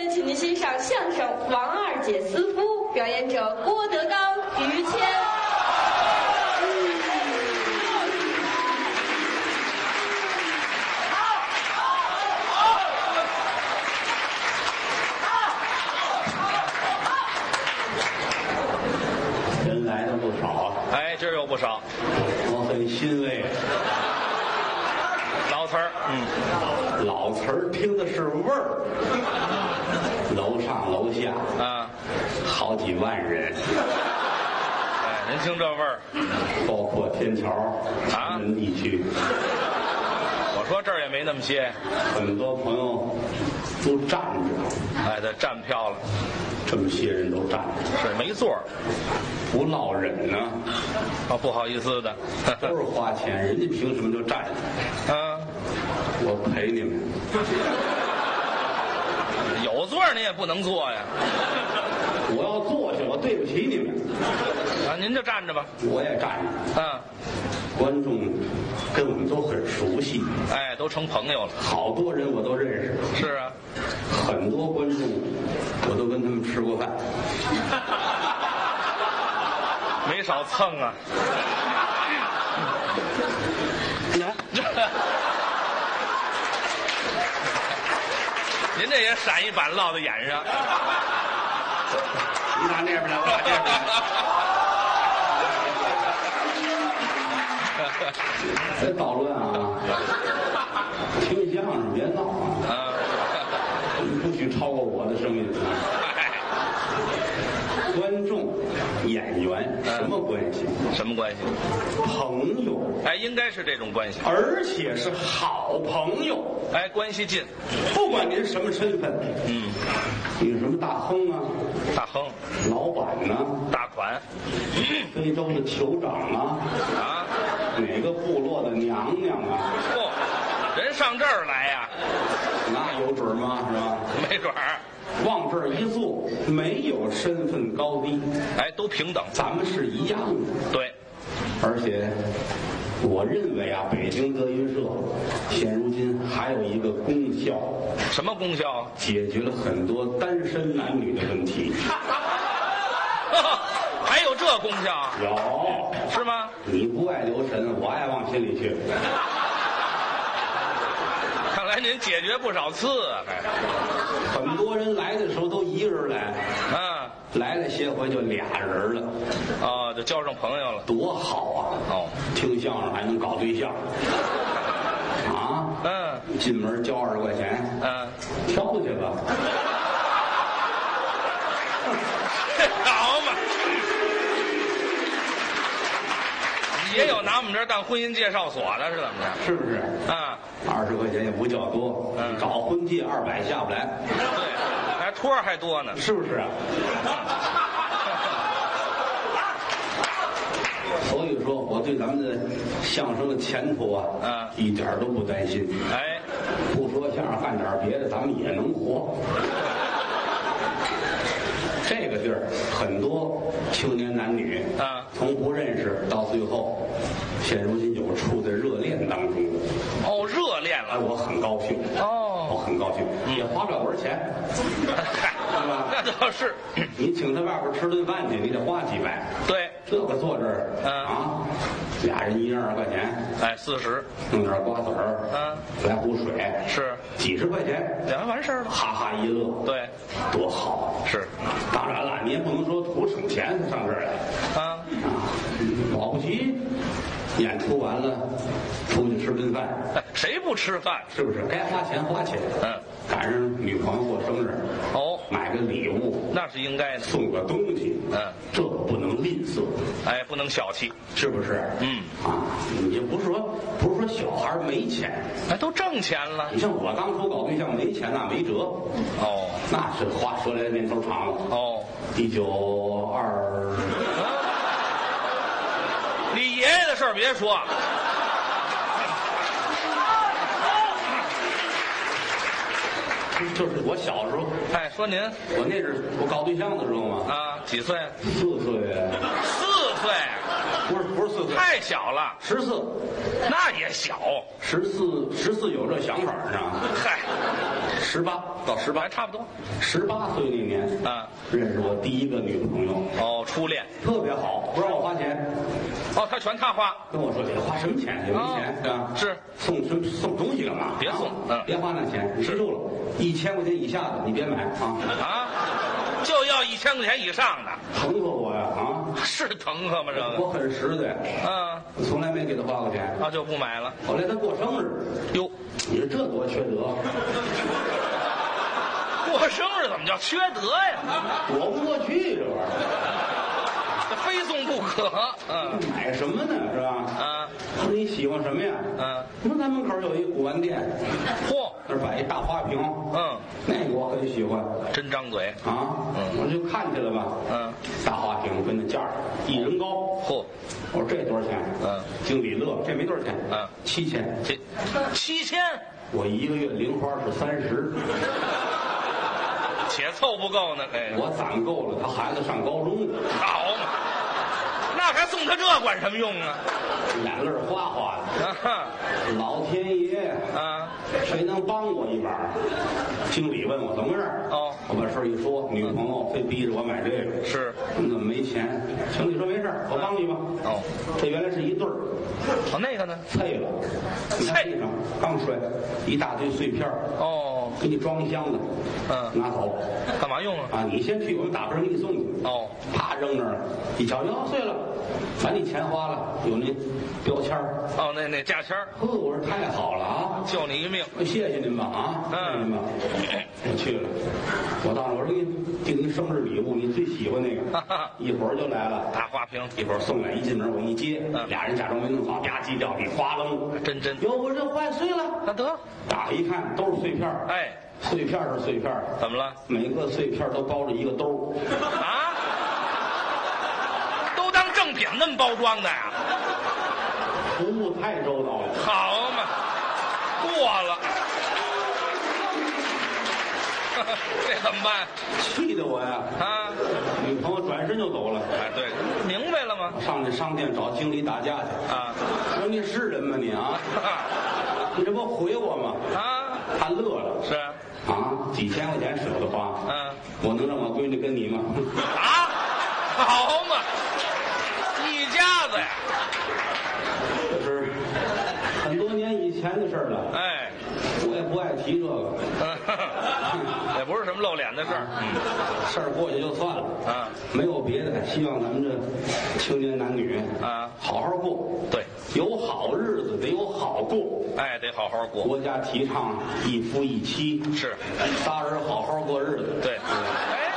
面，请您欣赏相声《王二姐私夫》，表演者郭德纲、于谦。人来的不少啊，哎，今儿有不少我很欣慰。老词儿，嗯老词儿听的是味儿，楼啊，好几万人，哎，您听这味儿，包括天桥啊？南门地区，我说这儿也没那么些，很多朋友都站着，哎，他站票了，这么些人都站着，是没座儿。不落忍呢，啊，不好意思的，都是花钱，人家凭什么就站着？啊，我陪你们，儿您也不能坐呀，我要坐下，我对不起你们，啊，您就站着吧，我也站着。嗯，观众跟我们都很熟悉，哎，都成朋友了，好多人我都认识，是啊，很多观众我都跟他们吃过饭。没少蹭啊，您这也闪一板落在眼上，你打那边来，我打这边来。别捣乱啊！听相声别闹啊！啊，不许超过我的声音。嗨观众、演员什么关系？什么关系？朋友，哎，应该是这种关系，而且是好朋友。哎，关系近，不管您什么身份，嗯，你是什么大亨啊、大亨，老板呐、大款。非洲的酋长啊，啊，哪个部落的娘娘啊，嚯、人上这儿来呀、那有准吗？是吧？没准儿，往这儿一坐，没有身份高低，哎，都平等，咱们是一样的。对，而且，我认为啊，北京德云社现如今还有一个功效，什么功效？解决了很多单身男女的问题。还有这功效有，是吗？你不爱留神，我爱往心里去。看来您解决不少次很多人来的时候都一个人来，啊，来了些回就俩人了，啊，就交上朋友了，多好啊！哦，听相声还能搞对象 啊！嗯进门交二十块钱，嗯，挑去吧。好嘛，也有拿我们这儿当婚姻介绍所的，是怎么着？是不是？啊，二十块钱也不叫多，嗯找婚介二百下不来，对，还托儿还多呢。是不是啊？所以说，我对咱们的相声的前途啊，嗯一点儿都不担心。哎，不说相声，干点别的，咱们也能活。这个地儿很多青年男女啊。从不认识到最后，现如今有处在热恋当中的，哦，热恋哎，了。我很高兴，哦。我哦，很高兴，也花不了多少钱。嗨，那倒是，你请他外边吃顿饭去，你得花几百。对，这个坐这儿，嗯。啊，俩人一人二十块钱，哎，四十，弄点瓜子儿，嗯，来壶水，是，几十块钱，两完事儿了。哈哈一乐，对，多好。是，当然了，你也不能说图省钱才上这儿来保不齐演出完了出去吃顿饭，哎，谁不吃饭？是不是？该花钱花钱。嗯，赶上女朋友过生日，哦，买个礼物，那是应该的。送个东西，嗯，这不能吝啬。哎，不能小气。是不是？嗯啊，你就不是说不是说小孩没钱，哎，都挣钱了。你像我当初搞对象没钱那没辙，哦，那是话说来年头长了。哦，一九二，你爷爷的事儿别说。就是我小时候，哎，说您我那是我搞对象的时候嘛，啊，几岁？四岁，四岁。不是不是四岁，太小了，十四，那也小。十四十四有这想法呢。嗨，十八到十八还，差不多。十八岁那年，啊，认识我第一个女朋友，哦，初恋。特别好，不让我花钱，哦，他全他花。跟我说得花什么钱也没钱，哦是吧？是送什么送东西干嘛？别送啊嗯别花那钱，你记住了，一千块钱以下的你别买啊，啊，就要一千块钱以上的，疼死我呀啊！是疼死吗？这个，我很实在，嗯，我从来没给他花过钱。啊就不买了。后来他过生日，哟，你说这多缺德，过生日怎么叫缺德呀？躲不过去这玩意儿。这非送不可。嗯买什么呢？是吧？啊，我说你喜欢什么呀？嗯，我说咱门口有一古玩店，嚯，那儿摆一大花瓶，嗯，那个我很喜欢真张嘴。啊。我就看去了吧。嗯，大花瓶跟那价儿一人高。嚯，我说这多少钱？嗯，经理乐，这没多少钱。嗯，七千。这七千，我一个月零花是三十，且凑不够呢。哎我攒够了，他孩子上高中呢，好嘛，那还送他这管什么用啊？眼泪哗哗的。啊哈老天爷！啊，谁能帮我一把？经理问我怎么回事？哦我把事儿一说，女朋友非逼着我买这个，是你怎么没钱？经理说没事儿我帮你吧。哦，这原来是一对儿，哦那个呢？碎了，你看地上刚摔，一大堆碎片儿哦，给你装一箱子，嗯拿走干嘛用啊？啊！你先去，我们打包给你送去。哦，啪扔那儿了，一瞧哟碎了，反正你钱花了，有那标签儿。哦，那那价签儿呵，我说太好了啊！救你一命。谢谢您吧啊，谢谢您吧。我去了，我到那我说给你订一生日礼物，你最喜欢那个一会儿就来了。大花瓶，一会儿送来，一进门我一接，嗯俩人假装没弄好，吧唧掉地，哗楞，真真。哟，我这坏碎了。那得，打开一看都是碎片儿，哎，碎片儿是碎片儿，怎么了？每个碎片儿都包着一个兜儿，啊？都当正品那么包装的呀？服务太周到了。好嘛，过了。这怎么办气得我呀！啊？女朋友转身就走了。哎，对，明白了吗？上那商店找经理打架去。啊我说你是人吗你啊？你这不毁我吗？啊，他乐了。是啊，几千块钱舍得花。嗯，我能让我闺女跟你吗？啊，好嘛，一家子呀，这是很多年以前的事了。哎，我也不爱提这个。嗯，也不是什么露脸的事儿，嗯事儿过去就算了。啊，没有别的，希望咱们这青年男女啊好好过。对，有好日子得有好过。哎，得好好过，国家提倡一夫一妻，是，仨人好好过日子。对，哎，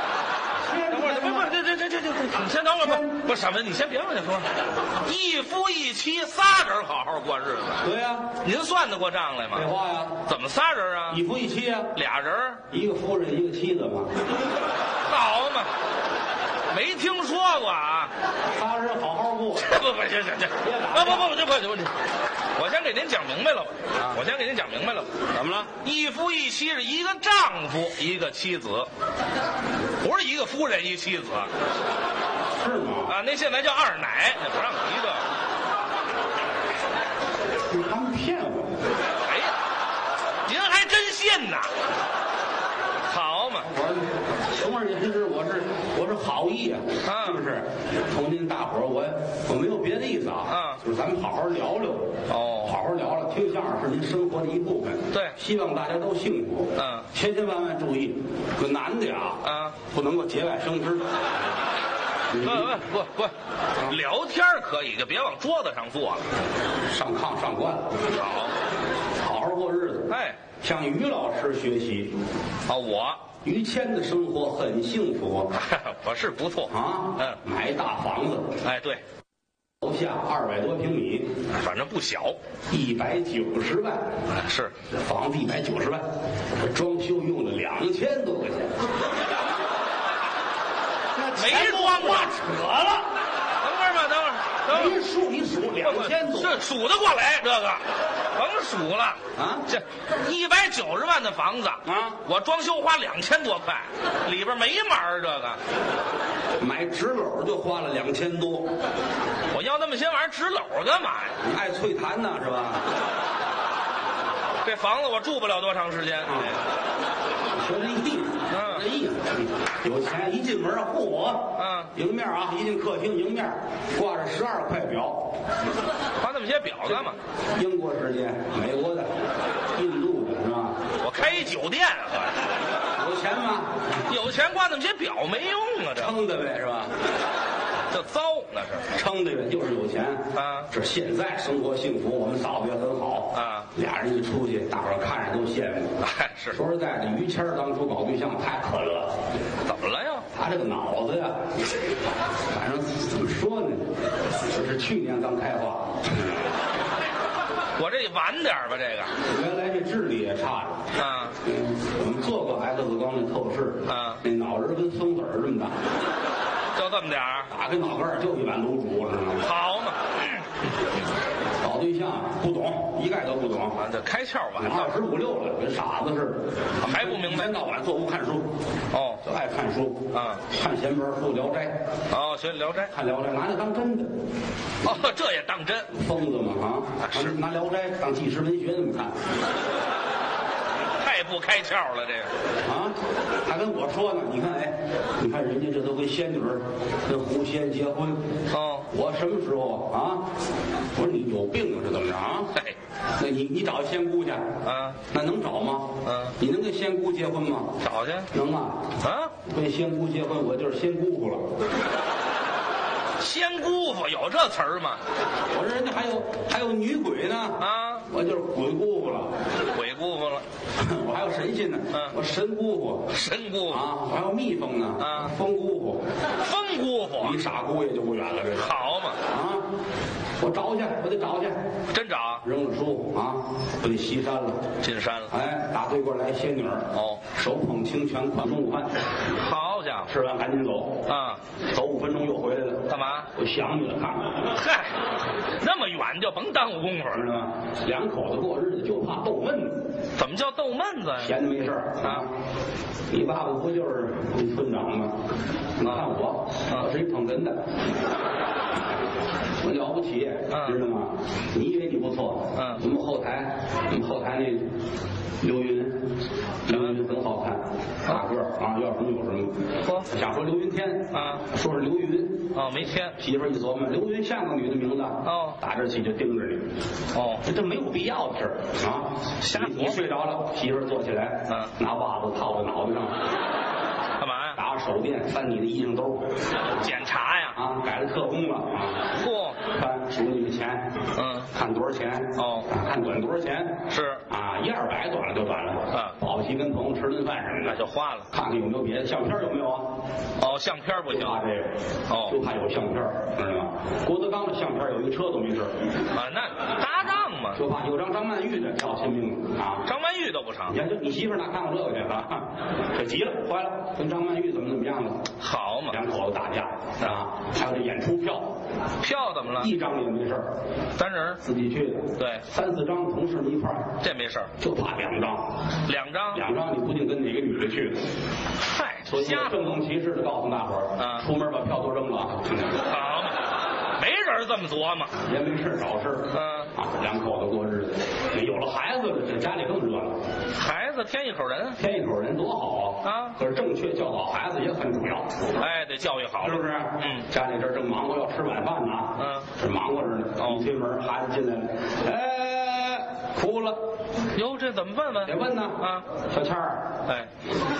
不不，这这这这这，你先等会儿吧，不是什么，你先别往下说，一夫一妻，仨人好好过日子，对呀、您算得过账来吗废？话呀，怎么仨人啊？一夫一妻啊、俩人儿一个夫人一个妻子嘛，好嘛？没听说过啊？仨人好好过。不不行行行，不不不，这不这不，我先给您讲明白了吧？我先给您讲明白了吧？怎么了？一夫一妻是一个丈夫一个妻子，不是一个夫人一妻子是吗？啊！那现在叫二奶，那不让提这个。他们骗我。哎呀，您还真信呐？好嘛，我是我是我是好意啊，啊。是不是？同您大伙儿，我我没有别的意思啊，啊。就是咱们好好聊聊，哦。好好聊聊，听相声是您生活的一部分，对。希望大家都幸福，嗯。千千万万注意，这男的呀，啊，不能够节外生枝，不不不不，聊天儿可以，就别往桌子上坐了。上炕上惯了，好，好好过日子，哎，向于老师学习，啊，我于谦的生活很幸福 我是不错。啊，嗯，买一大房子，哎，对，楼下二百多平米，反正不小，一百九十万。哎是，房子一百九十万，这装修用了两千多块钱，没装花扯了。您数一数，两千多，这数得过来，这个甭数了啊这一百九十万的房子啊我装修花两千多块，里边没门儿这个。买纸篓就花了两千多。我要那么些玩意儿纸篓干嘛呀？你爱翠檀呢是吧？这房子我住不了多长时间。学这意思，嗯这意思，有钱一进门啊，嚯，嗯迎面啊，一进客厅迎面挂着十二块表，挂那么些表干嘛？英国时间、美国的、印度的是吧？我开一酒店，有钱吗？有钱挂那么些表没用啊，这撑的呗是吧？这糟那是。撑的呗，就是有钱啊这现在生活幸福，我们嫂子也很好啊俩人一出去，大伙儿看着都羡慕。哎，是说实在的，于谦儿当初搞对象太可乐了。怎么了呀？他这个脑子呀，反正怎么说呢，就是去年刚开化，我这晚点吧，这个原来这智力也差着。啊，嗯，我们做过 X 光的透视，啊那脑仁儿跟松子儿这么大，就这么点儿，打开脑盖儿就一碗卤煮，知道吗？好嘛，搞对象不懂，一概都不懂。啊，这开窍晚二十五六了，跟傻子似的，还不明白一天到晚坐屋看书，哦就爱看书啊，看闲本书《聊斋》，哦，学《聊斋》看《聊斋》拿那当真的，哦，这也当真，疯子嘛啊！是拿《聊斋》当纪实文学那么看太 不开窍了，这个啊！还跟我说呢，你看哎，你看人家这都跟仙女儿、跟狐仙结婚，哦，我什么时候啊？我说你有病啊，是怎么着啊？嘿，那你你找仙姑去啊？那能找吗？嗯你能跟仙姑结婚吗？找去能啊！啊，跟仙姑结婚，我就是仙姑父了。仙姑父有这词儿吗？我说人家还有还有女鬼呢。啊，我就是鬼姑父了。鬼姑父了，我还有神仙呢，嗯。我神姑父。神姑父，啊，我还有蜜蜂呢。啊。蜂姑父，蜂姑父，离傻姑爷就不远了，这个好嘛，啊，我找去，我得找去，真找扔了书啊，奔西山了。进山了，哎，大对过来仙女儿哦，手捧清泉款中午饭，好家伙吃完赶紧走，啊，走五分钟又回来了，干嘛？我想你了，看看。嗨，那么远就甭耽误功夫了。知道吗？两口子过日子就怕逗闷子，怎么叫逗闷子呀？闲着没事儿啊。你爸爸不就是那村长吗？你看我，我是一捧哏的，我了不起，嗯知道吗？你以为你不错？嗯我们后台，我们后台那刘云，刘云很好看，大个儿啊，要什么有什么。嚯瞎说刘云天啊说是刘云。啊，没天。媳妇一琢磨，刘云像个女的名字哦打这起就盯着你。哦，这没有必要的事儿啊！瞎你你睡着了，媳妇坐起来，嗯拿袜子套在脑袋上，呀？打着手电翻你的衣裳兜，检查呀。啊，改了特工了啊！嚯，翻数你的钱，嗯，看多少钱？哦啊看短多少钱？是啊，一二百短了就短了，啊保不齐跟朋友吃顿饭什么那的，就花了。看看有没有别的相片有没有啊？哦，相片不行。就怕这个，哦就怕有相片，知道吗？郭德纲的相片有一个车都没事，啊，那搭档嘛，就怕有张张曼玉的要亲命了啊！张曼玉都不成你。看，就你媳妇儿哪看过这个去啊？可急了，坏了，跟张曼玉怎么怎么样了？好嘛，两口子打架啊！还有这演出票，票怎么了？一张也没事儿，单人，自己去的。对三四张同事们一块儿，这没事儿。就怕两张，两张，两张你不定跟哪个女的去的。嗨，所以瞎我郑重其事的告诉大伙儿，啊出门把票都扔了啊，好嘛，没人这么琢磨。也没事找事儿。嗯啊，两口子过日子，有了孩子了，这家里更热闹。孩子添一口人，添一口人多好啊！啊可是正确教导孩子也很重要。哎，得教育好。是不是？嗯家里这正忙活要吃晚饭呢，嗯这忙活着呢。哦一推门，孩子进来了，哎，哭了，哟，这怎么问问？得问呢。啊，小倩儿，哎，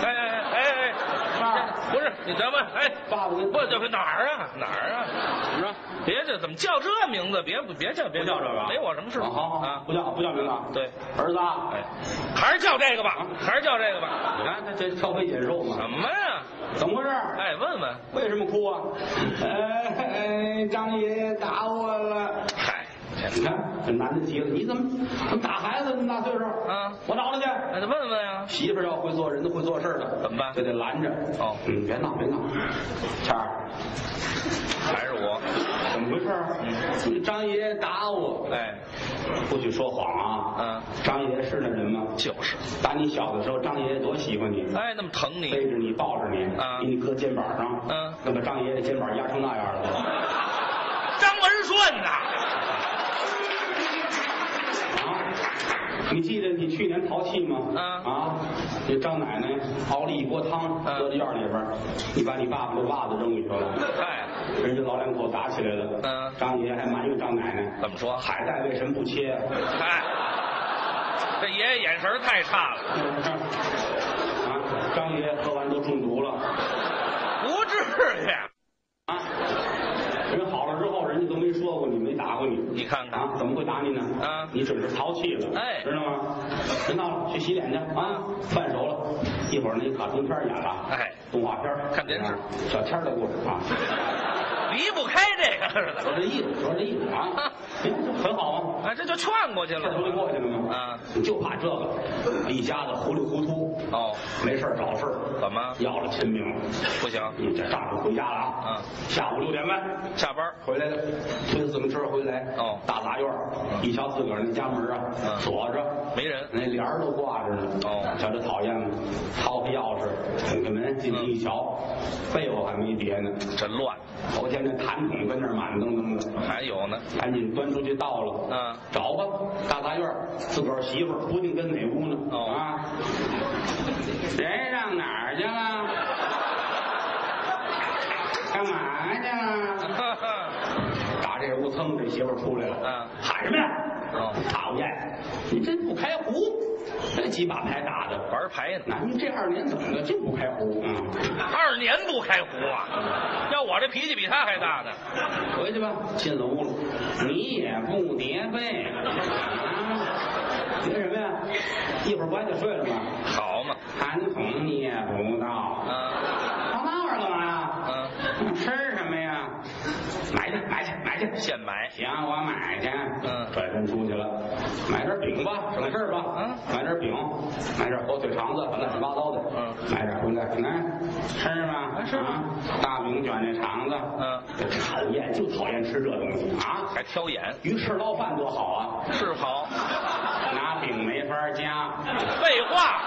哎哎哎哎哎，不是你再问，哎，爸爸跟不这个哪儿啊哪儿啊？怎么着？别这怎么叫这名字？别别叫别叫这个啊，没我什么事。啊好好啊不叫不叫名字啊。对，儿子啊，哎，还是叫这个吧，还是叫这个吧。你看这这挑肥拣瘦嘛，什么呀？怎么回事？哎，问问。为什么哭啊？哎哎，张爷爷打我了。嗨，去。你看这男的急了，你怎么怎么打孩子那么大岁数？嗯我找他去。那得问问呀。媳妇儿要会做人，会做事的，怎么办就得拦着。哦嗯，别闹，别闹。谦儿，还是我。怎么回事儿？你张爷爷打我。哎，不许说谎啊！嗯，张爷爷是那人吗？就是。打你小的时候，张爷爷多喜欢你，哎，那么疼你，背着你，抱着你，啊给你搁肩膀上，嗯那么张爷爷的肩膀压成那样了。张文顺呐。啊，你记得你去年淘气吗？嗯。啊，这张奶奶熬了一锅汤，嗯。搁在院里边，你把你爸爸的袜子扔里头了，嗨，人家老两口打起来了。嗯。张爷爷还埋怨张奶奶，怎么说？海带为什么不切呀？嗨，这爷爷眼神太差了，啊，张爷爷喝完都中毒了。不至于。啊，人好了之后，人家都没说过你，没打你。你看看啊，怎么会打你呢？啊你准是淘气了，哎知道吗？别闹了，去洗脸去啊！饭熟了，一会儿那卡通片演了，哎，动画片看电视啊小天的故事啊，离不开这个似的。说这意思，说这意思啊，很好啊，哎，这就劝过去了这不就了。过去了吗？啊，你就怕这个，一家子糊里糊涂，哦，没事儿找事儿，怎么要了亲命了？不行？你这丈夫回家了啊？嗯下午六点半。下班回来了，推自行车回来，哦大杂院儿一瞧自个儿那家门啊，嗯锁着，没人那帘儿都挂着呢。哦瞧这讨厌吗？掏开钥匙，捅开门进去一瞧，被窝还没叠呢，真乱，头天那痰桶跟那儿满登登的，还有呢。赶紧端出去倒了。嗯找吧，大杂院儿自个儿媳妇儿不定跟哪屋呢。哦啊，人上哪儿去了？干嘛去了？打这屋蹭，这媳妇出来了，嗯喊什么呀？哦讨厌！你真不开壶，这几把牌打的，玩牌呢，那你这二年怎么的就不开壶？嗯，二年不开壶啊！要我这脾气比他还大呢。回去吧。进了屋了，你也不叠被啊？叠什么呀？一会儿不还得睡了吗？好你也不到，啊，跑那玩意儿干嘛呀？嗯，吃什么呀？买去，买去，买去。现买。行，我买去。嗯转身出去了，买点饼吧，省事儿吧。嗯买点饼，买点火腿肠子，乱七八糟的。嗯买点回来，来吃吧。吃吧啊大饼卷那肠子。嗯讨厌，就讨厌吃这东西啊！还挑眼，鱼翅捞饭多好啊！是好。拿饼没法夹。废话，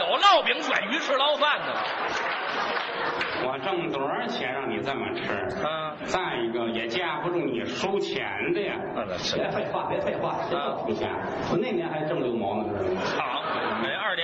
有烙饼卷鱼翅捞饭的吗？我挣多少钱让你这么吃？嗯再一个也架不住你收钱的呀。别废话，别废话，谁要收钱？我那年还挣六毛呢，知道吗？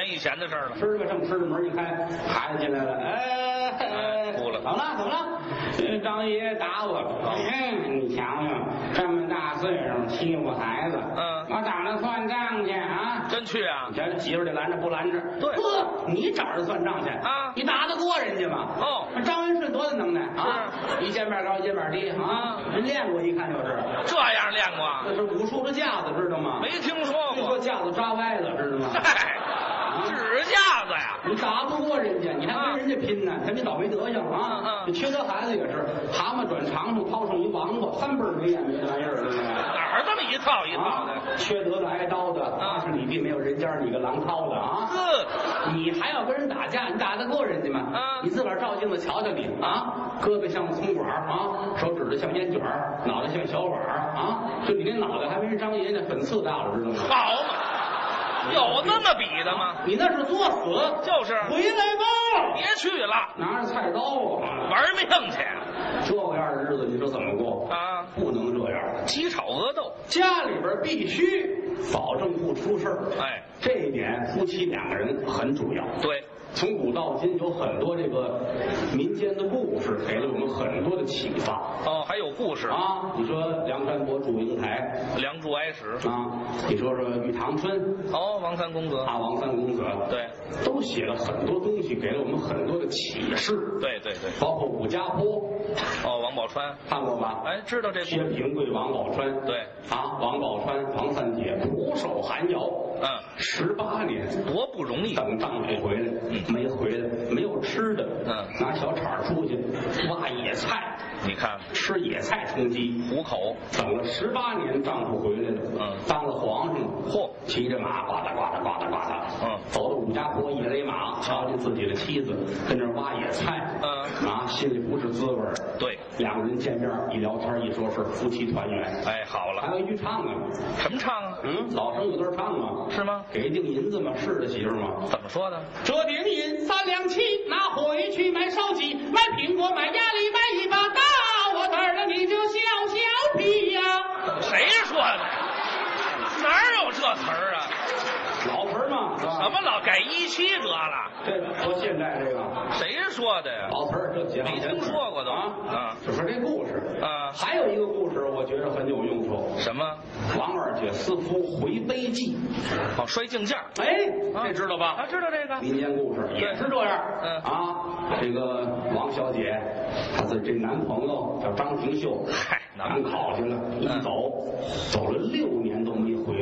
年以前的事儿了。吃吧，正吃着门一开，孩子进来了，哎，哎哭了怎么了？怎么了？呃张爷爷打我。哎，你瞧瞧，这么大岁数欺负孩子，嗯我打他算账去啊！真去啊你？瞧媳妇儿得拦着不拦着？对呵，你找人算账去啊你打得过人家吗？哦张文顺多大能耐啊！一肩膀高一肩膀低啊，人练过，一看就是，这样练过？那是武术的架子，知道吗？没听说过说。架子扎歪了，知道吗？嗨，纸架子呀。你打不过人家，你还跟人家拼呢，看你倒霉德行嗯啊！嗯这缺德孩子也是，蛤蟆转长虫掏上一王八，三辈儿没眼没这玩意儿？哪儿这么一套一套啊的？，缺德的挨刀的，八十里地没有人家你个狼掏的啊！呵，你还要跟人打架，你打得过人家吗？嗯你自个儿照镜子瞧瞧你啊，胳膊像葱管儿啊，手指头像烟卷儿，脑袋像小碗儿啊，就你那脑袋还没人张爷那粉刺大了，知道吗？好嘛，有那么比的吗？你那是作死，就是回来吧，别去了，拿着菜刀啊，玩命去这样的日子你说怎么过？啊！不能这样，鸡炒鹅斗，家里边必须保证不出事儿。哎，这一点夫妻两个人很主要。对，从古到今有很多这个民间的故事，给了我们很多的启发哦，还有故事，啊。你说梁山伯祝英台梁祝哀史，啊，你说说玉堂春哦，王三公子，啊，王三公子，对，都写了很多东西，给了我们很多的启示。对对对，包括武家坡，哦，王宝钏，看过吧？哎，知道这薛，平贵、王宝钏，对啊，王宝钏、王三姐苦守寒窑，嗯，十八年多不容易，等丈夫回来，没回来，没有吃的，嗯。拿小铲儿出去挖野菜，你看吃野菜充饥，糊口，等了十八年，丈夫回来了，嗯当了皇上，嚯骑着马呱嗒呱嗒呱嗒呱嗒，嗯走到武家坡一勒马，瞧见自己的妻子跟那挖野菜，嗯啊，心里不是滋味儿对，两个人见面一聊天一说是，夫妻团圆。哎，好了，还有一句唱啊，什么唱啊？嗯，老生有段唱啊，是吗？给定银子嘛，是的媳妇吗？怎么说的？折顶银三两七，拿回去买烧鸡，买苹果，买鸭梨，买一把大窝子儿，了你就笑笑皮呀、谁说的？哪有这词儿啊？老词嘛，什么老改一七得了？这多现代这个谁说的呀？老词儿，这解放没听说过都啊啊就说这故事啊还有一个故事，我觉得很有用处。什么？王二姐私夫回杯记，哦，摔镜架。哎，啊这知道吧？啊，知道这个。民间故事也是这样。嗯啊，这个王小姐，她的这男朋友叫张廷秀，嗨男赶考去了，一嗯走，走了六年都没回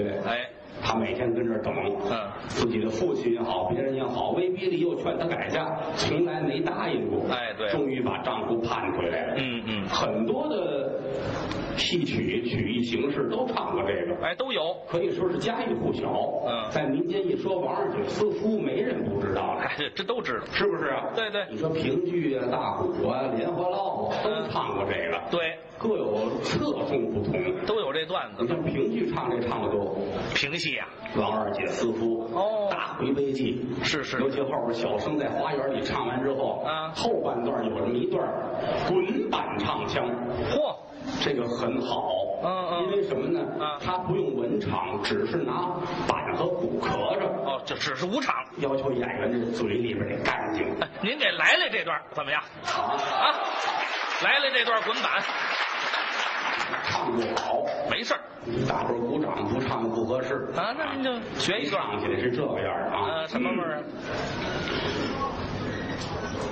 每天跟这儿等。嗯自己的父亲也好，别人也好，威逼利诱劝他改嫁，从来没答应过。哎对终于把丈夫盼回来了。嗯嗯很多的戏曲曲艺形式都唱过这个。哎，都有。可以说是家喻户晓。嗯在民间一说王二姐私夫，没人不知道了。哎，这这都知道。是不是啊？对对你说评剧啊、大鼓啊、莲花落啊，都唱过这个，对，各有侧重不同。都有这段子。你像评剧唱这唱的多，评戏啊、王二姐思夫哦大回杯记是是尤其后边小生在花园里唱完之后，啊后半段有这么一段滚板唱腔，嚯，这个很好，嗯嗯因为什么呢？啊他不用文场，只是拿板和鼓壳着，哦，这只是武场。要求演员这嘴里边得干净。哎，您给来来这段怎么样？好，啊，来来这段滚板，唱不好，没事儿大伙儿鼓掌，不唱不合适啊，那您就学一段。唱起来是这个样的啊。呃，什么味儿啊？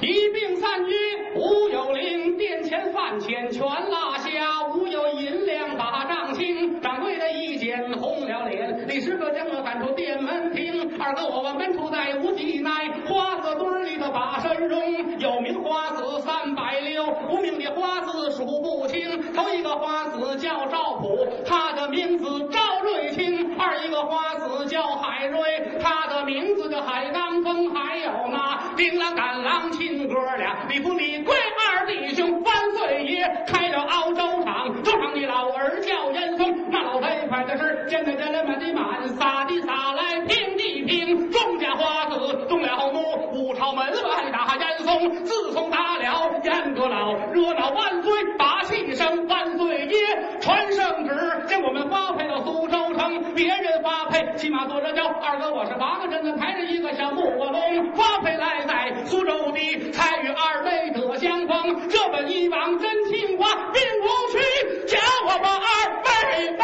一并散居，无有零，殿前饭钱全落下，无有银两把账清。掌柜的一剪红了脸，你时刻将我赶出店门厅。二哥我门出在无忌内，花子堆里头把身中。有名花子三百六，无名的花子数不清。头一个花子叫赵普，他的名字赵瑞清；二一个花子叫海瑞，他的名字叫海刚峰。还有那丁郎、赶郎亲哥俩，李富、李贵二弟兄，万岁爷开了熬粥厂，粥厂的老儿叫严嵩，那老太快的是见的见了满的满，撒的撒来平地平，众家花子动了怒，五朝门外打严嵩，自从打了严阁老，热闹万岁，把气声万岁爷传圣旨，将我们发配到苏州城，别人发配骑马坐着轿，二哥我是八个镇子抬着一个小木卧龙，发配来在苏州地，才与二位得相逢，这本以往真情话并无趣，叫我把二位梦。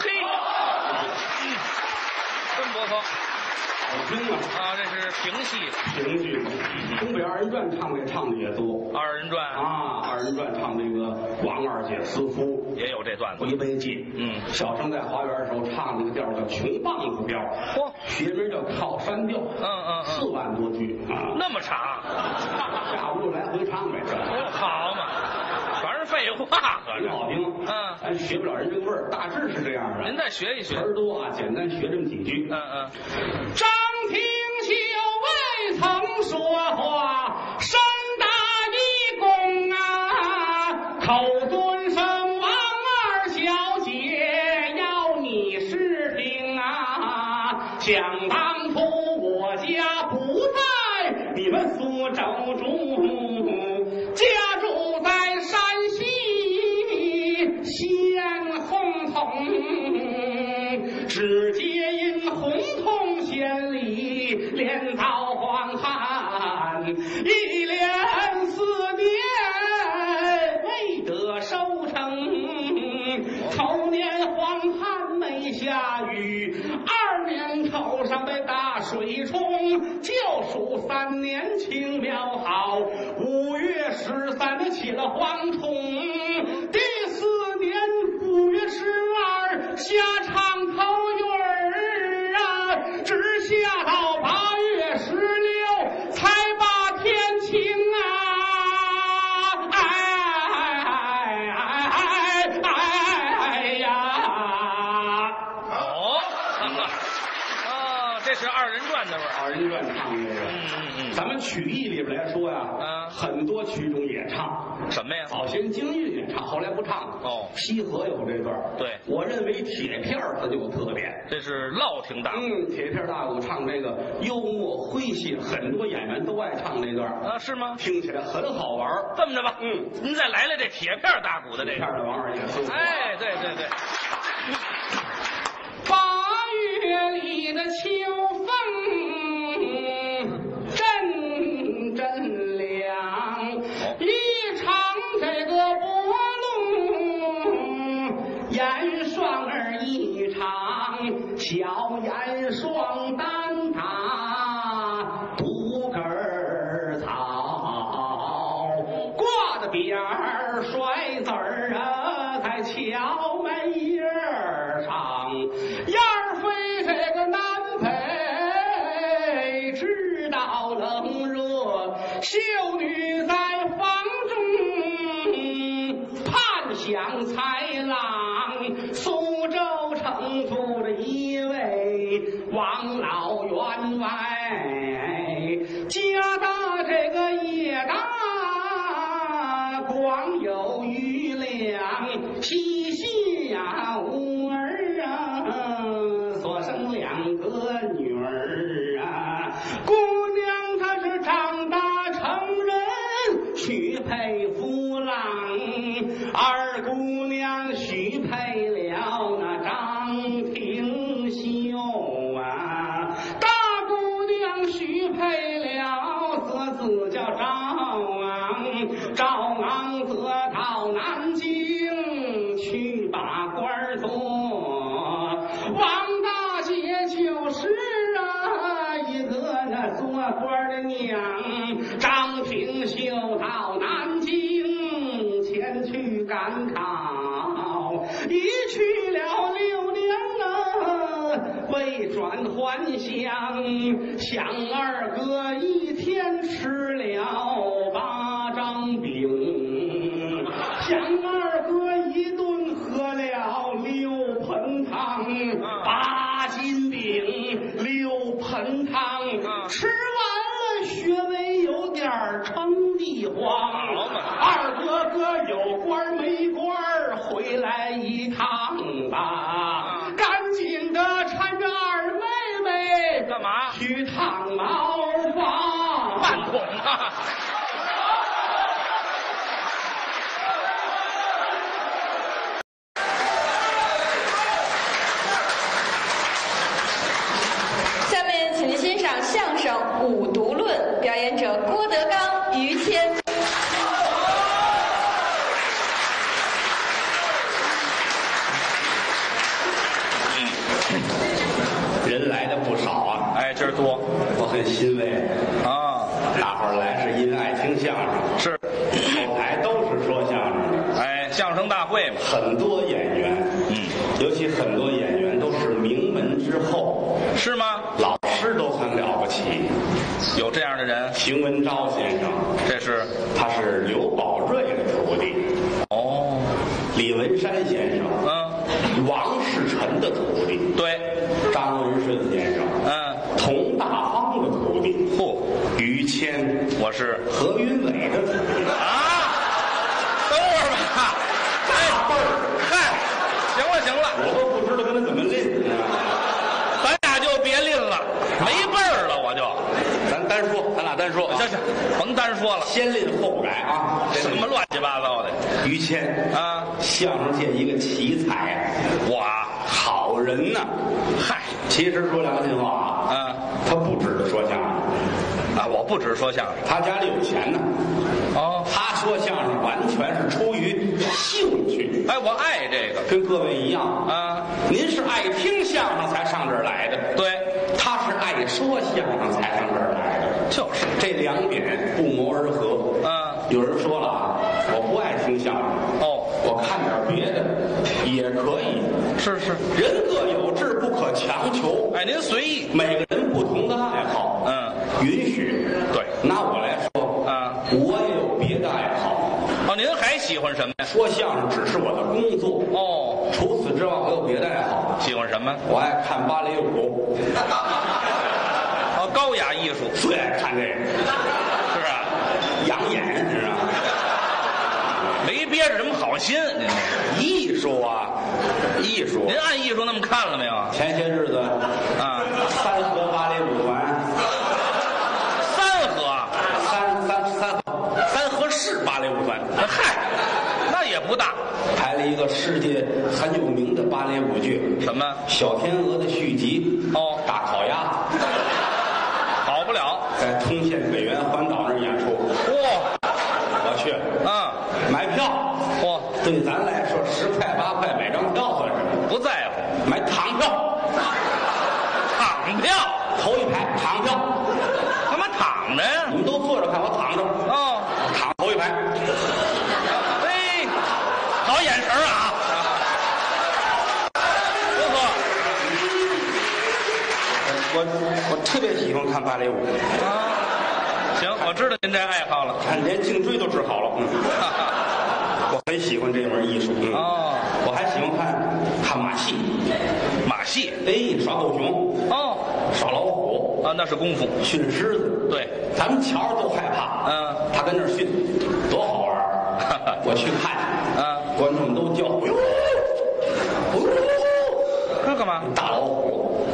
嘿，不错好听啊，啊！这是评戏。评剧，东北二人转唱这唱的也多。二人转。啊。二人转唱这个王二姐思夫。也有这段子。回杯记，嗯。小生在花园的时候唱那个调叫穷棒子调，嚯。学名叫靠山调，嗯嗯嗯。四万多句。啊，那么长，下午就来回唱呗，这，好嘛，废话，合着。很好听，嗯咱学不了人这个味儿，大致是这样的。您再学一学词。儿多啊，简单学这么几句。嗯嗯，张廷秀未曾说话，身大一躬啊，口尊声王二小姐要你试听啊。想当初我家不在你们苏州西县洪洞。只接因洪洞县里连遭荒旱，一连四年未得收成。头年荒旱没下雨，二年头上被大水冲，就数三年青苗好，五月十三起了蝗虫，第十二下场头二人转唱的这个。嗯嗯嗯咱们曲艺里边来说呀，啊很多曲种也唱。什么呀？早先京韵也唱，后来不唱了。哦西河有这段儿对我认为铁片儿它就有特点。这是烙挺大嗯，铁片大鼓唱这个幽默诙谐，很多演员都爱唱这段儿，啊？是吗？听起来很好玩儿。这么着吧，嗯，您再来来这铁片大鼓的这片儿的王二爷哎，对对对，八月里的秋甭单说了，先练后改啊！什么乱七八糟的。于谦，啊？相声界一个奇才啊，我，好人呐。嗨，其实说良心话啊，啊。他不指着说相声，啊，我不只说相声，他家里有钱呢。哦，他说相声完全是出于兴趣，哎，我爱这个。跟各位一样。啊，您是爱听相声才上这儿来的，对，他是爱说相声才上这儿来的，就是，这两点不谋而合。嗯有人说了啊，我不爱听相声，哦，我看点别的也可以。是是，人各有志，不可强求。哎，您随意，每个人不同的爱好，嗯，允许。对拿我来说，啊，我也有别的爱好。哦，您还喜欢什么呀？说相声只是我的工作，哦，除此之外，我有别的爱好。喜欢什么？我爱看芭蕾舞，哦，高雅艺术最爱看这个，是不是，养眼，你知道吗？没憋着什么好心。您这艺术啊，艺术。您按艺术那么看了没有？前些日子啊，三河芭蕾舞团，三河，三三三三河市芭蕾舞团嗨，那也不大。排了一个世界很有名的芭蕾舞剧，什么？小天鹅的续集哦大烤鸭，好不了。在通县北园环岛那儿演出，嚯、我去啊，买票，嚯、对咱来说十块八块买张票算什么？不在乎。买躺票，躺票，头一排躺票，干嘛躺着呀你？们都坐着看，我躺着，哦，躺头一排。哎，好眼神儿啊！不错我我特别喜欢看芭蕾舞，啊，行，我知道您这爱好了。看连颈椎都治好了。嗯，我很喜欢这门艺术。嗯，哦，我还喜欢看看马戏，马戏哎，耍狗熊，哦，耍老虎，啊，那是功夫。训狮子。对，咱们瞧着都害怕。嗯，他跟那儿训，多好玩儿 我去看，啊，观众都叫，哎呦，哎呦，这干嘛？大老虎，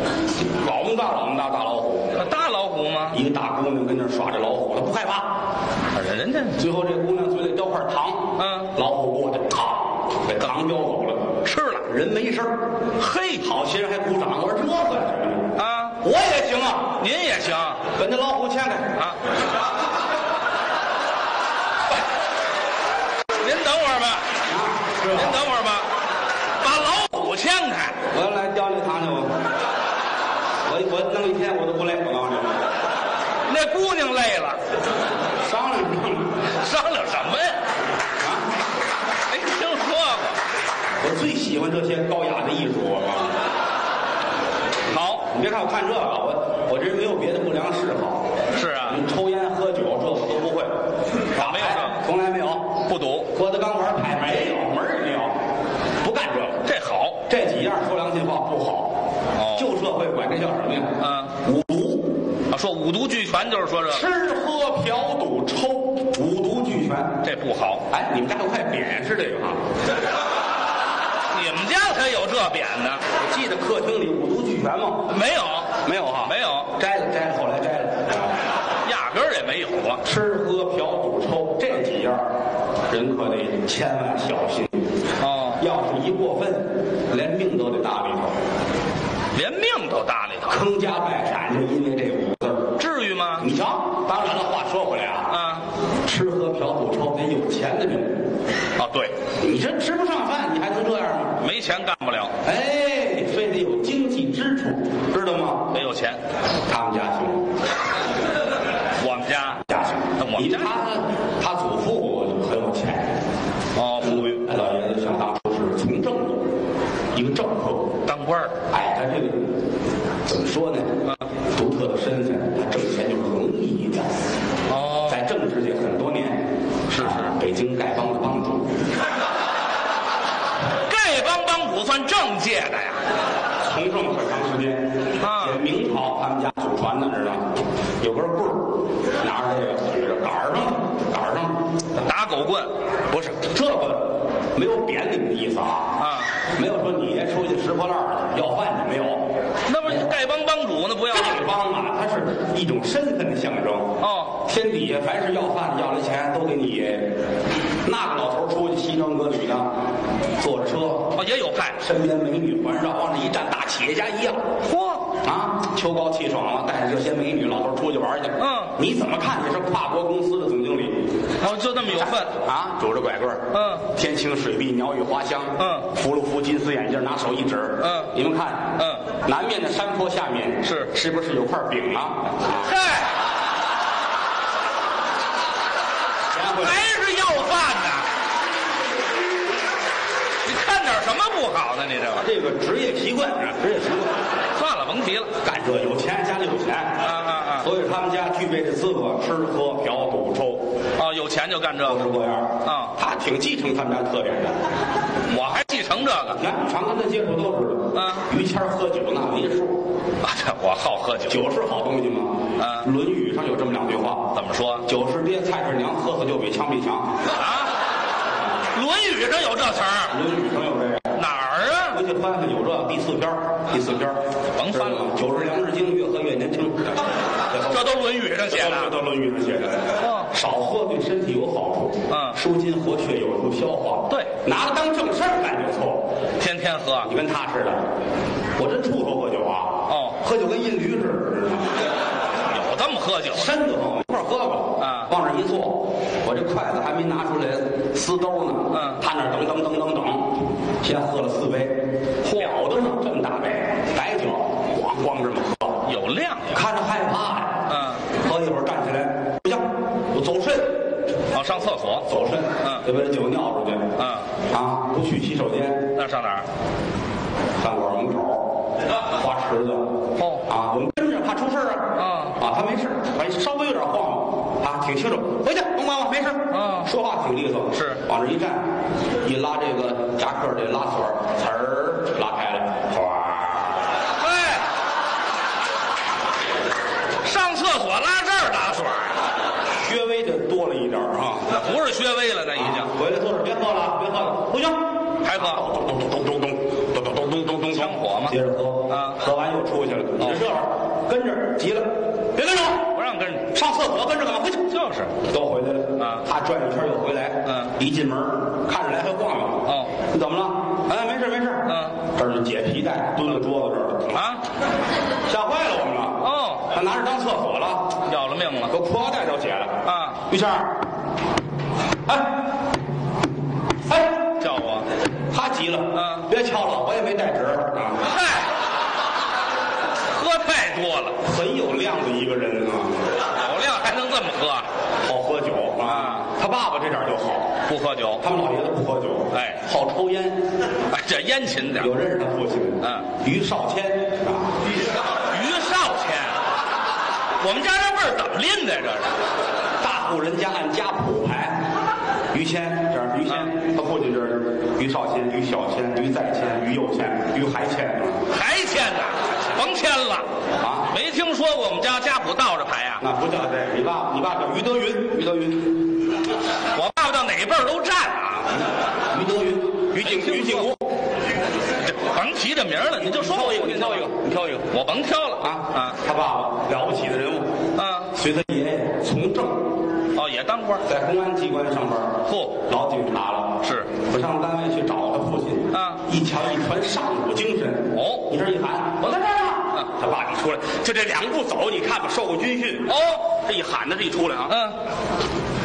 老么大老么大大老虎吗？一个大姑娘跟那耍这老虎，她不害怕。人家最后这姑娘嘴里叼块糖，嗯老虎过去，咔，给糖叼走了，吃了。人没事儿嘿，好些人还鼓掌，我说这算什么呢？啊，我也行啊，您也行把那老虎牵开。啊。您等会儿吧，您？等会儿吧，把老虎牵开。我要来叼那糖去，我我我弄一天我都不累，我告诉你，那姑娘累了，商量商量商量什么呀？啊！没听说过。我最喜欢这些高雅的艺术，我告诉你。好，你别看我看这个，我我这人没有别的不良嗜好，是啊，你抽烟喝酒这我都不会，打没有这牌从来没有，不赌，郭德纲玩牌没有，门儿也没有，不干这个。这好。这几样说良心话不好，哦旧社会管这叫什么呀？嗯，五毒，啊，说五毒俱全就是说这吃喝嫖赌抽，五毒俱全。这不好。哎，你们家有块匾是这个啊？你们家才有这匾呢？我记得客厅里五毒俱全吗？没有，没有哈，没有，摘了摘了，后来摘了。压根儿也没有啊。吃喝嫖赌抽这几样，人可得千万小心。哦，要是一过分，连命都得搭里头，连命都搭里头，坑家败产就因为这五个字儿。至于吗？你瞧，当然了，话说回来啊，啊，吃喝嫖赌抽得有钱的人，哦，对，你这吃不上饭，你还能这样吗？没钱干不了，哎，非得有经济支柱，知道吗？得有钱。他们家行，我们家家行。那我们家他他祖父很有钱，哦，因为老爷子想当初是从政的，一个政客。当官儿哎，他这个怎么说呢？独特的身份，他挣钱就容易一点。哦在政治界很多年，是是啊北京丐帮的帮主，丐帮帮主算政界的呀？从政很长时间。啊也明朝他们家祖传的，知道吗？有根棍儿，拿着这个举着杆儿上，杆儿上，打狗棍不是这个没有贬你们的意思啊，啊？没有说你出去拾破烂儿去要饭去没有。那不是丐帮帮主那不要？丐帮啊，它是一种身份的象征。哦，天底下凡是要饭要了钱都给你。那个老头儿出去西装革履的，坐着车，哦，也有派。身边美女环绕，往这一站，大企业家一样。嚯，啊，秋高气爽了，带着这些美女，老头儿出去玩去。嗯你怎么看也是跨国公司的总经理哦，就那么有份。啊，拄着拐棍儿嗯天青水碧，鸟语花香，嗯扶了扶金丝眼镜，拿手一指，嗯你们看，嗯，南面的山坡下面是是不是有块饼啊？嗨，还是要饭呢？你看点什么不好呢？你这个这个职业习惯啊，职业习惯。算了，甭甭提了。干这有钱，家里有钱啊所以他们家具备的资格，吃喝嫖赌抽哦，有钱就干这个，各式各样啊他挺继承他们家特点的。我还继承这个。你看，常跟他接触都知道。啊于谦儿喝酒那没数，啊，这我好喝酒。酒是好东西吗？啊《论语》上有这么两句话：怎么说酒是爹，菜是娘，喝喝就比枪毙强。啊？《论语》上有这词儿，《论语》上有这个。哪儿啊？回去翻翻有这第四篇儿第四篇儿甭翻了知道吗酒是良日精，越喝越年轻。这都《这的。都《论语》上写的。哦少喝对身体有好处。嗯舒筋活血，有助消化。对拿它当正事儿干就错。天天喝，你跟他似的，我真怵头喝酒啊。哦喝酒跟印驴似的？有这么喝酒的？身子慌，一块喝吧。啊往那儿一坐，我这筷子还没拿出来撕兜呢。嗯他那儿等等等等等，先喝了四杯，了得上，这么大杯白酒，咣咣这么喝，有量呀。看着害怕哦，上厕所。走神，嗯得把这酒尿出去。嗯，啊，不去洗手间，那上哪儿？饭馆门口花池子。哦啊，我们跟着怕出事儿啊。嗯啊，他没事，哎稍微有点晃悠，啊，挺清楚。回去，甭管我，没事。嗯说话挺利索。是往这一站，一拉这个夹克这拉锁，呲儿拉开接着喝啊喝完又出去了。你这这会儿跟着急了，别跟着我，不让跟着。上厕所跟着干嘛？回去。就是。都回来了啊他转一圈又回来，嗯一进门看着来回晃悠，哦，你怎么了？哎，没事没事，嗯，这儿就解皮带蹲在桌子这儿了，啊，吓坏了我们了，哦，他拿着当厕所了，要了命了。都裤腰带都解了，啊，于谦儿，哎，哎，叫我。他急了，嗯别敲了，我也没带纸啊，嗨，喝太多了，很有量的一个人啊，有量还能这么喝？好喝酒啊，他爸爸这点就好，不喝酒。他们老爷子不喝酒，哎好抽烟。哎，这烟勤点。有认识他父亲，嗯，于少谦啊，于少谦，我们家这辈儿怎么拎的？这是大户人家按家谱排，于谦这儿于谦，他父亲这儿于少谦、于小谦、于再谦、于右谦、于还谦啊，还谦呢？甭谦了啊没听说过我们家家谱倒着排啊？那不叫这个，你爸你爸叫于德云，于德云，我爸爸到哪辈儿都占啊。于德云，于景于景国，这甭提这名儿了，你就说挑一个，你挑一个，你挑一个我甭挑了啊啊他爸爸了不起的人物，啊！随他爷爷从政，当官儿。在公安机关上班，嚯。老警察了，是。我上单位去找他父亲啊。一瞧一团上午精神。哦。你这一喊，我在这儿呢。啊。他爸你出来，就这两步走，你看吧，受过军训。哦，这一喊呢这一出来啊，嗯，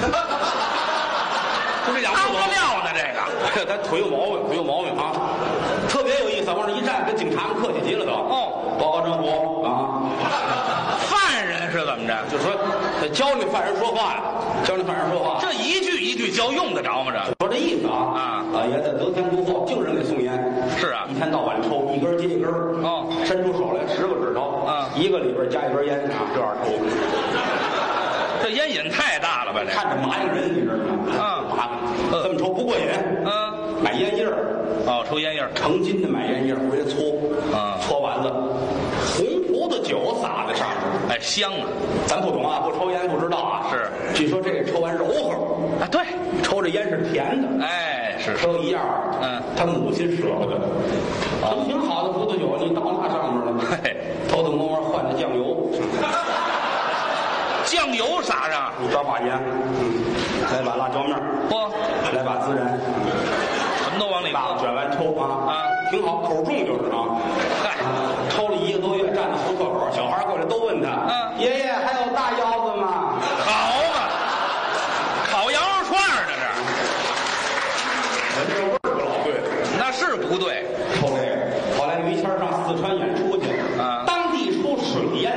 就这两步走，当不料呢这个。他腿有毛病，腿有毛病啊，特别有意思，往这一站，跟警察们客气极了都。哦，报告政府啊，是怎么着？就说得教那犯人说话呀，教那犯人说话。这一句一句教用得着吗？这说这意思啊啊老爷子得天独厚，净人给送烟。是啊一天到晚抽，一根接一根。哦伸出手来十个指头，啊一个里边加一根烟啊，这样抽。这烟瘾太大了吧？这看着麻痒人，你知道吗？啊麻嗯这么抽不过瘾。嗯，买烟叶儿，哦，抽烟叶儿成斤的买烟叶儿回来搓，啊搓完了，红葡萄酒撒在上面。哎，香啊！咱不懂啊，不抽烟不知道啊。是，据说这个抽完柔和，啊，对，抽着烟是甜的。哎，是是，都一样。嗯，他母亲舍不得，都挺好的葡萄酒，你倒那上面了，嘿，偷偷摸摸换的酱油，酱油撒上，你抓把盐，嗯，来把辣椒面不，来把孜然，什么都往里大搁。卷完抽啊，啊，挺好，口重就是啊。孩过来都问他：“嗯。爷爷还有大腰子吗？好嘛，烤羊肉串儿呢？闻这味儿不老对。这那是不对。抽这个，后来于谦儿上四川演出去，啊当地出水烟，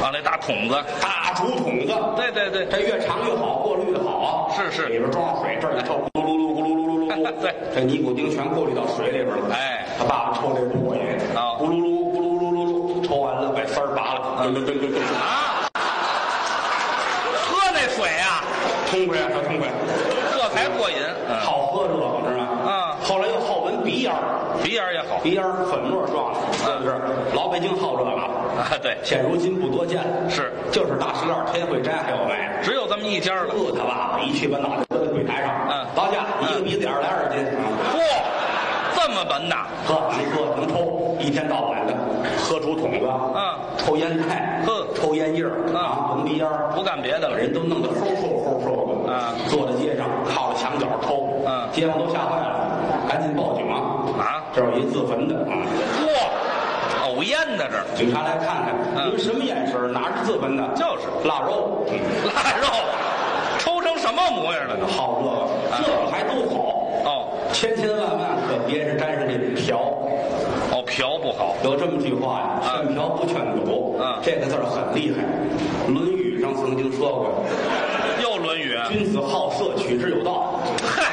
啊那大桶子，大竹筒子，对对对，这越长越好，过滤的好。是是。里边装上水，这儿一抽，咕噜噜噜咕噜噜噜噜噜，对。这尼古丁全过滤到水里边了。哎。他爸爸抽这不过瘾啊咕噜噜完了，把丝儿拔了，噔噔噔噔噔，啊，喝那水啊、痛快啊，多痛快！这才过瘾。嗯，好喝这个，知道吗？嗯后来又好闻鼻烟儿，鼻烟也好鼻烟儿粉末状的，是不是？老北京好这个，啊，对，现如今不多见了。是就是大石料天惠斋还有卖的。只有这么一家了。饿他爸爸一去把脑袋搁在柜台上，嗯到家一个鼻子眼儿来二斤啊！嚯、这么稳呐？喝能喝能抽，一天到晚的喝出筒子，嗯抽烟袋，呵抽烟叶儿啊，闻鼻烟儿不干别的了。人都弄得齁瘦齁瘦的，啊坐在街上靠着墙角抽，嗯街坊都吓坏了，赶紧报警啊！啊这有一自焚的啊！嚯、呕烟呢这儿，警察来看看，嗯你们什么眼神儿？哪是自焚的？就是腊肉，嗯腊肉，抽成什么模样了都？好这个，这个还都好，哦千千万万可别是沾上这嫖。哦，嫖不好。有这么句话呀，劝嫖不劝赌。嗯这个字儿很厉害，《论语》上曾经说过又《论语》：“君子好色，取之有道。嗨，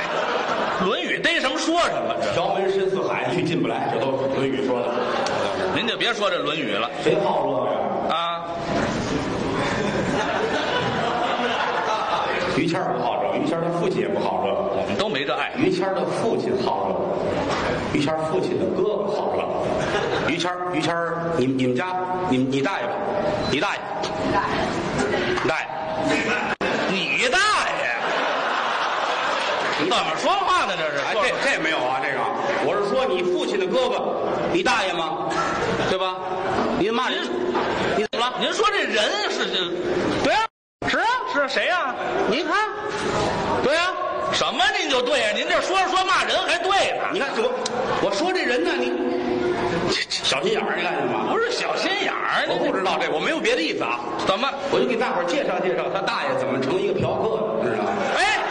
《论语》逮什么说什么。这条门深似海，一去进不来。”这都是《论语》说的。您就别说这《论语》了谁好这个呀？啊。于谦儿不好这，于谦儿他父亲也不好这。我们都没这爱。于谦的父亲好了，于谦父亲的哥哥好了。于谦，于谦，你你们家，你你大爷吧？你大爷，你大爷，你大爷！你怎么说话呢？这是？哎，这这没有啊，这个，我是说你父亲的哥哥，你大爷吗？对吧？你骂人，你怎么了？您说这人是这？对啊，是啊，是谁呀、您看，对啊，什么您就对呀、您这说着说骂人还对呢？你看我，我说这人呢，你小心眼儿，你看见吗？不是小心眼儿，我您不知道这，我没有别的意思啊，怎么？我就给大伙儿介绍介绍他大爷怎么成一个嫖客的，知道吗？哎，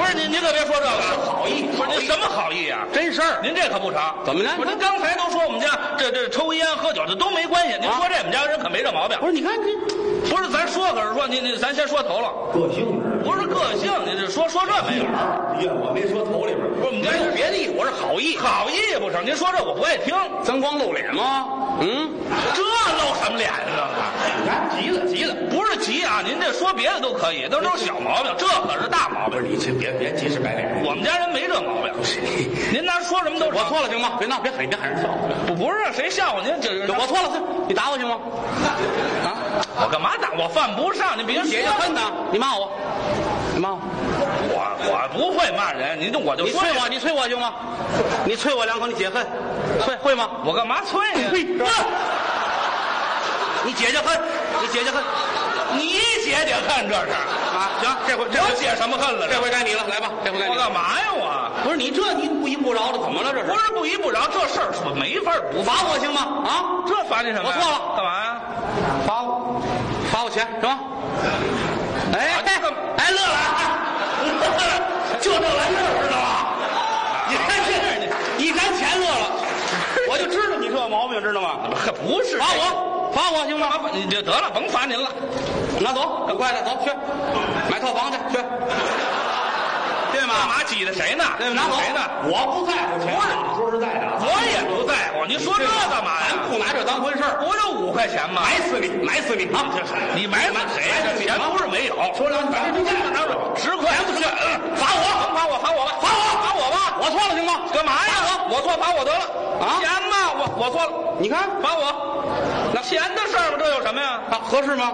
不是您，您可别说这个，好意好意不是您什么好意啊？真事儿，您这可不成，怎么呢不是您刚才都说我们家这这抽烟喝酒这都没关系，您说这我们家人可没这毛病不。是？你看这不是，咱说可是说，你你咱先说头了，个性是不是个性，你这说说这没有。怨我没说头里边儿，不是我们家没有别的意思，我是好意，好意不成，您说这我不爱听，咱光露脸吗？嗯，这露什么脸啊？你看急了急了。不是急啊，您这说别的都可以，都都是小毛病，这可是大毛病。你这别别急赤白脸，我们家人没这毛病，您拿说什么都我。错了行吗？别闹，别喊，别喊人笑。不不是谁笑话您，就是我错了，你打我行吗？啊，我干嘛打？我犯不上，你别说姐姐恨呢，你骂我，你骂我，我我不会骂人，您就我就说你催我，你催我行吗？你催我两口，你解恨，啐会吗？我干嘛啐呀？呸！你解解恨，你解解恨你解解恨这是？啊！行，这回这回我解什么恨了？这回该你了，来吧，这回该你。我干嘛呀？我不是你这你不依不饶的，怎么了？这是不是不依不饶，这事儿我没法不罚我行吗？啊，这罚你什么呀？我错了干嘛呀？罚我，罚我钱是吧？哎哎，乐了啊，就 这玩意儿知道吗？你看这，一看钱乐了，我就知道你这毛病，知道吗？可 不是罚我，罚我行吗？你就得了，甭罚您了。拿走，赶快的，走去买套房去，去，对干？嘛挤的谁呢？对吧？拿走谁呢？我不在乎钱，说实在的啊，我也不在乎。你说这干嘛呀咱？不拿这当回事儿，不就五块钱吗？埋死你，埋死你啊！你买买谁呀？这钱不是没有，说两句，反正就这样，拿走十块钱不去，罚我，罚我，罚我吧，罚我，罚我吧。我错了行吗？干嘛呀？我错，罚我得了。啊钱嘛，我我错了，你看罚我。那钱的事儿嘛，这有什么呀？啊，合适吗？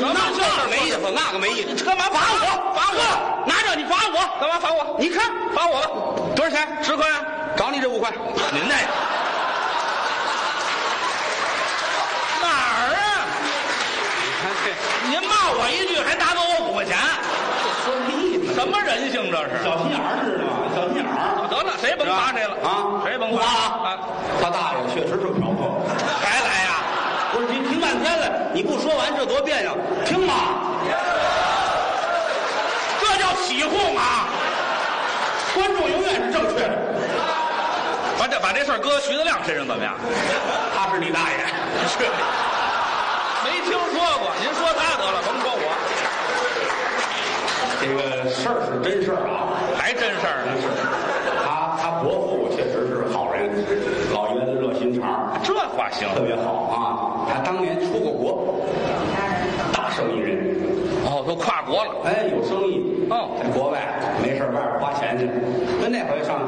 咱就事说事，你什么那这事没意思，那个没意思。干嘛罚我？罚我？拿着你罚我，干嘛罚我？你看罚我吧，多少钱？十块啊。找你这五块。您那哪儿啊？你看这您骂我一句，还打走我五块钱，说什么意思？什么人性这是？小心眼儿知道吗？小心眼儿。得了，谁甭罚谁了啊，谁甭不罚啊？啊？他大爷确实是嫖客。还来呀？不是，你听半天了，你不说完，这多别扭。听嘛，这叫起哄啊！观众永远是正确的。把这把这事儿搁徐德亮身上怎么样？他是你大爷。去，没听说过。您说他得了，甭说我，这个事儿是真事儿啊，还真事儿呢。话行特别好啊。他当年出过国，大生意人，哦，都跨国了。哎，有生意哦在国外没事儿外边花钱去。那那回上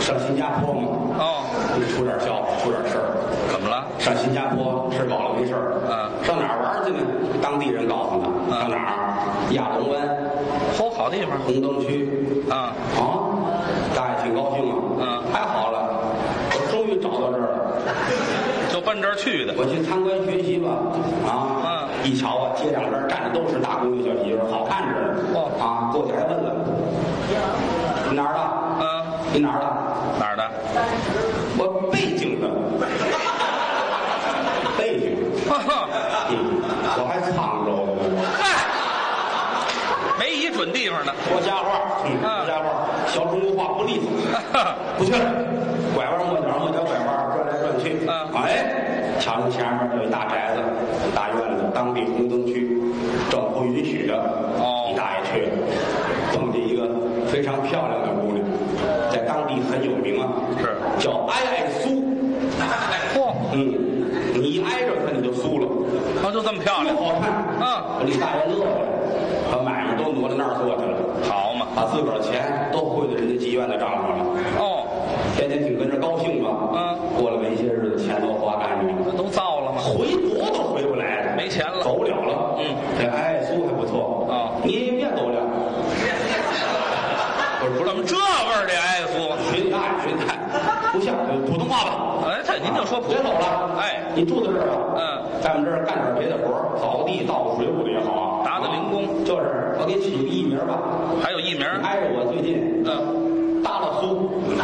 上新加坡嘛，哦，出点消息，出点事儿。怎么了？上新加坡吃饱了没事儿，嗯上哪儿玩去呢？当地人告诉他，嗯上哪儿？亚龙湾嚯，好地方红灯区。啊！啊，大爷挺高兴啊。嗯太好了，我终于找到这儿了。就奔这儿去的。我去参观学习吧。啊，嗯一瞧啊，街两边站的都是大姑娘小媳妇儿，好看着呢。哦啊，过去还问了，你哪儿的？嗯，你哪儿的？哪儿的？我北京的。北京。哈哈，嗯，我还沧州的呢。没一准地方呢。说瞎话，嗯，瞎话，小中国话不利索。不去了，拐弯抹角，抹角去。嗯哎，瞧见前面有一大宅子，大院子，当地红灯区，政府允许的。哦你大爷去了，碰见一个非常漂亮的姑娘，在当地很有名啊，是叫艾艾苏。嚯，嗯，你一挨着她你就酥了，啊，就这么漂多亮，好看。嗯，你大爷乐了，把买卖都挪到那儿做去了。好嘛。把自个儿的钱都汇到人家妓院的账上了，哦，天天挺跟着高兴吧？嗯，过了没些日子，钱都花干净了，这都造了吗？回国都回不来了，没钱了走不了了。嗯，这哎苏还不错哦你也别走了，不是不是怎么这味儿？这哀夫？学你大爷，学你大爷，不像普通话吧？哎，别走了，哎，你住在这儿吧？嗯，在我们这儿干点别的活儿，扫个地、倒个水壶的也好啊，打打零工。就是我给你起个艺名吧，还有艺名，挨着我最近，嗯，耷拉苏，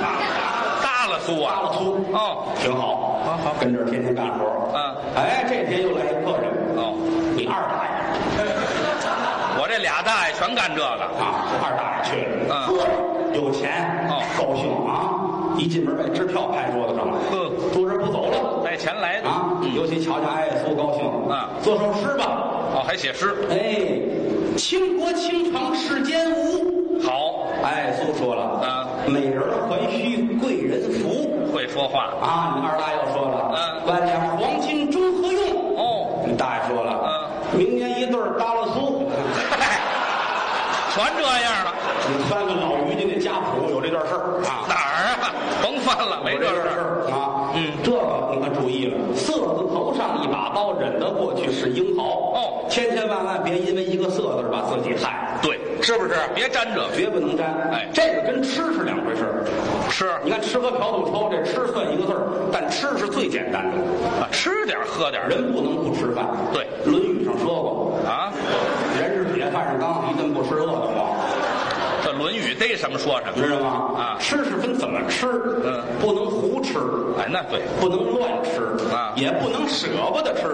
大了苏啊？耷拉，苏，哦，挺好，好好。跟这儿天天干活。嗯，哎，这天又来一客人，哦，你二大爷。我这俩大爷全干这个，啊，二大爷去了，嗯，有钱，哦。高兴啊，一进门把支票拍桌子上了，呵坐这儿不走了带钱来的啊，尤其瞧瞧艾苏高兴，啊做首诗吧，哦，还写诗，哎，倾国倾城世间无，好，艾，苏说了，啊，美人还须贵人扶。会说话，啊，你二大又说了，嗯万两黄金终何用？哦，你大爷说了，嗯，明年一对儿耷拉苏。嗨，全这样了，你翻个老于家那家谱，有这段事儿啊。哪儿啊？甭翻了，没这事有这段事儿。儿啊。嗯这个你可注意了，色字头上一把刀，忍得过去是英豪。哦千千万万别因为一个色字把自己害，对，是不是？别沾这个，绝不能沾。哎这个跟吃是两回事儿。吃你看吃喝嫖赌抽，这吃算一个字儿，但吃是最简单的。啊，吃点喝点人不能不吃饭。对《论语》上说过，啊。人是铁，饭是钢，一顿不吃饿得慌，这《论语》逮什么说什么知道吗？啊吃是分怎么吃，嗯，不能胡吃，哎，那对。不能乱吃啊也不能舍不得吃。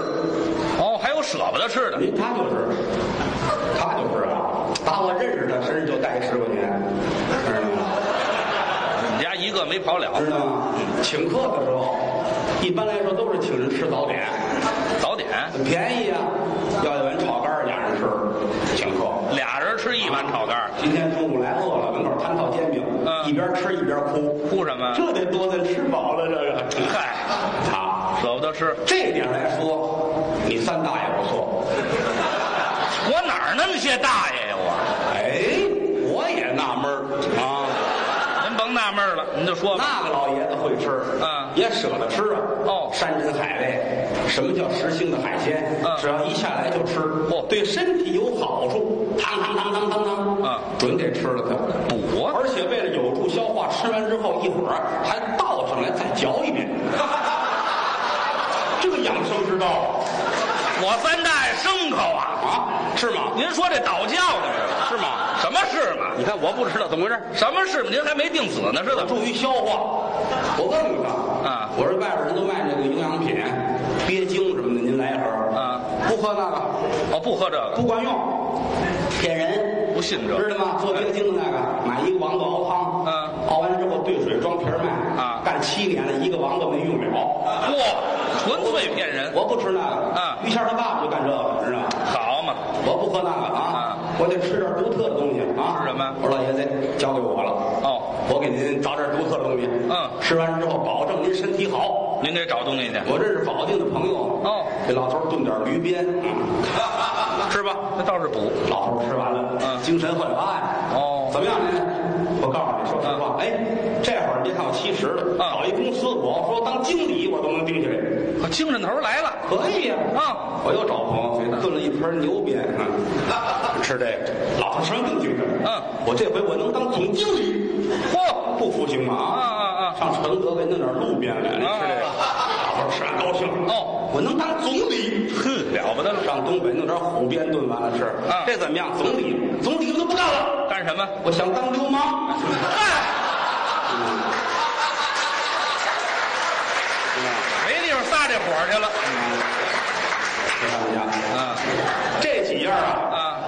哦，还有舍不得吃的。您他就是，他就是啊，打我认识他身上就带十块钱，知道吗？你们家一个没跑了，知道吗？请客的时候，一般来说都是请人吃早点，早点很便宜啊，要一碗炒肝儿俩人吃，请客。俩人吃一碗炒蛋儿，今天中午来饿了，门口摊套煎饼，嗯一边吃一边哭，哭什么？这得多咱吃饱了这个。嗨，啊，舍不得吃。这点来说，你三大爷不错。我哪儿那么些大爷呀？我，哎，我也纳闷儿啊，您甭纳闷了，您就说吧。那个老爷子会吃，嗯也舍得吃啊。哦山珍海味，什么叫时兴的海鲜？嗯只要一下来就吃，嚯对身体有好处，汤汤汤汤汤汤，嗯准得吃了它。补啊而且为了有助消化，吃完之后一会儿还倒上来再嚼一遍。这个养生之道我三大爷牲口啊！啊，是吗？您说这倒教的是吗？什么是吗？你看我不知道怎么回事，什么是吗？您还没定死呢，是怎么？助于消化。我问问他啊我说外边人都卖这个营养品，鳖精什么的，您来一盒啊？不喝那个，哦，不喝这个，不管用，骗人。不信这个。知道吗？做鳖精的那个，买一个王八熬汤，嗯熬完了之后兑水装瓶卖，啊干七年了，一个王八没用了。嚯，纯粹骗人。我不吃那个，啊于谦他爸爸就干这个，知道吗？好嘛，我不喝那个啊啊，我得吃点独特的东西啊。吃什么我说老爷子交给我了。哦，我给您找点独特的东西。嗯吃完之后保证您身体好。您给找东西去，我认识保定的朋友。哦给老头儿炖点驴鞭，嗯吃吧。那倒是补。老头儿吃完了，嗯精神焕发呀。哦怎么样您？我告诉你，说实话，哎，这会儿别看我七十了，嗯找一公司，我要说当经理，我都能定下来。我精神头来了。可以呀、啊我又找朋友给他炖了一盆牛鞭，嗯，吃这个，老头儿吃完更精神。嗯我这回我能当总经理，嚯，不服行吗？啊上承德给弄点路边来，你吃这个，老头儿吃完高兴。哦，我能当总理，哼，了不得了。上东北弄点虎鞭炖完了吃，啊这怎么样？总理，总理我都不干了，干什么？我想当流氓。没地方撒这火去了。给大家，啊这几样啊，啊，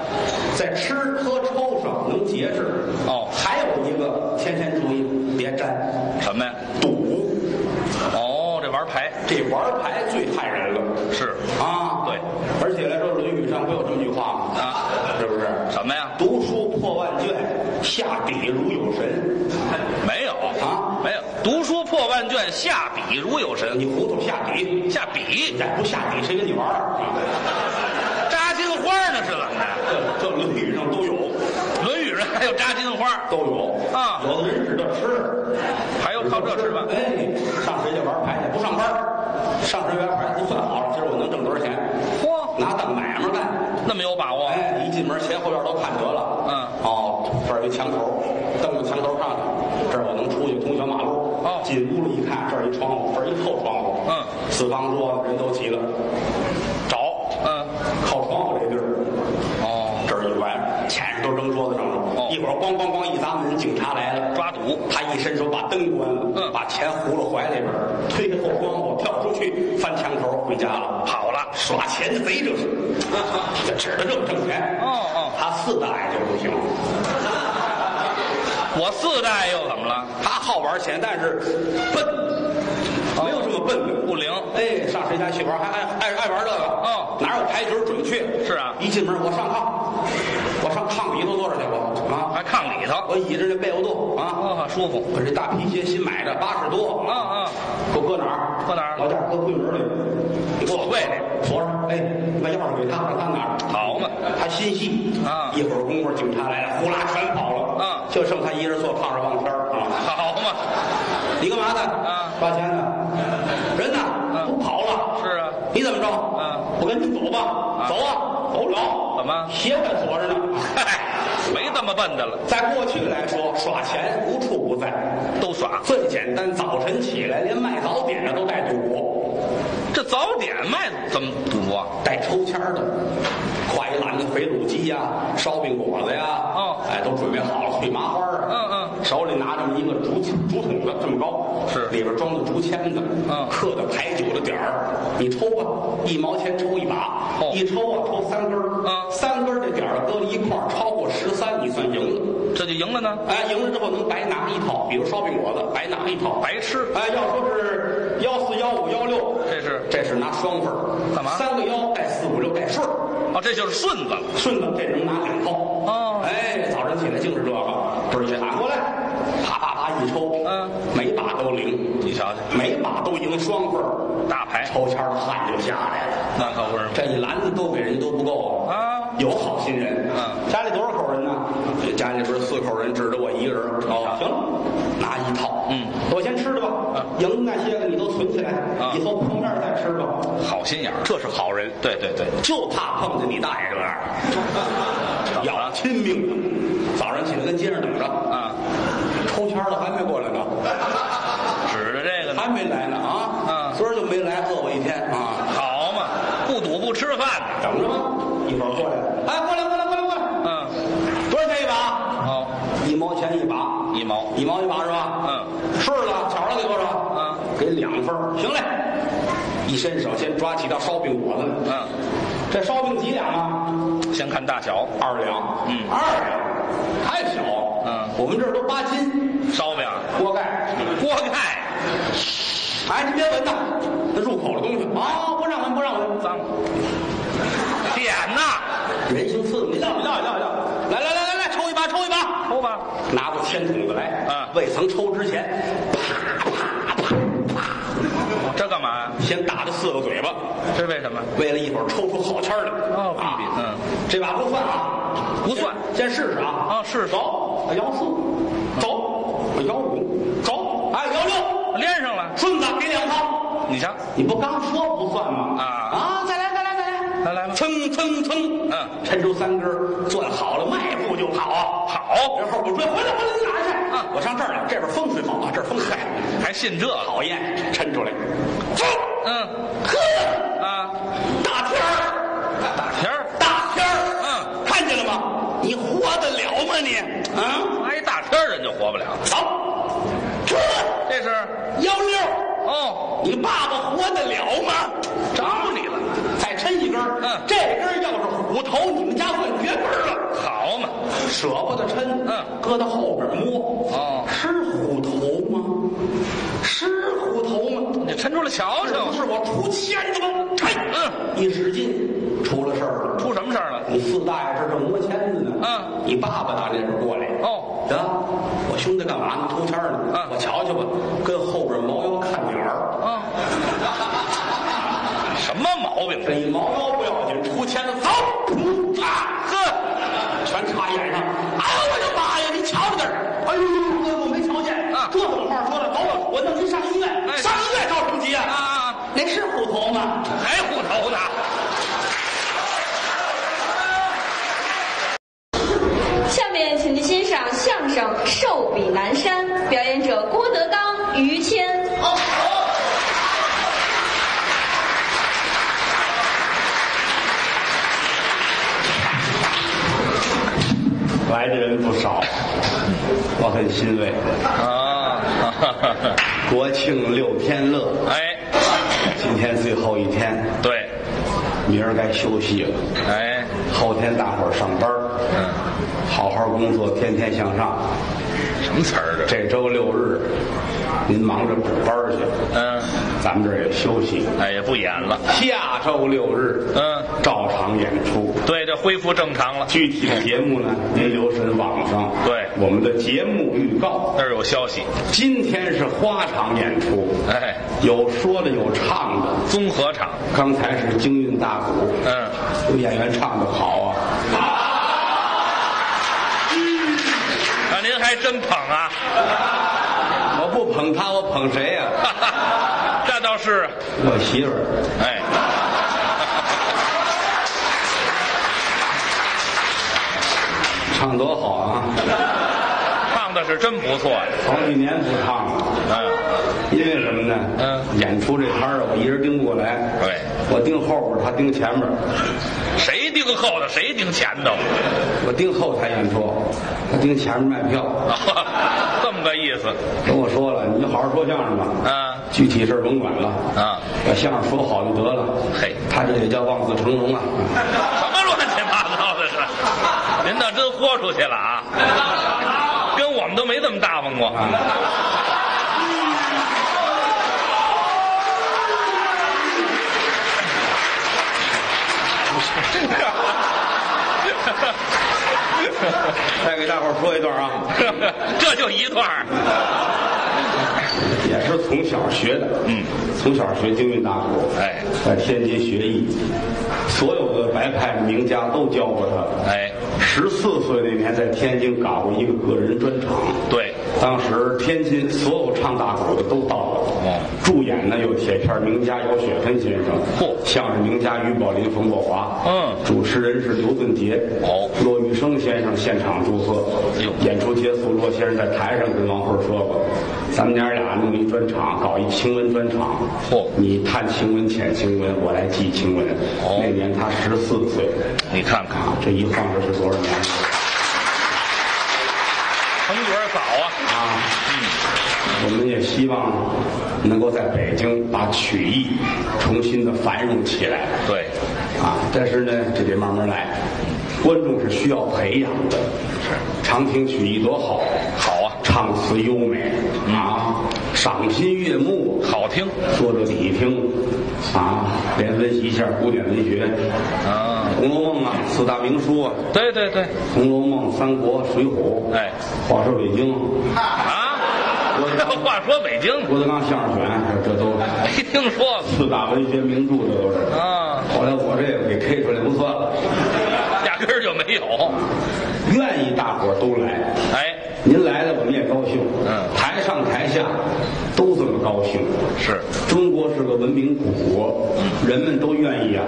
在吃喝抽上能节制。哦还有一个天天注意，别沾什么呀？赌，哦，这玩牌最害人了是啊！对，而且来说，《论语》上不有这么句话吗？啊，是不是？什么呀？读书破万卷，下笔如有神。没有啊没有。读书破万卷，下笔如有神。你糊涂下笔，下笔再不下笔谁跟你玩儿？扎金花那？是怎么的？这这《论语》上都有，《论语》上还有扎金花，都有啊有的人指着吃，还有靠这吃饭。哎，上谁家玩牌去？不上班儿，上谁玩牌就算好了，今儿我能挣多少钱？嚯，拿当买卖干。那么有把握？哎，一进门前后院都看得了。嗯哦，这儿有一墙头，蹬到墙头上去，这儿我能出去通小马路。哦进屋里一看，这儿一窗户，这儿一透窗户。嗯，四方桌子人都齐了，找嗯，靠窗户这地儿，哦，这儿一玩，钱都扔桌子上一会儿咣咣咣一砸门，警察来了，抓赌。他一伸手把灯关了，嗯把钱糊了怀里边，推开后窗户跳出去，翻墙头回家了。跑了。耍钱的贼这是，这指着这么挣钱。哦哦，他四大爷就不行，我四大爷又怎么了？他好玩钱，但是笨，笨。不灵。哎，上谁家去玩还爱爱爱玩这个？嗯哪有牌局准确？是啊一进门我上炕，我上炕里头坐着去我啊，还炕里头。我倚着这被窝坐啊，哦，舒服。我这大皮鞋新买的，八十多。嗯嗯，给我搁哪儿？搁哪儿老家搁柜门里，你给我锁柜里锁上。哎，把钥匙给他，让他拿着。好嘛。他心细啊一会儿功夫警察来了，呼啦全跑了。嗯就剩他一人坐炕上望天儿啊。好嘛。你干嘛呢？啊花钱呢？跑了。是啊。你怎么着？嗯我跟你走吧。啊走啊，走不了。怎么鞋还锁着呢。嗨，没这么笨的了，在过去来说，耍钱无处不在。都耍。最简单，早晨起来，连卖早点的都带赌博，这早点卖怎么赌啊？带抽签的，挎一篮子肥卤鸡呀、烧饼果子呀，哦哎，都准备好了，碎麻花儿啊，嗯嗯手里拿这么一个竹竹筒子，这么高，是。里边装的竹签子，嗯。刻的牌九的点儿，你抽吧，一毛钱抽一把，哦。一抽啊抽三根儿，嗯。三根儿这点儿搁了一块儿，超过十三，你算赢了。这就赢了呢？哎，赢了之后能白拿一套，比如烧饼果子，白拿一套，白吃。哎，要说是幺四幺五幺六，这是。这是拿双份儿。干嘛？三个幺带四五六带顺儿哦，这就是顺子。了。顺子这能拿两套。哦。哎，早晨起来净是这个，不是喊过来，啪啪啪一抽，嗯，每把都灵，你瞧瞧，每把都赢双份儿。大牌。抽签的汗就下来了。那可不是。这一篮子都给人都不够啊。有好心人，嗯。家里多少口人呢？家里边四口人，指着我一个人，哦，行了，拿一套，嗯，我先吃着吧，嗯赢的那些个你都存起来，啊以后碰面再吃吧。好心眼儿。这是好人，对对对，就怕碰见你大爷这样的，要了亲命。早上起来跟街上等着，啊，抽签的还没过来呢，指着这个呢。还没来呢啊，嗯昨儿就没来，饿我一天啊。好嘛，不赌不吃饭呢。等着吧，一会儿过来，哎，过来过来过来过来，嗯，多少钱一把？好，一毛钱一把，一毛。一毛一把是吧？嗯，是了，巧了，给多少？嗯，给两份儿行嘞。一伸手，先抓起条烧饼果子来。嗯，这烧饼几两啊？先看大小。二两。嗯二两，太小。嗯我们这儿都八斤。烧饼，锅盖，锅盖，哎，您别闻呐，那入口的东西啊，不让闻，不让闻，脏。点呐，人形刺激，你要要来来来来来，抽一把，抽一把，抽吧。拿过铅筒子来，啊未曾抽之前，干嘛呀？先打他四个嘴巴，这为什么？为了一会儿抽出好签来。哦弟弟嗯这把不算啊，不算先试试啊。啊试试走，幺四，走，幺五，走，哎，幺六，连上了。顺子给两套。你瞧，你不刚说不算吗？啊啊！再来，来，蹭蹭蹭，嗯抻出三根儿，攥好了，迈步就跑啊！好别后边追，回来，回来，你哪去？啊我上这儿来，这边风水好啊，这儿风嗨。还信这？讨厌，抻出来，走，嗯呵，啊，大天儿，大天儿，大天儿，嗯，看见了吗？你活得了吗你？啊，挨大天儿人就活不了。走，这这是幺六，哦，你爸爸活得了吗？着你了，再抻一根儿，嗯这根儿要是虎头，你们家算绝根儿了。好嘛，舍不得抻，嗯搁到后边摸，哦是虎头吗？是虎头吗？你抻出来瞧瞧，是我出签子吗？抻，嗯，一使劲，出了事儿了。出什么事儿了？你四大爷这正摸签子呢，嗯你爸爸打那边过来，哦，得，我兄弟干嘛呢？抽签儿呢，嗯我瞧瞧吧，跟后边猫腰看鸟儿，啊，什么毛病？这一猫腰不要紧，出签子走，噗啊，呵，全插眼上。哎呦我的妈呀！你瞧着点儿哎呦，这怎么话说的？走，我弄您上医院，哎上医院着什么急啊？啊啊啊！那是虎头吗？还虎头呢？下面，请您欣赏相声《寿比南山》，表演者郭德纲、于谦。哦来的人不少，我很欣慰。啊，国庆六天乐，哎，今天最后一天，对，明儿该休息了，哎，后天大伙儿上班嗯，好好工作，天天向上。什么词儿这？这周六日，您忙着补班儿去，嗯，咱们这儿也休息。哎，也不演了。下周六日，嗯，照常演出。对，这恢复正常了。具体的节目呢，您留神网上对我们的节目预告。那儿有消息。今天是花场演出，哎，有说的有唱的。综合场。刚才是京韵大鼓，嗯，有演员唱的好啊。啊，您还真捧啊！我不捧他，我捧谁呀、这倒是。我媳妇儿。哎，唱多好啊！唱的是真不错。好几年不唱了，嗯，因为什么呢？嗯演出这摊儿我一人盯不过来。对，我盯后边，他盯前面。谁盯后头，谁盯前头。我盯后台演出，他盯前面卖票。这么个意思。跟我说了，你就好好说相声吧。啊具体事儿甭管了。啊，把相声说好就得了。嘿他这也叫望子成龙啊。什么乱七八糟的是？您倒真豁出去了啊！跟我们都没这么大方过。啊，再给大伙儿说一段啊，这就一段儿。也是从小学的，嗯，从小学京韵大鼓，哎，在天津学艺，所有的白派名家都教过他，哎，十四岁那年在天津搞过一个个人专场，对，当时天津所有唱大鼓的都到了。哦。助演呢有铁片名家姚雪芬先生，嚯。相声名家于宝林、冯国华，嗯。主持人是刘俊杰，哦。骆玉生先生现场祝贺。哎呦。演出结束，骆先生在台上跟王慧说过，咱们娘俩弄一专场，搞一晴雯专场。嚯你探晴雯、浅晴雯，我来记晴雯。哦那年他十四岁，你看看，啊，这一晃这是多少年了？成角早啊。啊，嗯我们也希望能够在北京把曲艺重新的繁荣起来。对，啊，但是呢，这得慢慢来，观众是需要培养的。是，常听曲艺多好，唱词优美啊，赏心悦目，好听说着底听啊，连温习一下古典文学。啊。红楼梦》啊，四大名书啊，对对对，《红楼梦》《三国》《水浒》。哎，话说北京，啊，我话说北京郭德纲相声选，这这都没听说过四大文学名著，这都是。啊，后来我这个给 K 出来不算了，压根儿就没有。愿意大伙儿都来。哎，您来了，我们也高兴。嗯台上台下都这么高兴。是中国是个文明古国，人们都愿意啊，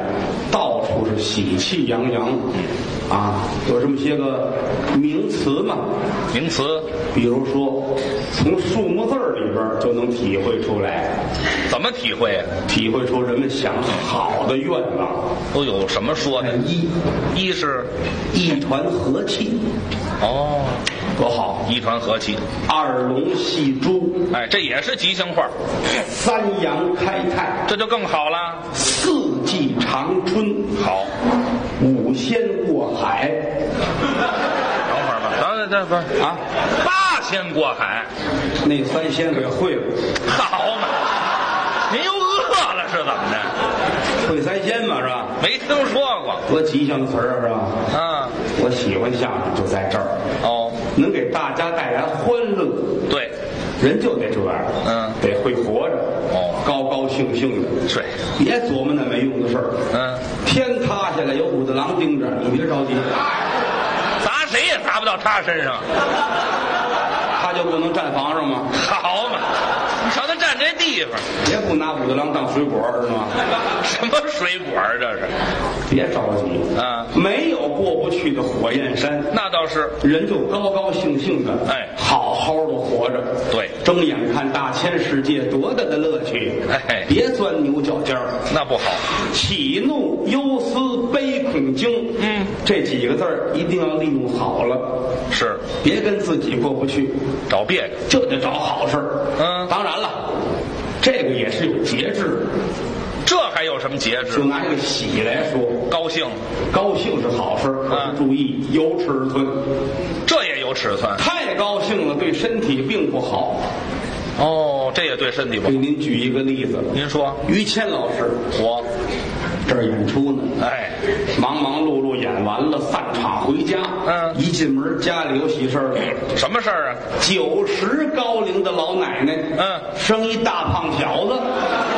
到处是喜气洋洋。啊，有这么些个名词嘛，名词比如说，从数目字儿里边就能体会出来，怎么体会啊？体会出人们想好的愿望。都有什么说的？一，一是一团和气，哦，多好；一团和气。二龙戏珠，哎，这也是吉祥话，三阳开泰，这就更好了。四季长春，好，五仙过海。等会儿吧，等等等会儿啊，八仙过海，那三仙给会了，好嘛？您又饿了是怎么的？会三仙嘛是吧？没听说过多吉祥的词儿啊是吧？啊？我喜欢相声就在这儿，哦，能给大家带来欢乐，对，人就得这样，嗯。得会活着，哦。高高兴兴的，对，别琢磨那没用的事儿，嗯，天塌下来有武大郎盯着，你别着急，砸谁也砸不到他身上，他就不能站房上吗？好这地方，别不拿武大郎当水果，知道吗？什么水果啊这是？别着急，啊没有过不去的火焰山，那倒是，人就高高兴兴的，哎好好的活着。对睁眼看大千世界，多大的乐趣！哎别钻牛角尖儿。那不好。喜怒忧思悲恐惊，嗯，这几个字儿一定要利用好了，是别跟自己过不去，找别扭，就得找好事儿。嗯当然了，这个也是有节制的。这还有什么节制？就拿这个喜来说，高兴，高兴是好事儿，可是嗯注意有尺寸，这也有尺寸。太高兴了对身体并不好。哦，这也对身体不好。给您举一个例子，您说，于谦老师我，这儿演出呢，哎，忙忙碌碌演完了，散场回家，嗯一进门家里有喜事儿了。什么事儿啊？九十高龄的老奶奶，嗯生一大胖小子，哎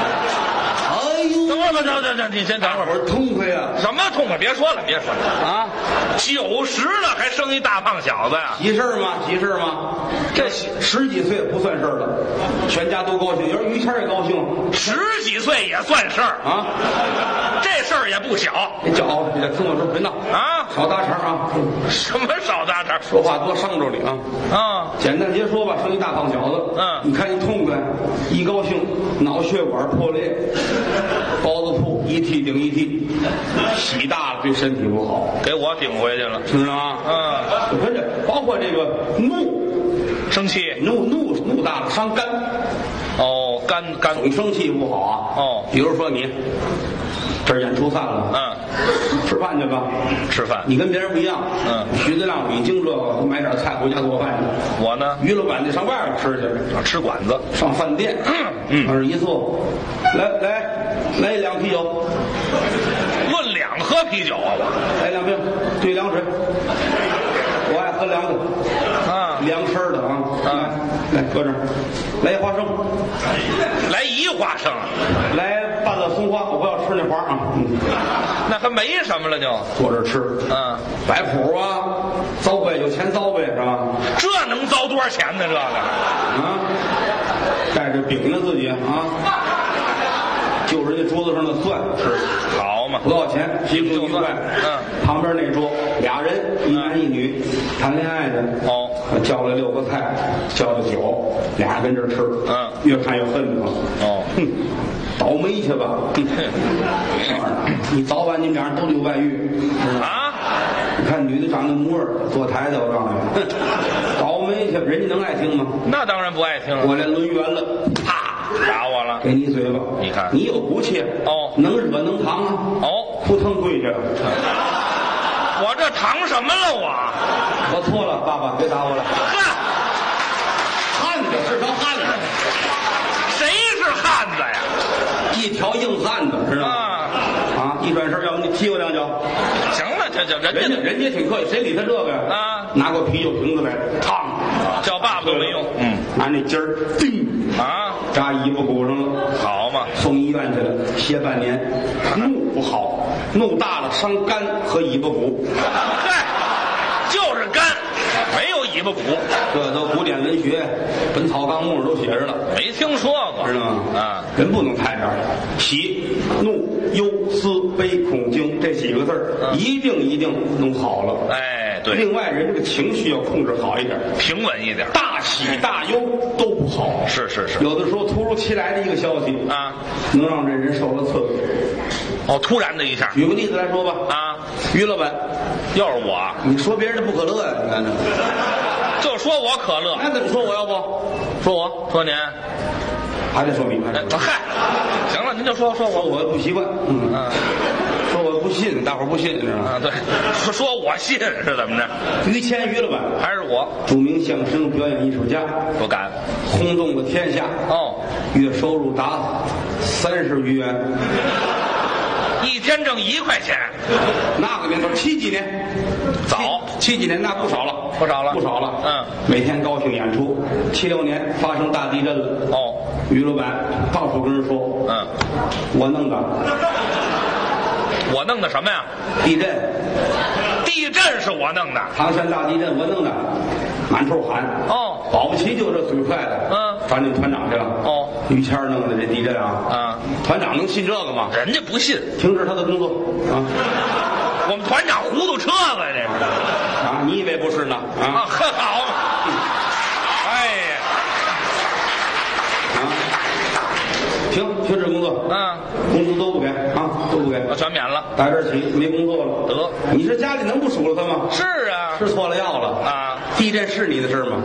呦，等等等等，你先等会儿。我痛快呀！什么痛快？别说了，别说了。啊，九十了还生一大胖小子呀？急事儿吗？急事儿吗？这十几岁不算事儿了，全家都高兴，有时于谦也高兴十几岁也算事儿，啊。这事儿也不小别叫，你得听我说，别闹啊！少搭茬啊！什么少搭茬 说话多伤着你啊！啊？简单截说吧，生一大胖小子，嗯你看你痛快，一高兴脑血管破裂，包一屉顶一屉，洗大了对身体不好，给我顶回去了。听着吗？嗯，就跟着，包括这个怒，生气怒怒怒大了伤肝，哦，干干总生气不好啊。哦比如说你这儿演出散了，嗯，吃饭去吧。吃饭。你跟别人不一样，嗯徐德亮、李经这个都买点菜回家做饭去，我呢，于老板得上外边吃去。吃馆子。上饭店，嗯往这一坐，来来来一两啤酒，论两喝啤酒啊，我来两瓶兑凉水，我爱喝凉的，啊，凉身儿的啊，啊来来搁这儿，来一花生，来一花生，来半个松花，我不要吃那花啊，嗯，那还没什么了就，坐这儿吃，嗯，摆谱啊，糟呗，有钱糟呗是吧？这能糟多少钱呢？这个。啊，带着饼呢自己啊，就人家桌子上的蒜吃。好嘛不，多少钱，吉普愉快。嗯，旁边那桌俩人，一男一女，谈恋爱的。哦，叫了六个菜，叫了酒，俩人跟这吃。嗯越看越恨得慌。哦哼，倒霉去吧！哼，你早晚你们俩人都得有外遇。啊，你看女的长那模样，坐台的，我告诉你，哼，倒霉去，人家能爱听吗？那当然不爱听了，我这抡圆了，啪，打我了。给你一嘴巴。你看你有骨气哦能惹能扛啊！哦，扑腾跪下了。我这扛什么了我？我错了，爸爸，别打我了。呵，汉子是条汉子，谁是汉子呀？一条硬汉子，知道吗？啊，啊，一转身要不你踢我两脚，行了这这人人家家人家挺客气，谁理他这个呀？啊拿过啤酒瓶子来，烫，叫爸爸都没用。嗯。拿那尖儿，叮，啊，扎尾巴骨上了。好嘛，送医院去了，歇半年，怒不好，怒大了伤肝和尾巴骨，尾巴骨，这都古典文学，《本草纲目》上都写着了，没听说过。知道吗？啊，人不能太这样，喜、怒、忧、思、悲、恐、惊这几个字儿，嗯一定一定弄好了。哎，对，另外，人这个情绪要控制好一点，平稳一点。大喜大忧都不好。是是是。有的时候突如其来的一个消息啊，能让这人受了刺激。哦，突然的一下。举个例子来说吧，啊，于老板，又是我，你说别人的不可乐呀？你看这，就说我可乐，那怎么说我要不？说我。说您，还得说明白。哎，嗨，行了，您就说说说我，我不习惯，嗯，嗯说我不信，大伙儿不信，知道吗？啊，对，说说我信是怎么着？于谦于老板，还是我。著名相声表演艺术家，不敢。轰动了天下，哦，月收入达三十余元，一天挣一块钱，那个年头七几年，早。七七几年那不少了，不少了。不少了，嗯，每天高兴演出。七六年发生大地震了，哦，于老板到处跟人说，嗯，我弄的我弄的什么呀？地震，地震是我弄的，唐山大地震，我弄的，满处喊。哦。保不齐就这嘴快的，嗯传进团长去了。哦，于谦儿弄的这地震啊，啊，团长能信这个吗？人家不信，停止他的工作。啊。我们团长糊涂车子这是啊！你以为不是呢？啊，啊很好。嘛，哎呀，啊！停，停止工作，嗯，工资都不给。啊，都不给。我全免了，打这儿起没工作了，得，你这家里能不数落他吗？是啊，吃错了药了。啊！地震是你的事吗？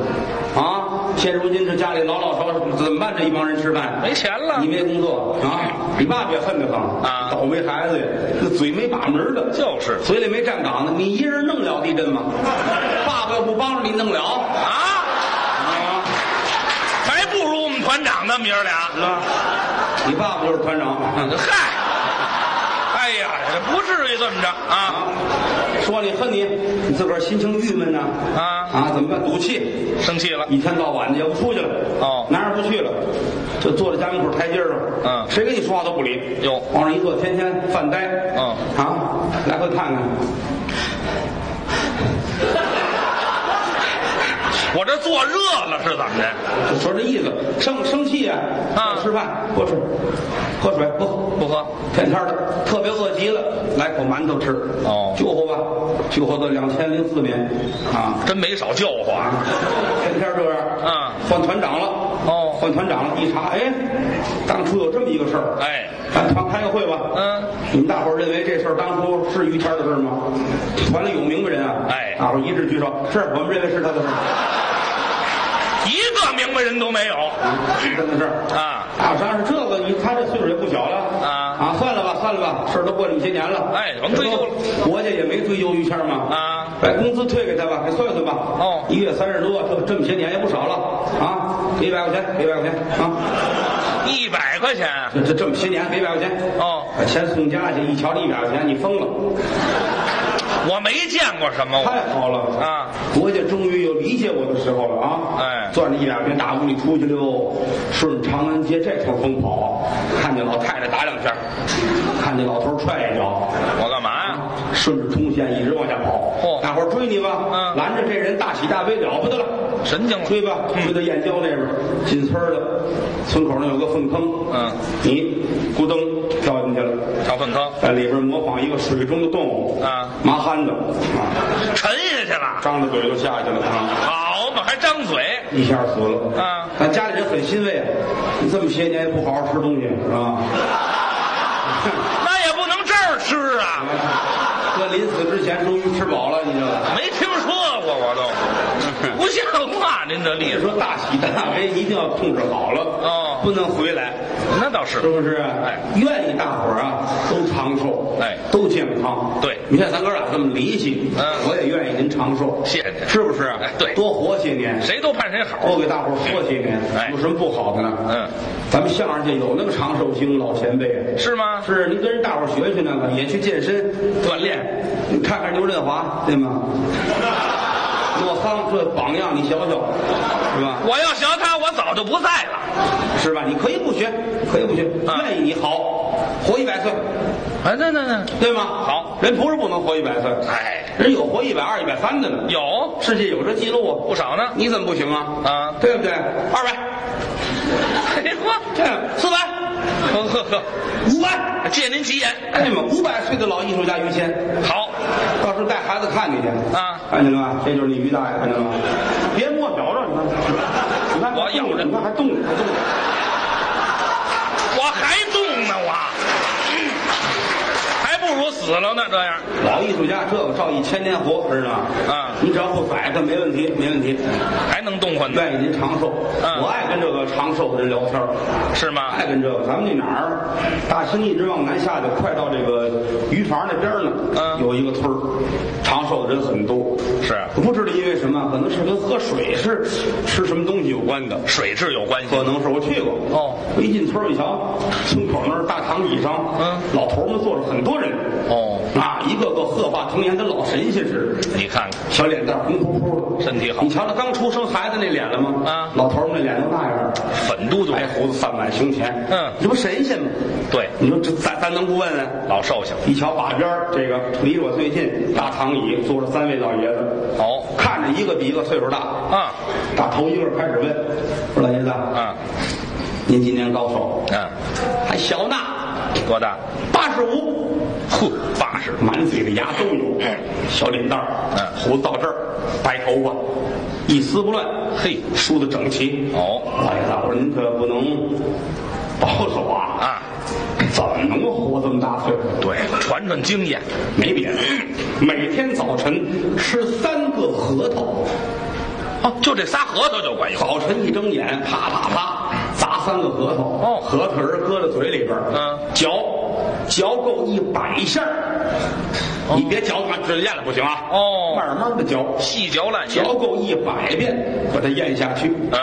啊！现如今这家里老老少少怎么办？这一帮人吃饭没钱了你没工作啊！你爸爸也恨得慌啊倒霉孩子呀，那嘴没把门的，就是嘴里没站岗的，你一人弄了地震吗？爸爸要不帮着你弄了啊，啊？还不如我们团长呢，明儿俩。是吧？你爸爸就是团长，嗨，哎呀，这不至于这么着啊啊，说你恨你，你自个儿心情郁闷呐。啊！啊，怎么办？赌气，生气了，一天到晚的也不出去了，哦。哪儿也不去了，就坐在家门口台阶上，嗯。谁跟你说话都不理，哟。往上一坐，天天犯呆，嗯。啊，来回看看，我这坐热了是怎么的？就说这意思，生生气啊，啊吃饭不吃，喝水不喝，不喝，天天的特别饿极了，来口馒头吃，哦救活吧，救活到两千零四年，啊，真没少救活啊！天天这样，啊换团长了，哦换团长了，一查，哎，当初有这么一个事儿，哎，咱团开个会吧，嗯，你们大伙儿认为这事儿当初是于谦的事儿吗？团里有明白人啊，哎大伙儿一致举手，是我们认为是他的事儿，一个明白人都没有是他的事儿。啊！啊，实际上是这个，你他这岁数也不小了啊啊，算了吧，算了吧，事儿都过这么些年了，哎甭追究了国家也没追究于谦嘛，啊，把工资退给他吧，给算算吧，哦一月三十多，这这么些年也不少了啊，给一百块钱，给一百块钱啊，一百块钱这这这么些年给一百块钱，哦，把钱送家去，一瞧这一百块钱，你疯了，我没见过什么太好了啊！国家终于有理解我的时候了啊！哎攥着一百块钱大屋里出去溜，顺着长安街这头疯跑，看见老太太打两下，看见老头踹一脚，我干嘛呀？顺着通县一直往下跑。嚯大伙儿追你吧，嗯拦着这人大喜大悲了不得了，神经了追吧，追到燕郊那边，进村儿了，村口那有个粪坑，嗯，你咕噔跳进去了，跳粪坑，在里边模仿一个水中的动物，啊麻憨的啊，沉下去了。张着嘴就下去了啊。好嘛，还张嘴一下死了啊！但家里人很欣慰啊，你这么些年也不好好吃东西是吧？那也不能这儿吃啊！终于吃饱了，你就？没听说过我都，不像话！您这例子，说大喜大悲一定要控制好了哦不能回来，那倒是是。不是？哎，愿意大伙儿啊都长寿，哎都健康。对你看咱哥俩这么离奇，嗯我也愿意您长寿，谢谢您是不是？哎对多活些年，谁都盼谁好。多给大伙儿说些年，哎有什么不好的呢？嗯，咱们相声界有那么长寿星老前辈，是吗？是您跟人大伙儿学学那个，也去健身锻炼，你看看刘振华，对吗？诺桑这榜样，你学学，是吧？我要学他，我早就不在了。是吧？你可以不学，可以不学，啊愿意你好，活一百岁，啊，那那那对吗？好，人不是不能活一百岁，哎，人有活一百二、一百三的呢，有世界有这记录啊，不少呢。你怎么不行啊？啊对不对？二百，哎嚯，对，四百，呵呵呵，五百，借您吉言。哎妈，五百岁的老艺术家于谦，好，到时候带孩子看你去啊看见了吗？这就是你于大爷，看见了吗？别摸表着，你看，你看我咬着你看还动着，还动着。我还动呢，我，还不如死了呢。这样，老艺术家这个照一千年活，知道吗？啊你只要不宰他，没问题，没问题。还能动换呢，愿意您长寿，嗯我爱跟这个长寿的人聊天儿是吗？爱跟这个。咱们那哪儿，大兴一直往南下去，快到这个鱼房那边儿呢，嗯有一个村儿，长寿的人很多。是我不知道因为什么，可能是跟喝水是吃什么东西有关的。水质有关系。可能是我去过哦，我一进村儿一瞧，村口那儿大躺椅上，嗯，老头儿们坐着很多人，哦，啊，一个个鹤发童颜，跟老神仙似的。你看看，小脸蛋红扑扑的，身体好你瞧他刚出生孩子那脸了吗？啊老头那脸都那样儿，粉嘟嘟，白胡子散满胸前，嗯这不神仙吗？对，你说这咱咱能不问问？老寿星。一瞧把边儿这个离着我最近，大躺椅坐着三位老爷子，哦，看着一个比一个岁数大，啊，打头一个开始问，说老爷子，啊，您今年高寿？嗯，还小呢，多大？八十五，呵，八十。满嘴的牙都有，小脸蛋儿，嗯胡子到这儿，白头发，一丝不乱，嘿梳的整齐。哦，老爷子，我说您可不能保守啊！啊，怎么能活这么大岁数？对，传传经验。没别的，每天早晨吃三个核桃，哦，就这仨核桃就管用。早晨一睁眼，啪啪啪砸三个核桃。哦核桃仁搁在嘴里边儿嗯嚼，嚼够一百下你别嚼完直接咽了不行啊！哦慢慢的嚼，细嚼烂咽。嚼够一百遍，把它咽下去。嗯，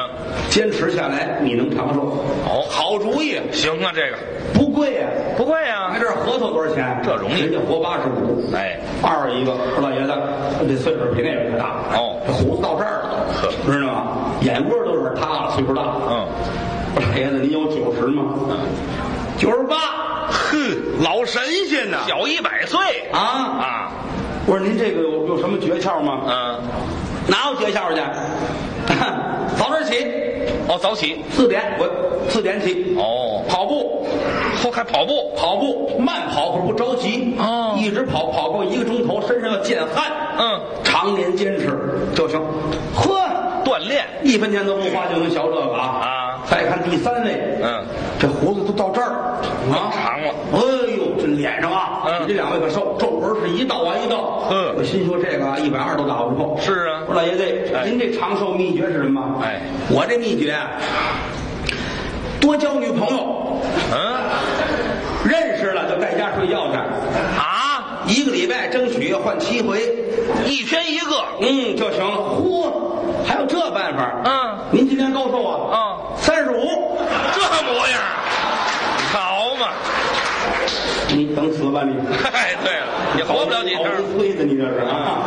坚持下来，你能长寿。哦好主意，行啊，这个不贵呀、不贵啊买。点核桃多少钱？这容易人家活八十五。哎，二一个，说老爷子，这岁数比那个还大。哦这胡子到这儿了，呵 知道吗？眼窝都有点塌了，岁数大。嗯，我说老爷子，您有九十吗？嗯，九十八。哼，老神仙呐！小一百岁啊！啊。我说您这个有有什么诀窍吗？嗯，哪有诀窍去？早点起，哦，早起。四点我四点起。哦，跑步，后还跑步。跑步慢跑可不着急哦一直跑跑够一个钟头，身上要见汗。嗯，常年坚持就行。呵，锻炼。一分钱都不花就能学这个啊！啊再看第三位，嗯，这胡子都到这儿啊，长了。哎呦，这脸上啊，嗯比这两位可瘦，皱纹是一道啊一道。嗯我心说这个啊，一百二都打不破。是啊我说老爷子，哎您这长寿秘诀是什么？哎，我这秘诀啊，多交女朋友，嗯，认识了就在家睡觉去，啊，一个礼拜争取换七回，一天一个。嗯就行了。嚯，还有这办法？嗯，您今年高寿啊？嗯，三十五。这模样，好嘛？你等死吧你！哎，对了，你活不了几天好。催的你这是啊！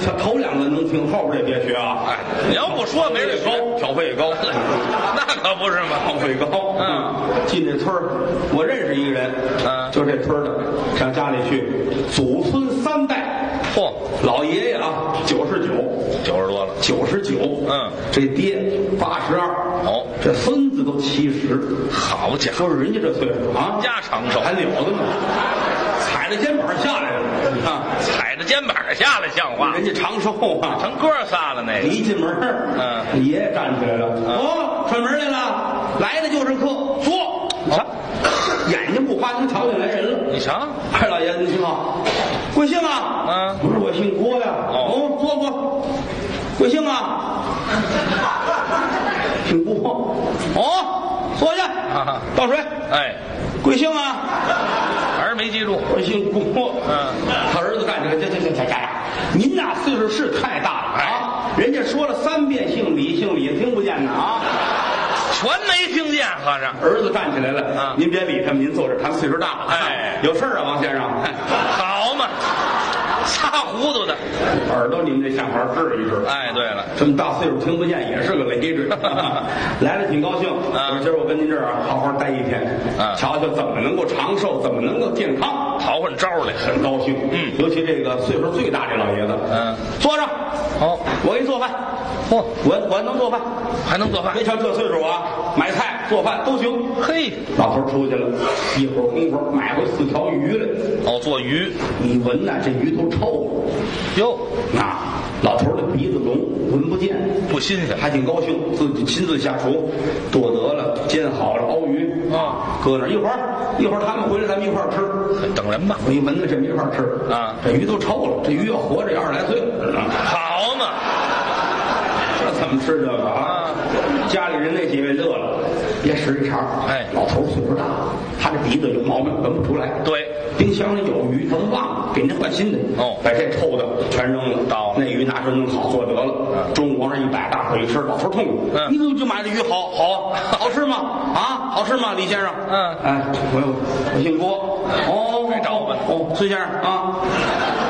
这头两个能听，后边这别学啊！哎，你要不说没人高说，，挑费也高，那可不是嘛。挑费高。嗯，进这村儿，我认识一个人，嗯。就这村儿的，上家里去，祖孙三代，嚯，老爷爷啊九十九，九十多了。九十九，嗯，这爹八十二，哦。这孙子都七十，好家伙，说是人家这岁数啊，家长寿还了得呢，踩着肩膀下来了，啊，踩着肩膀下来像话，人家长寿啊，成哥仨了那个。一进门儿，嗯爷爷站起来了，哦，串门来了，来的就是客，坐。哦眼睛不花能瞧见来人了。你瞧，二，老爷子，你姓好，贵姓啊？嗯不是我姓郭呀。哦坐坐。贵姓啊？姓郭。哦，坐下啊，倒水。哎，贵姓啊？记住。我姓郭。嗯，他儿子干这个，这这这这这，您呐岁数是太大了啊！人家说了三遍姓李，姓李听不见呢啊！全没听见，和尚。儿子站起来了，嗯您别理他们，您坐这儿，他们岁数大了。哎有事儿啊，王先生。好嘛，擦糊涂的。耳朵你们这相好好治一治。哎，对了，这么大岁数听不见也是个累赘，来了挺高兴。啊我说今儿我跟您这儿啊好好待一天，啊瞧瞧怎么能够长寿，怎么能够健康，淘换招来。很高兴。嗯尤其这个岁数最大这老爷子，嗯，坐着，好，我给你做饭，嚯，我我能做饭，还能做饭别。瞧这岁数啊，买菜做饭都行。嘿，老头出去了，一会儿功夫买回四条鱼来，哦，做鱼。你闻呐，这鱼都臭了。哟，啊，老头儿的鼻子聋，闻不见，不新鲜。还挺高兴，自己亲自下厨，剁得了，煎好了，熬鱼啊，搁那儿一会儿，一会儿他们回来，咱们一块儿吃。等人吧。我一闻着这么一块儿吃啊这鱼都臭了，这鱼要活着也二十来岁了？好嘛，这怎么吃这个啊？家里人那几位乐了，别使一茬哎老头儿岁数大，他这鼻子有毛病，闻不出来。对，冰箱里有鱼，他都忘了，给您换新的。哦把这臭的全扔了，倒那鱼拿出来弄好做得了。嗯中午往上一摆，大伙一吃，老头儿痛快。嗯你怎么就买的鱼好好啊 好吃吗？啊，好吃吗，李先生？嗯哎，我我姓郭。哦，来找我们哦，孙先生啊，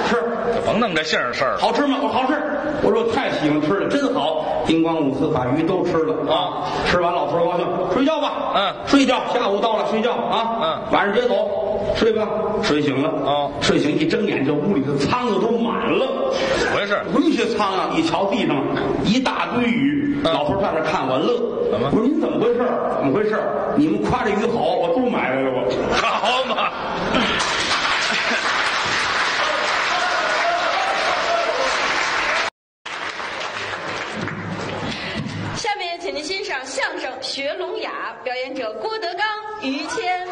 吃。甭弄这姓儿事儿。好吃吗？我好吃。我说我太喜欢吃了，真好。叮咣五四把鱼都吃了啊！吃完老头儿高兴，睡觉吧。嗯睡觉。下午到了，睡觉啊。嗯晚上别走，睡吧。睡醒了。啊睡醒一睁眼，这屋里的苍蝇都满了。怎么回事？那些苍蝇，一瞧地上一大堆鱼，嗯老头儿站那看我乐。怎么我说您怎么回事？怎么回事？你们夸这鱼好，我都买来了我。好嘛，下面，请您欣赏相声《学聋哑》，表演者郭德纲、于谦。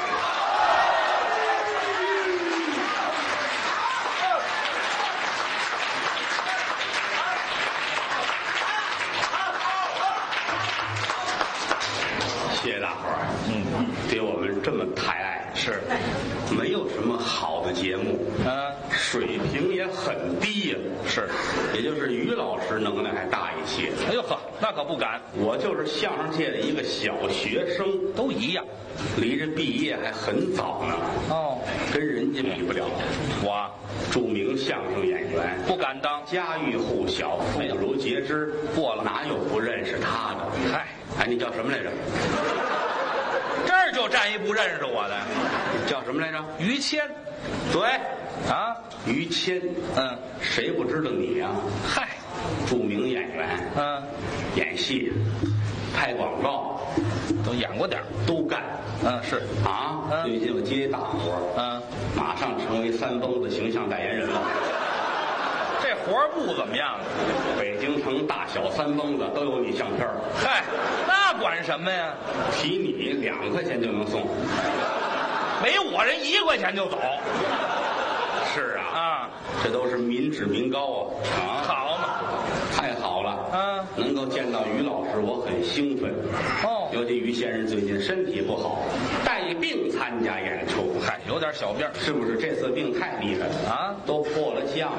谢谢大伙儿，嗯，对我们这么抬爱，是，没有什么好的节目，嗯，水平也很低呀、是。也就是于老师能耐还大一些，哎呦呵，那可不敢，我就是相声界的一个小学生，都一样。离着毕业还很早呢，哦，跟人家比不了。我。著名相声演员，不敢当。家喻户晓，妇孺皆知，过了。哪有不认识他的？嗨，哎，你叫什么来着？这儿就站一不认识我的。叫什么来着？于谦。对，啊，于谦。嗯，谁不知道你呀、嗨，著名演员，嗯，演戏、拍广告都演过点儿都干嗯，是，啊。嗯最近我接一大活儿嗯，马上成为三蹦子形象代言人了。这活儿不怎么样。北京城大小三蹦子都有你相片儿嗨，那管什么呀？提你两块钱就能送。没我人一块钱就走是啊，啊，这都是民脂民膏啊啊！好嘛，太好了，啊能够见到于老师，我很兴奋。哦尤其于先生最近身体不好，带病参加演出，嗨，有点小病。是不是？这次病太厉害了啊都破了相了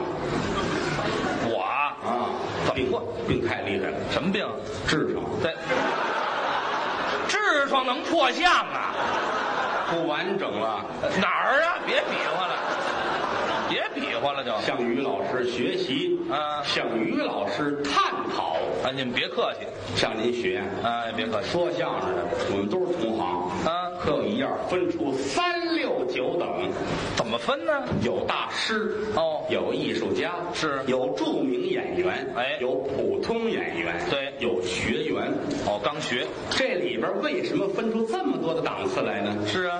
我啊，啊！病病太厉害了，什么病？痔疮对痔疮能破相啊？不完整了。哪儿啊？别比划了，别比划了就。向于老师学习，啊向于老师探讨，啊，你们别客气，向您学。啊，别客气。说相声的，我们都是同行啊可有一样分出三六九等，怎么分呢？有大师哦有艺术家是有著名演员，哎有普通演员，对有学员。哦，刚学。这里边为什么分出这么多的档次来呢？是啊。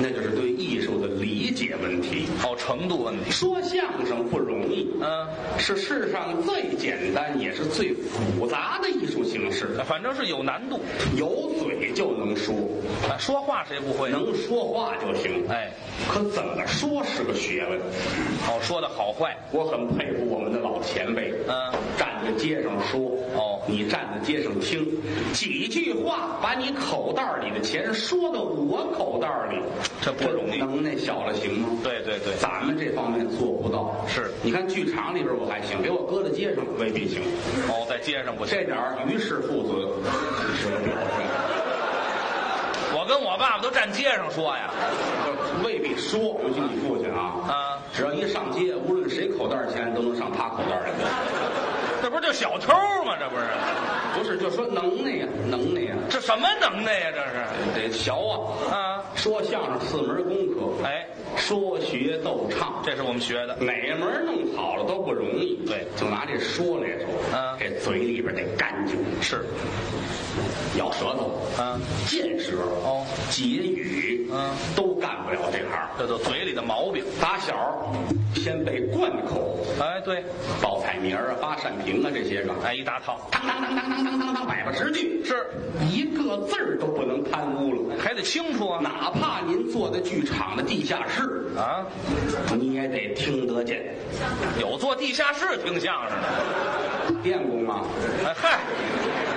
那就是对艺术的理解问题。哦，程度问题。说相声不容易，嗯，是世上最简单也是最复杂的艺术形式。反正是有难度。有嘴就能说，啊，说话谁不会？能说话就行。哎，可怎么说是个学问。哦，说的好坏，我很佩服我们的老前辈，嗯站在街上说，哦你站在街上听，几句话把你口袋里的钱说到我口袋里，这不容易能耐小了行吗？对对对，咱们这方面做不到。是你看剧场里边我还行，给我搁在街上未必行。哦，在街上不行。这点儿于氏父子我跟我爸爸都站街上说呀，这未必说。尤其你父亲啊，啊，只要一上街，无论谁口袋钱都能上他口袋里去。这不是就小偷吗？这不是，不是，就说能耐呀，能耐呀，这什么能耐呀？这是得学啊。啊，说相声四门功课，哎，说学逗唱，这是我们学的。哪门弄好了都不容易。对就拿这说来说，嗯这嘴里边得干净，是，咬舌头，啊，见舌，哦，结语，嗯，都干不了这行。这都嘴里的毛病。打小先被贯口，哎，对，报菜名啊、发扇屏啊这些个，哎，一大套，当当当当当当当当当，百八十句，是一个字儿都不能贪污了。还得清楚啊。哪怕您坐在剧场的地下室，啊，你也得听得见。有坐地下室听相声的。电工吗，哎嗨，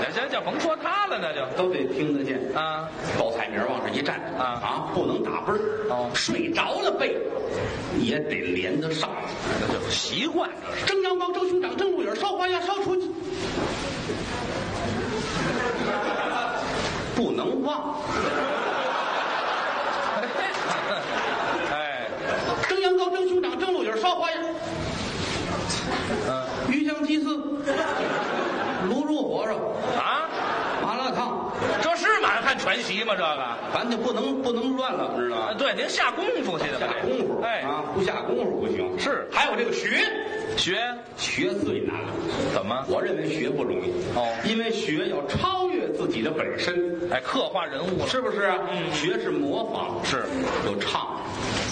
行行行，甭说他了，那就都得听得见。啊，报菜名往这一站啊啊，不能打奔儿。哦睡着了背也得连得上。那就是习惯，这是。蒸羊羔、蒸熊掌、蒸鹿眼儿、烧花鸭、烧雏鸡，不能忘。哎，蒸羊羔、蒸熊掌、蒸鹿尾、烧花鸭，嗯鱼香鸡丝，卤煮火烧，啊，麻辣烫，这是满汉全席吗？这个？咱就不能不能乱了，知道啊，吗？对，您下功夫去的，下功夫，哎，啊，不下功夫不行。是还有这个学，学学最难了。怎么？我认为学不容易。哦。因为学要超越自己的本身，哎，刻画人物。是不是啊？嗯，学是模仿，是。有唱，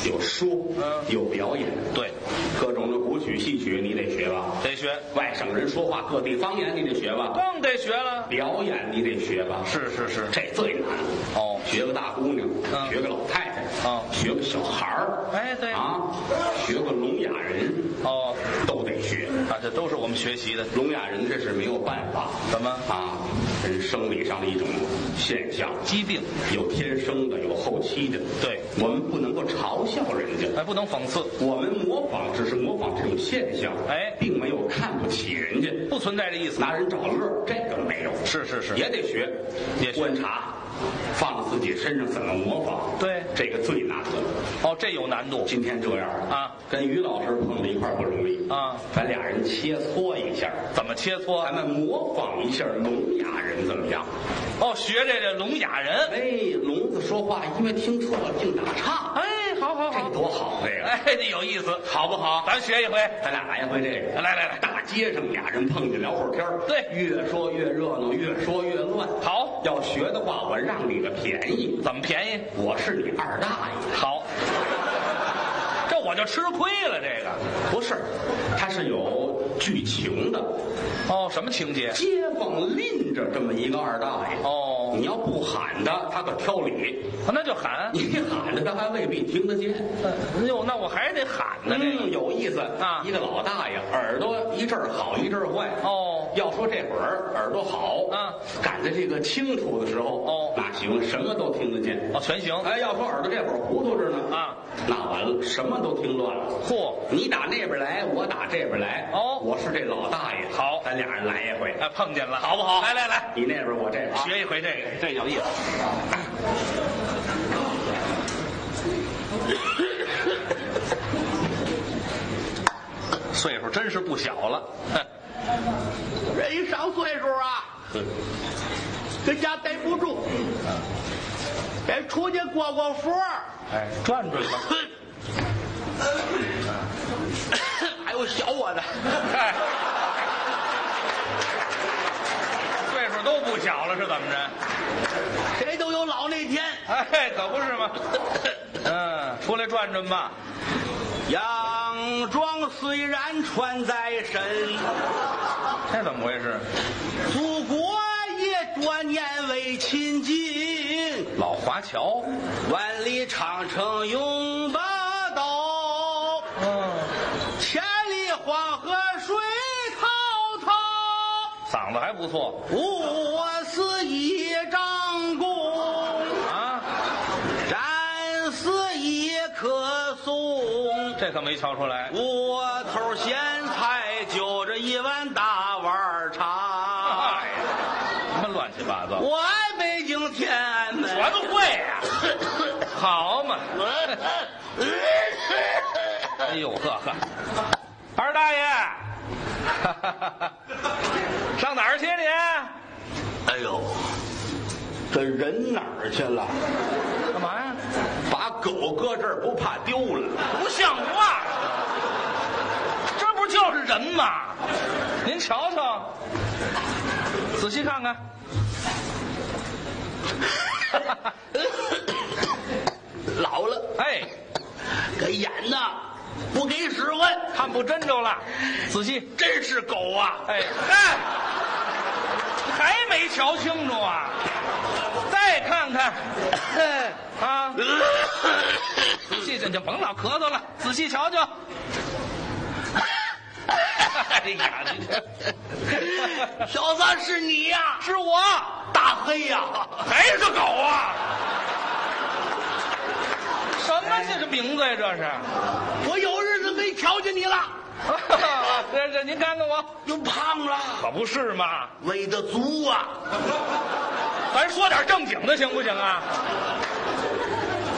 有说，嗯。有表演，对，各种的古曲戏曲你得学吧，得学，外省人说话各地方言你得学吧，更得学了。表演你得学吧，是是是，这最难。哦，学个大姑娘，嗯。学个老太太，嗯学个小孩儿，哎对啊，学个聋哑人，哦，都得学。啊，这都是我们学习的。聋哑人这是没有办法，怎么啊？人生理上的一种现象，疾病？有天生的，有后期的。对我们不能够嘲笑人家，哎，不能讽刺，我们模仿只是模仿这种现象，哎并没有看不起人家，不存在这意思。拿人找乐儿，这个没有。是是是，也得学，也观察，放到自己身上怎么模仿。对这个最难了。哦，这有难度。今天这样啊，跟于老师碰到一块儿不容易啊，咱俩人切磋一下，怎么切磋咱？们模仿一下聋哑人怎么样？哦，学这这聋哑人。哎，聋子说话因为听错了净打岔，哎，好好好这，多好这个，哎，这有意思，好不好？咱学一回。咱俩来一回这个，来来来大街上俩人碰见聊会儿天儿对越说越热闹，越说越乱。好，要学的话，我让你个便宜，怎么便宜？我是你二大爷。好，这我就吃亏了。这个不是，它是有剧情的。哦，什么情节？街坊拎着这么一个二大爷，哦，你要不喊他，他可挑理；那就喊。你喊着，他还未必听得见。哎呦，那我还得喊呢。嗯，有意思啊一个老大爷，耳朵一阵好，一阵坏。哦要说这会儿耳朵好，啊，赶在这个清楚的时候，哦那行，什么都听得见。哦，全行。哎，要说耳朵这会儿糊涂着呢，啊，那完了，什么都听乱了。嚯，你打那边来，我打这边来。哦我是这老大爷。好咱俩人来一回，哎，碰见了，好不好？来来来，你那边我这边，学一回这个，这有意思。岁数真是不小了，哼 人一上岁数啊，在家待不住，得出去过过佛儿。哎，转转吧。还有小我的，哎，都不小了，是怎么着？谁都有老那天。哎，可不是吗？嗯，出来转转吧。洋装虽然穿在身，这怎么回事？祖国也多年为亲近，老华侨，万里长城永不倒，嗯，千里黄河水。嗓子还不错我是一张弓，啊，战死一棵松。这可没瞧出来。窝头咸菜就着一碗大碗茶。哎呀，什么乱七八糟？我爱北京天安门。我都会呀、好嘛！哎呦呵呵，二大爷，上哪儿去你？哎呦，这人哪儿去了？干嘛呀？把狗搁这儿不怕丢了？不像话！这不就是人吗？您瞧瞧，仔细看看。老了，哎，这眼呐不给使唤，看不真着了，仔细。真是狗啊！哎，嗨，还没瞧清楚啊？再看看 啊！仔细，这就甭老咳嗽了，仔细瞧瞧。哎呀，你这小子是你呀、是我，大黑呀、还是狗啊？什么这是名字呀？这是？我有瞧见你了，这这，您看看我，又胖了，可不是嘛？喂的足啊！咱说点正经的行不行啊？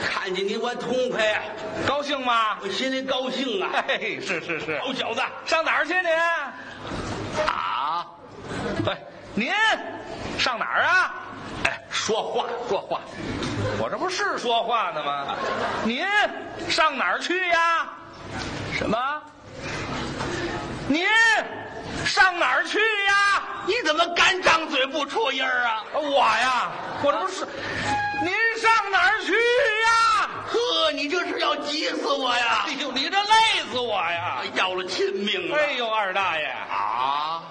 看见你我痛快呀、高兴吗？我心里高兴啊！嘿，是是是。好小子上哪儿去你？啊！对，您上哪儿啊？哎，说话说话，我这不是说话呢吗？您上哪儿去呀？什么？您上哪儿去呀？你怎么干张嘴不出音儿啊？我呀，我这不是，您上哪儿去呀？呵，你这是要急死我呀哎！呦，你这累死我呀！要了亲命了！哎呦，二大爷，啊！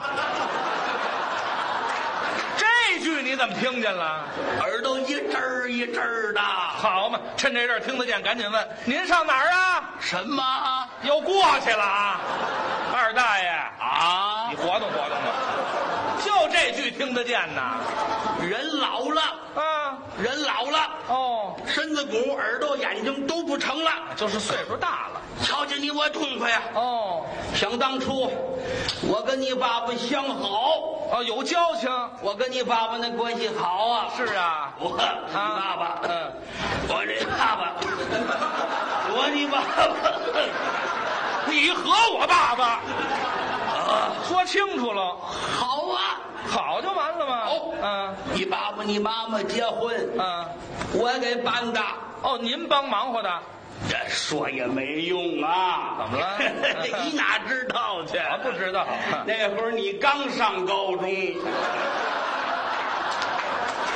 这句你怎么听见了？耳朵一阵儿一阵儿的。好嘛，趁这阵儿听得见，赶紧问您上哪儿啊？什么又过去了啊！二大爷，啊你？活动活动吧，就这句听得见呐？人老了，啊，人老了，哦，身子骨、耳朵、眼睛都不成了。就是岁数大了。瞧见你我痛快呀！哦，想当初，我跟你爸爸相好，哦，有交情。我跟你爸爸那关系好啊。是啊，我你爸爸，嗯，我这爸爸，我你爸爸，你和我爸爸啊，说清楚了，好啊。好就完了吗？哦嗯你爸爸你妈妈结婚，嗯，我给办的。哦，您帮忙活的，这说也没用啊！怎么了 你哪知道去？我不知道那会儿你刚上高中，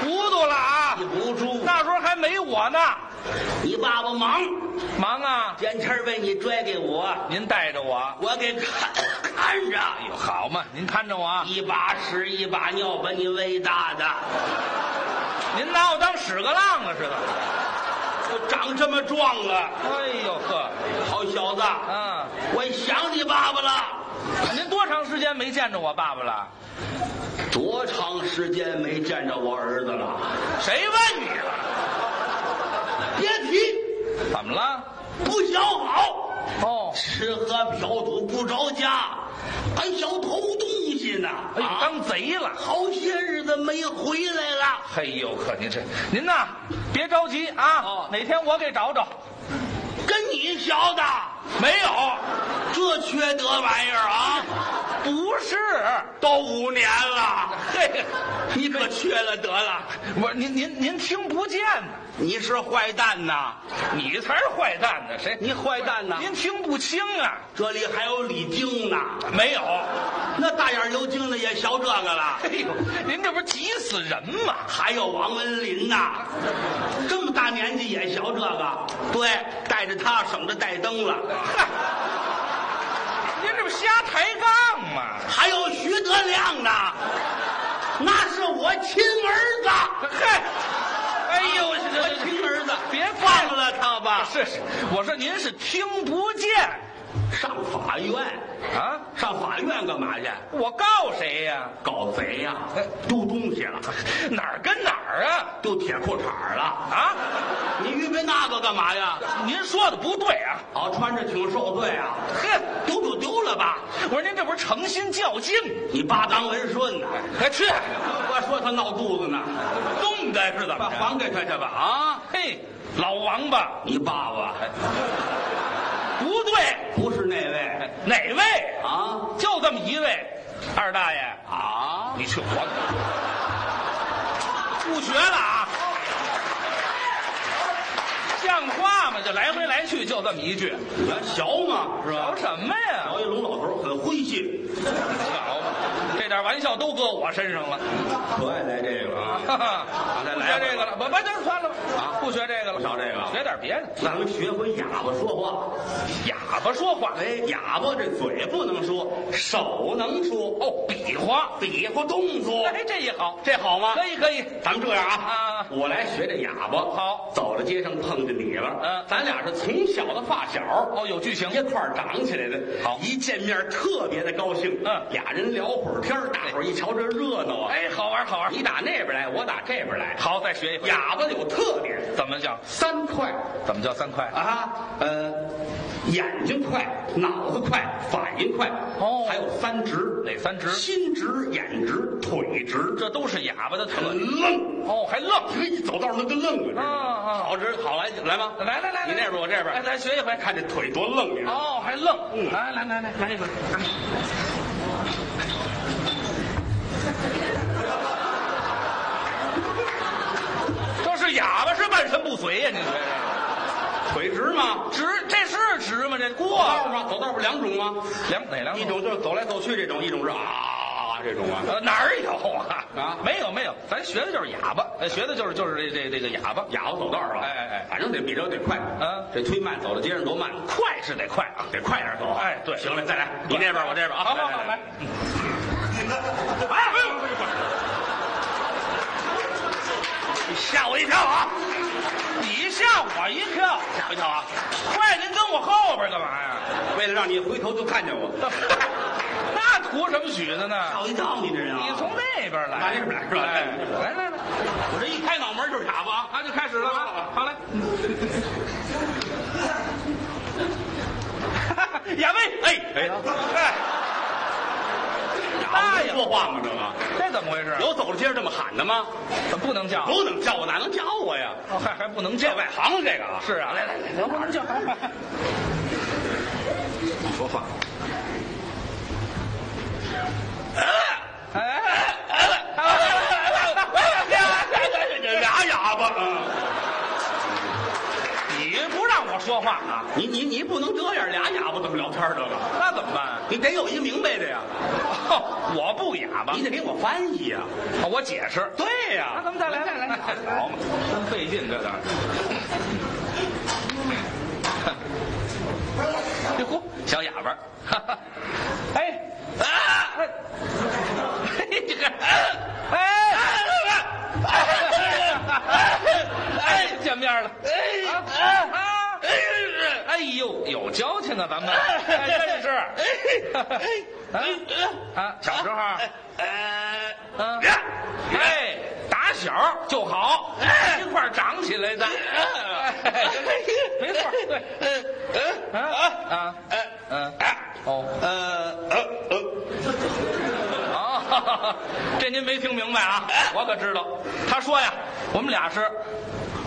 糊涂了啊你！不住。那时候还没我呢，你爸爸忙，忙啊！捡钱儿被你拽给我，您带着我，我给看看着。哎呦，好嘛，您看着我啊！一把屎一把尿把你喂大的，您拿我当屎壳郎啊似的。都长这么壮了，哎呦呵，好小子！嗯，我想你爸爸了，您多长时间没见着我爸爸了？多长时间没见着我儿子了？谁问你了？别提，怎么了？不想好。哦，吃喝嫖赌不着家，还想偷东西呢。哎呦，啊当贼了！好些日子没回来了。嘿呦可，您这您呐，别着急啊，哦哪天我给找找。跟你学的，没有，这缺德玩意儿啊！不是，都五年了，嘿，你可缺了德了。我您您您听不见呢，你是坏蛋呐！你才是坏蛋呢，谁？你坏蛋呐！您听不清啊？这里还有李菁呢，没有，那大眼刘菁的也学这个了。哎呦，您这不急死人吗？还有王文林呐，这么大年纪也学这个。对，带着他省着带灯了。嗨，您这不瞎抬杠吗？还有徐德亮呢，那是我我亲儿子。嗨，哎呦，我亲儿子，别放了他吧。是是，我说您是听不见上法院，啊？上法院干嘛去？我告谁呀、搞贼呀、丢东西了，哪儿跟哪儿啊？丢铁裤衩了。啊？你预备那个干嘛呀？您说的不对啊！好，穿着挺受罪啊。呵，丢就丢了吧，我说您这不是诚心较劲？你爸当文顺呢。快去，我说他闹肚子呢，冻的是怎么着？还给他去吧啊！嘿，老王八，你爸爸不对，不是那位哪位？啊就这么一位，二大爷，啊！你去我不学了啊！像话吗？就来回来去就这么一句，你看小嘛是吧瞧？什么呀？小一龙老头很诙谐，瞧吧，这点玩笑都搁我身上了。可爱来这个啊！不学这个了，不不，那算了吧。啊不学这个了，不学这个学点别的。咱们学会哑巴说话。哑巴说话，哎，哑巴这嘴不能说，手能说哦，比划，比划动作。哎，这也好，这好吗？可以可以。咱们这样啊，啊我来学这哑巴。好走到街上碰见你了，嗯咱俩是从小的发小，哦，有剧情。一块儿长起来的。好一见面特别的高兴。嗯俩人聊会儿天儿大伙儿一瞧这热闹啊。哎，好玩好玩。你打那边来，我打这边来。好，再学一回。哑巴有特点，怎么讲？三块怎么叫三块？啊，呃，眼睛快，脑子快，反应快。哦还有三直，哪三直心直、眼直、腿直，这都是哑巴的特很点。愣。哦，还愣。嘿，走道那个愣啊！啊啊好直好来来吧？来来来，你那边我这边，来，咱学一回。看这腿多愣呀！哦，还愣。来来来来，来一回。这 是哑巴是半身不遂呀？你觉得？腿直吗？直，这是直吗？这过道吗？走道不两种吗？两哪两一种就是走来走去这种，一种是啊这种啊。呃，哪儿有啊？啊没有没有，咱学的就是哑巴，呃，学的就是就是这这这个哑巴。哑巴走道是吧？哎哎哎反正得比这得快。嗯这忒慢，走到街上多慢，快是得快啊！得快点走。哎对行了，再来，你那边我这边啊。好好好，来。哎，不用，你吓我一跳啊！你吓我一跳，吓我一跳啊！快，您跟我后边干嘛呀？为了让你回头就看见我，那图什么许的呢？一跳，你这人啊！你从那边来，打那边来是吧哎来来来，我这一开脑门就是哑巴啊！那就开始了啊！好嘞，哑威，哎哎，哎，大爷说话吗？这个这怎么回事？有走着街上这么喊的吗？怎么不能叫？不能叫我，哪能叫我呀？哦，还还不能叫？外行这个啊，是啊，来来来，能不能叫。说话。哎哎哎哎哎哎哎哎哎，俩哑巴啊！让我说话啊？你你你不能这样，俩哑巴怎么聊天儿这个？那怎么办？你得有一个明白的呀，哦，我不哑巴。你，得给我翻译呀。啊我解释。对呀。那，咱们再来，再来，好嘛，真费劲这个。哟嚯，小哑巴，哈 哈哎，啊，哎，这个，哎，哎，见面了，哎。啊，哎呦，有交情啊，咱们，哎认识，哎，啊，小时候，嗯，哎，打小就好，一块长起来的，没错，对，啊啊，嗯，哦，呃呃呃，啊，这您没听明白啊？我可知道，他说呀，我们俩是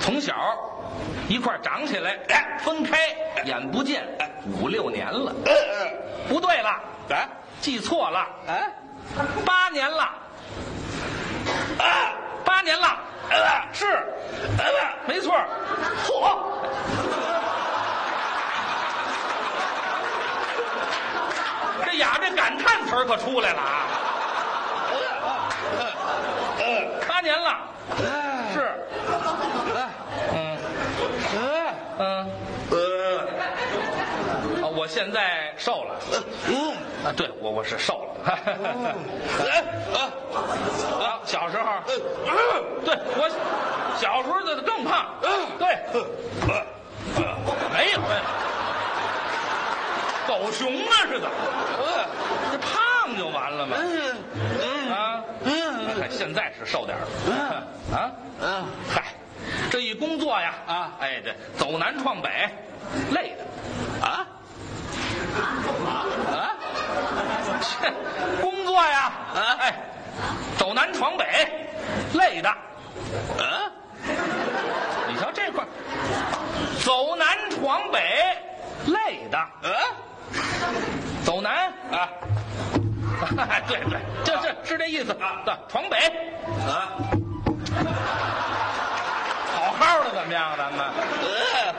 从小一块儿长起来，分开眼不见五六年了。不对了，哎记错了，哎，八年了，八年了，是，没错，嚯！这哑这感叹词儿可出来了啊！八年了，是，嗯嗯呃，啊，我我现在瘦了。嗯，啊，对我我是瘦了。哎啊，啊，小时候，嗯。对我小时候的更胖。对，没有呀，狗熊啊是怎么着？这胖就完了吗？嗯。嗯。啊，嗯。看现在是瘦点儿了。啊，嗯。嗨，这一工作呀，啊哎，这走南闯北，累的。啊啊切 工作呀，啊哎，走南闯北，累的。啊你瞧这块，走南闯北，累的。啊走南啊，对对，这这是这意思啊。对，闯北，啊的怎么样？咱们呃。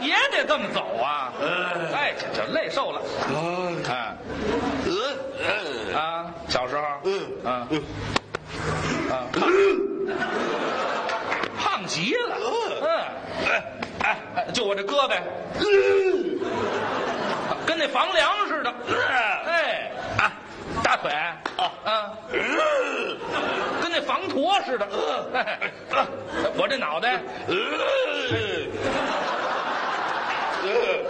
也得这么走啊。呃。哎，这这累瘦了。呃。啊。呃。啊，小时候，嗯。啊。嗯。啊，胖胖极了。嗯，哎就我这胳膊，跟那房梁似的。哎。啊，大腿啊啊，跟那防驼似的。哎我这脑袋，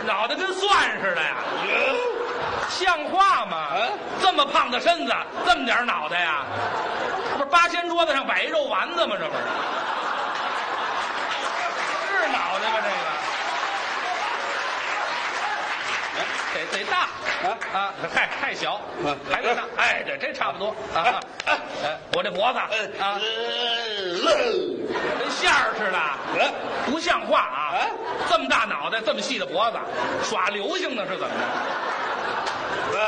脑袋跟蒜似的呀，像话吗？这么胖的身子，这么点脑袋呀？这不是八仙桌子上摆一肉丸子吗？这不是？是脑袋吗？这个？得得大啊啊！太太小，还得大。哎，对，这差不多啊。哎，我这脖子啊，跟线儿似的，不像话啊！这么大脑袋，这么细的脖子，耍流星呢是怎么着？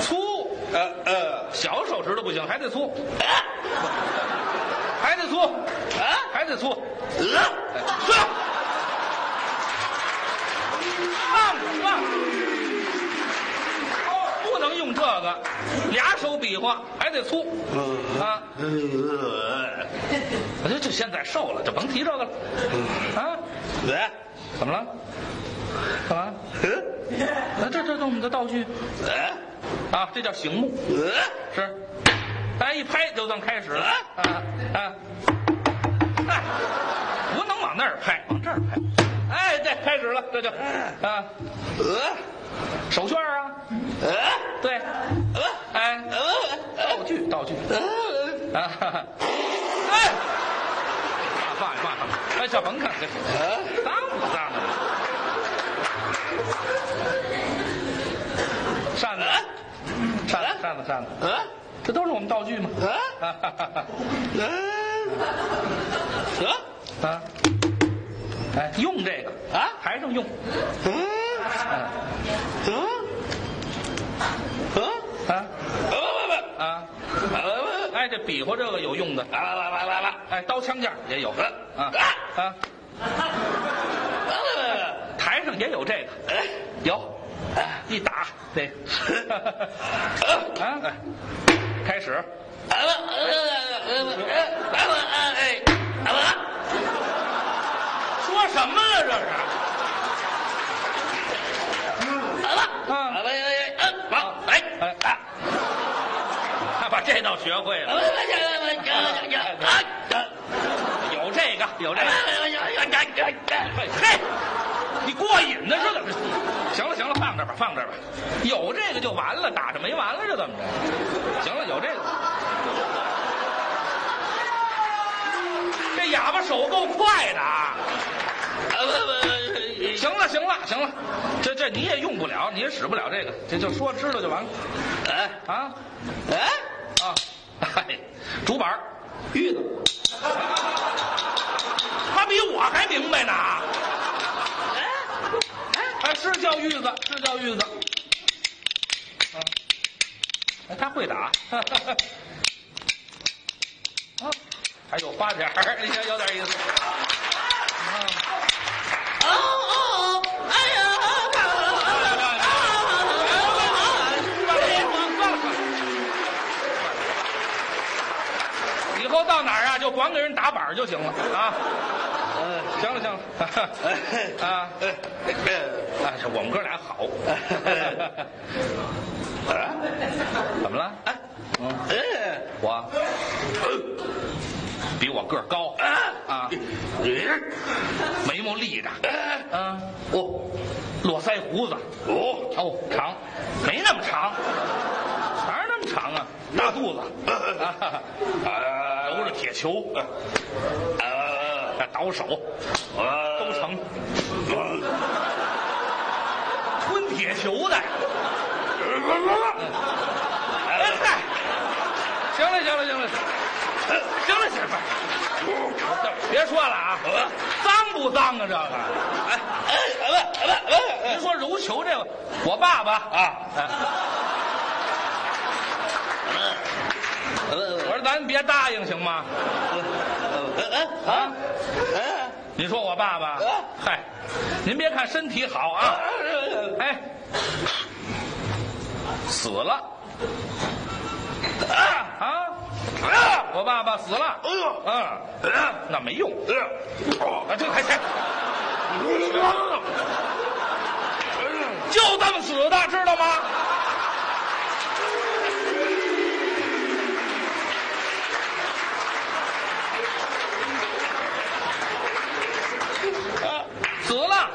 粗，呃呃小手指头不行，还得粗，还得粗，还得粗，放放能用这个，俩手比划，还得粗啊！我就就现在瘦了，就甭提这个了啊！怎么了？干嘛？啊，这这是我们的道具啊，这叫醒目，是。哎，一拍就算开始了啊啊！哎，不能往那儿拍，往这儿拍。哎，对，开始了，这就啊，手绢儿啊，对，哎，道具道具。啊，哈哈哎，放下放下，哎，这甭看这脏不脏啊？扇子，扇子扇子扇子，这都是我们道具吗？啊。哈哈哈啊！哎，用这个。啊，还是用。嗯 啊？啊！哎，这比划这个有用的。来来来来来哎，刀枪架也有。啊？啊！台上也有这个，有，一打这个啊，哎开始。说什么了这是？啊，好，来，哎，他把这倒学会了。有这个，有这个。嘿，你过瘾呢是怎么着？行了行了，放这吧，放这吧。有这个就完了，打着没完了，这怎么着？行了，有这个。这哑巴手够快的啊！行了行了行了，这这你也用不了，你也使不了这个，这就说知道就完了。哎啊哎啊，嗨，竹板儿玉子，他比我还明白呢。哎哎，是叫玉子，是叫玉子。啊，哎，他会打。啊，还有花点儿，有点意思。人打板儿就行了啊。行了行了，啊，哎，这我们哥俩好。啊，怎么了？哎，嗯，哎，我比我个儿高啊，眉毛立着，嗯，哦，络腮胡子，哦，哦，长，没那么长，哪儿那么长啊？大肚子，啊，球，呃，倒手，都成，吞铁球的。哎嗨，行了行了行了，行了行了，别说了啊，脏不脏啊这个？哎哎您说揉球这个，我爸爸啊，哎我说咱别答应行吗？啊，你说我爸爸，嗨，您别看身体好啊，哎，死了。啊。啊！我爸爸死了。哎呦。嗯，那没用。啊，这还行，就这么死的，知道吗？啊死了。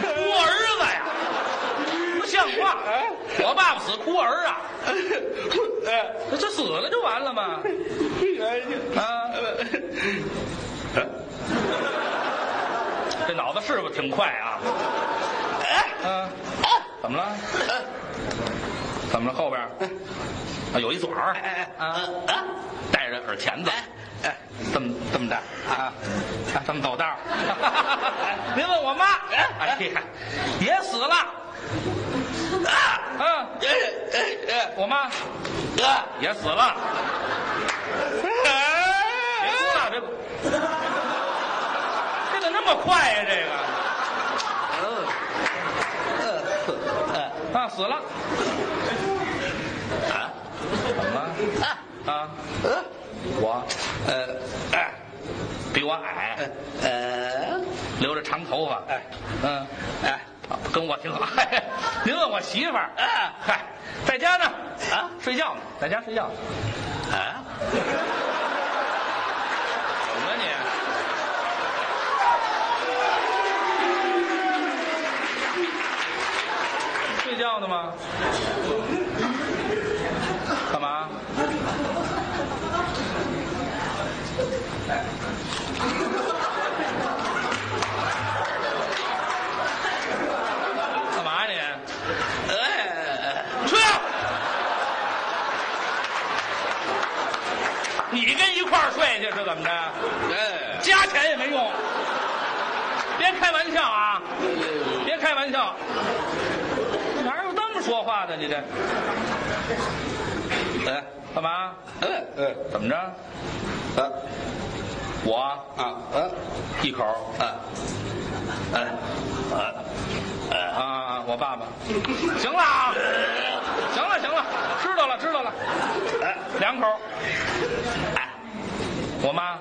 哭儿子呀，不像话！我爸爸死哭儿啊，这这死了就完了吗？啊，这脑子是不是挺快啊？嗯，怎么了？怎么了？后边啊有一嘴儿，啊，戴着耳钳子，哎，这么这么大啊，啊，这么走道儿。您问我妈，哎呀，也死了。啊，我妈也死了。别哭了，别哭。这怎么那么快呀、这个啊，死了。啊？怎么了？啊？我，呃，哎，比我矮，呃，留着长头发，哎，嗯，哎，跟我挺好。您问我媳妇儿，嗨，在家呢，啊，睡觉呢，在家睡觉呢。啊？怎么了你？睡觉呢吗？干嘛？干嘛你？去！你跟一块儿睡去是怎么着？加钱也没用。别开玩笑啊！别开玩笑。哪有这么说话的？你这？哎，干嘛？嗯怎么着？啊我啊嗯一口啊哎啊，我爸爸。行了啊，行了行了，知道了知道了。哎两口。哎，我妈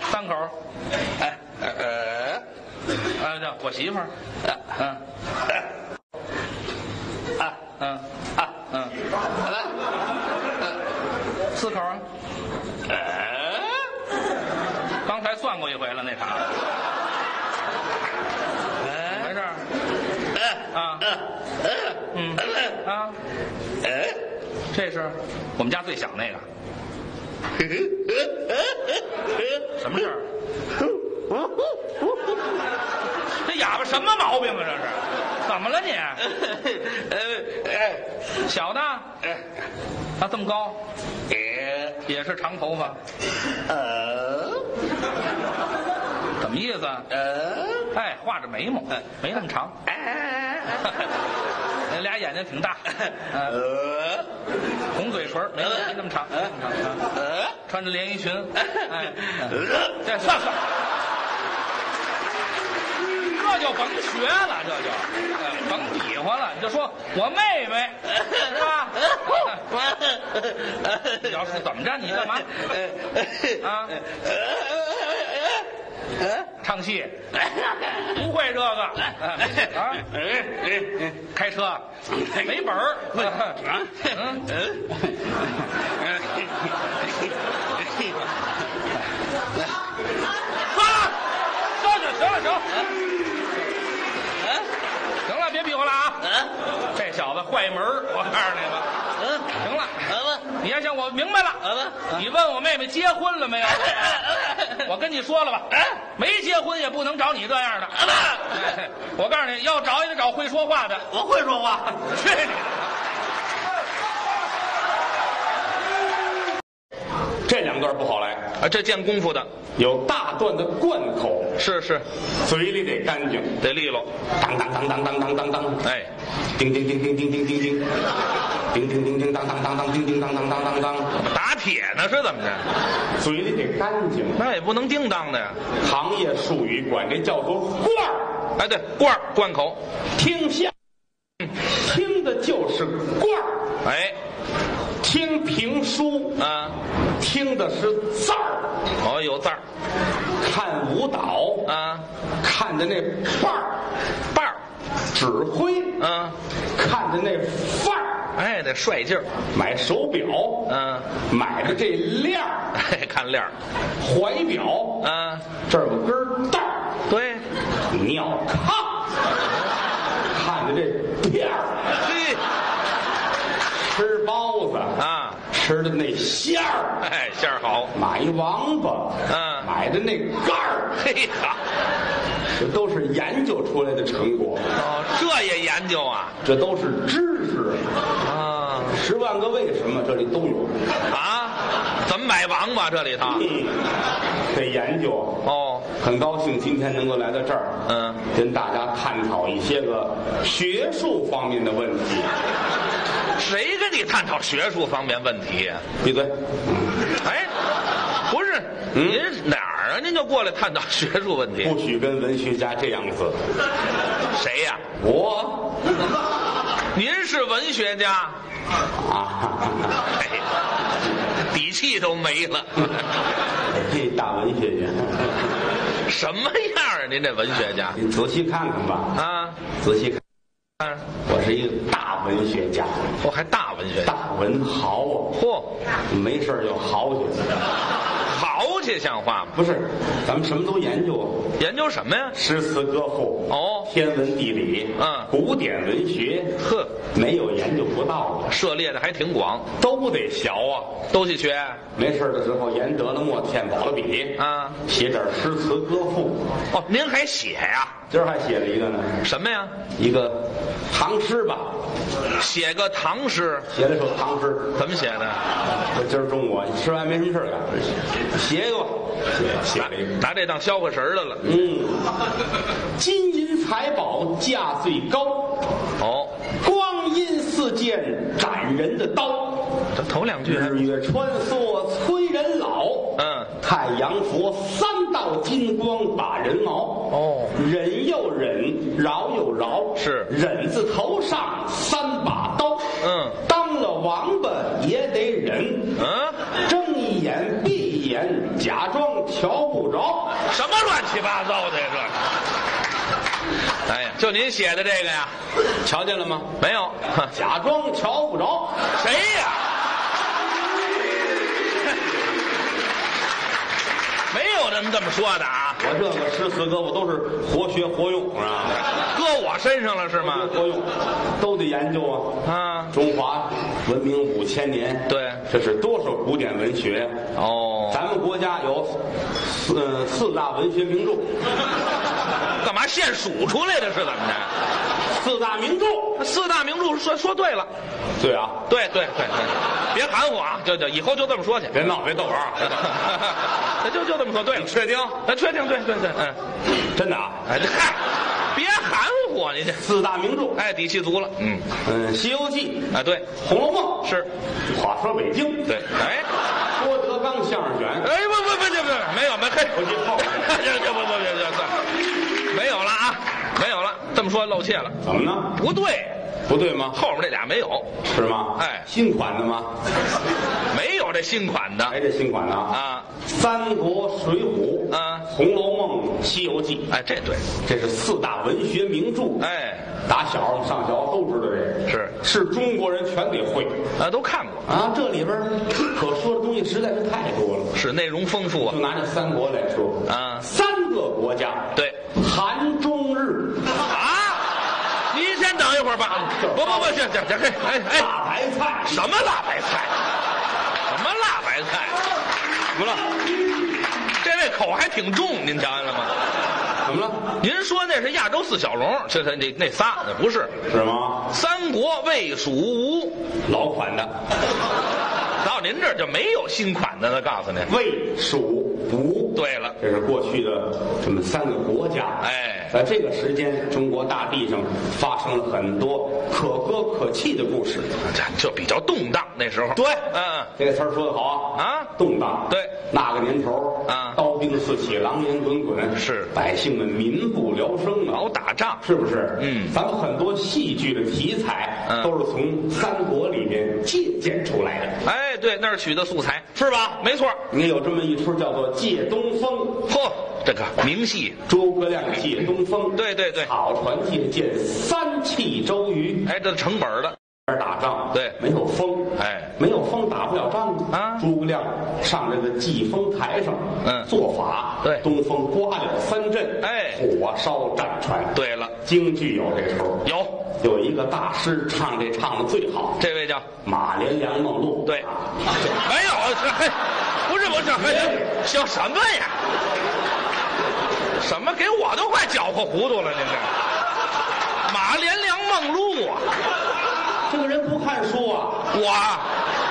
三口。哎呃啊，这我媳妇儿。嗯。啊嗯。啊嗯，四口啊。刚才算过一回了那场。怎么回事？啊嗯。啊，这是我们家最小那个。什么事儿？这哑巴什么毛病啊？这是？怎么了你？哎小的？啊，这么高，也也是长头发，呃怎么意思呃？哎，画着眉毛，没那么长。那俩眼睛挺大，嗯，红嘴唇，没没那么长，没那么长。啊穿着连衣裙，哎，这算算，这就甭学了，这就哎甭比划了，你就说我妹妹是吧？要是怎么着？你干嘛？啊？唱戏？不会这个啊？开车没本儿？嗯。算了，行了行了行。行了，别比划了啊！这小子坏门儿我告诉你吧。你要想我明白了，嗯你问我妹妹结婚了没有？我跟你说了吧，没结婚也不能找你这样的。哎我告诉你要找也得找会说话的。我会说话。去你这两段不好来，啊，这见功夫的，有大段的贯口，是是，嘴里得干净，得利落。当当当当当当当当，哎，叮叮叮叮叮叮叮叮，叮叮叮叮当当当当，叮叮当当当当当，打铁呢是怎么着？嘴里得干净。那也不能叮当的。呀。行业术语管这叫做罐儿，哎，对，罐儿贯口。听相听的就是罐儿，哎，听评书啊，听的是字儿，哦，有字儿。看舞蹈啊，看的那伴儿，伴儿，指挥啊，看的那范儿，哎，得帅劲儿，买手表嗯，买的这链儿，哎，看链儿，怀表嗯，这儿有根带儿，对，尿炕，看的这片儿，嘿，吃包子啊，吃的那馅儿，哎，馅儿好，买一王八，嗯。买的那盖儿，嘿哈，这都是研究出来的成果，哦，这也研究啊，这都是知识，啊。十万个为什么这里都有，啊，怎么买王八这里头？嗯，得研究。哦，很高兴今天能够来到这儿，嗯，跟大家探讨一些个学术方面的问题。谁跟你探讨学术方面问题呀？闭嘴！哎，您哪儿啊？您就过来探讨学术问题？不许跟文学家这样子。谁呀？我您是文学家？啊，哎，底气都没了。这大文学家，什么样啊？您这文学家你仔细看看吧，啊？仔细看，啊，我是一个大文学家，我还大文学家。大文豪啊，嚯，没事儿就豪去。豪气像话吗？不是，咱们什么都研究啊，研究什么呀？诗词歌赋，哦天文地理，嗯古典文学，呵，没有研究不到的，涉猎的还挺广，都得学啊。都去学没事的时候，研得了墨，添饱了笔，啊。写点诗词歌赋。哦，您还写呀？今儿还写了一个呢，什么呀？一个唐诗吧，写个唐诗，写了首唐诗。怎么写的？我今儿中午啊吃完没什么事儿干，写一个吧，写写了一个。拿这当消化食儿的了。嗯，金银财宝价最高，哦，光阴似箭斩人的刀。这头两句还日月穿梭催人老，嗯太阳佛三道金光把人熬。哦，忍又忍，饶又饶，是忍字头上三。嗯，当了王八也得忍，嗯，睁一眼闭一眼，假装瞧不着。什么乱七八糟的呀？这，哎呀，就您写的这个呀？瞧见了吗？没有？哼假装瞧不着。谁呀？没有人这么说的啊！我这个诗词歌赋都是活学活用啊，搁我身上了是吗？活用都得研究啊。啊，中华文明五千年，对。这是多少古典文学？哦，咱们国家有四呃四大文学名著，干嘛现数出来的是怎么着？四大名著。四大名著说说对了，对啊，对对对对，别含糊啊，就就以后就这么说去。别闹，别逗玩啊！那 就就这么说对了，确定？那确定对对对，嗯，真的啊？哎，嗨，别含糊啊，你这，四大名著，哎，底气足了，嗯，嗯，《西游记》啊，对，《红楼梦》是，话说北京，对，哎，郭德纲相声选，哎，不不不不不，没有没嘿，我 这这不不不这算，没有了啊，没有了，这么说露怯了，怎么呢？不对，不对吗？后面这俩没有，是吗？哎新款的吗？没有这新款的哎，这新款的啊，啊。三国、水浒、啊红楼梦、西游记，哎，这对，这是四大文学名著。哎，打小上学都知道这个，是是中国人全得会啊，都看过，啊。这里边可说的东西实在是太多了。是内容丰富啊就。拿这三国来说啊三个国家，对韩中日，啊，您先等一会儿吧。不不不，行行行，嘿哎哎，大白菜，什么辣白菜？什么辣白菜？怎么了？这位口还挺重，您瞧见了吗？怎么了？您说那是亚洲四小龙，这这那那仨那不是是吗？三国魏蜀吴，老款的到您这儿就没有新款的了。告诉您，魏、蜀、吴。对了，这是过去的这么三个国家。哎在这个时间，中国大地上发生了很多可歌可泣的故事。这就比较动荡那时候。对嗯，这个词儿说的好啊！啊动荡。对，那个年头啊刀兵四起，狼烟滚滚，是百姓们民不聊生啊，老打仗。是不是？嗯咱们很多戏剧的题材嗯都是从三国里面借鉴出来的，哎，对，那儿取的素材，是吧？没错。你有这么一出叫做《借东风》，嚯，这个名戏，诸葛亮借东风，对对对。草船借箭，三气周瑜。哎，这成本儿的，打仗，对。没有风，哎。没有风打不了仗啊。诸葛亮上这个祭风台上，嗯。做法，对。东风刮了三阵，哎。火烧战船。对了，京剧有这出，有。有一个大师唱这唱的最好，这位叫马连良梦露。对啊。没有，这嘿，不是不是，嘿，行什么呀？什么？给我都快搅和糊涂了，您这马连良梦露啊，看书啊，我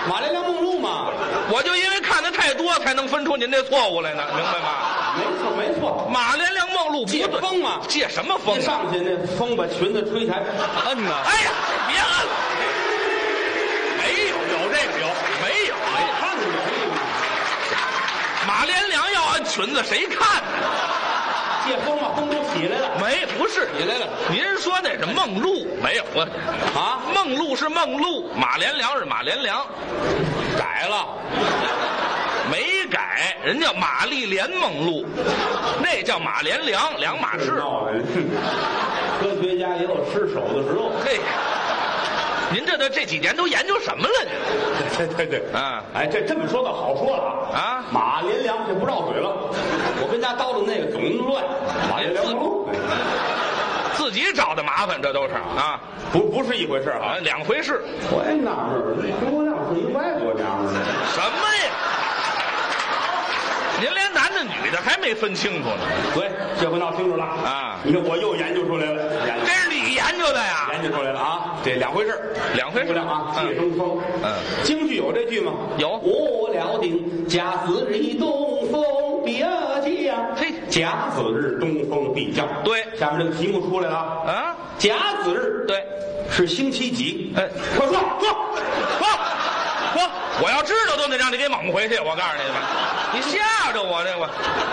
马连良梦露嘛，我就因为看的太多，才能分出您这错误来呢，明白吗？没错没错。马连良梦露不借对风嘛借什么风一啊？上去那风把裙子吹起来，摁呐。哎呀，别摁了，没有有这个有没有没有？看着有马连良要按裙子，谁看呢？借风啊，风都起来了。没，不是起来了。您说那是梦露，没有我啊梦露是梦露，马连良是马连良，改了，没改，人叫玛丽莲梦露，那叫马连良，两码事。科学家也有失手的时候。嘿，您这都这几年都研究什么了？您 对对对，啊哎，这这么说倒好说了啊马连良这不绕嘴了，我跟家叨叨那个总乱，马连良不录，你自己找的麻烦，这都是啊，不不是一回事啊啊，。两回事。我也纳闷诸葛亮是一外国娘们儿，什么呀？您连男的女的还没分清楚呢，对，这回闹清楚了啊你看我又研究出来了，研究究的呀？研究出来了啊，这两回事儿两回事啊，嗯借东风。嗯京剧有这句吗？有我了定，甲子日东风必降。嘿甲子日东风必将。对下面这个题目出来了啊。啊，甲子日对，是星期几？哎快说说说说，我要知道都得让你给蒙回去。我告诉你吧，你吓着我这我，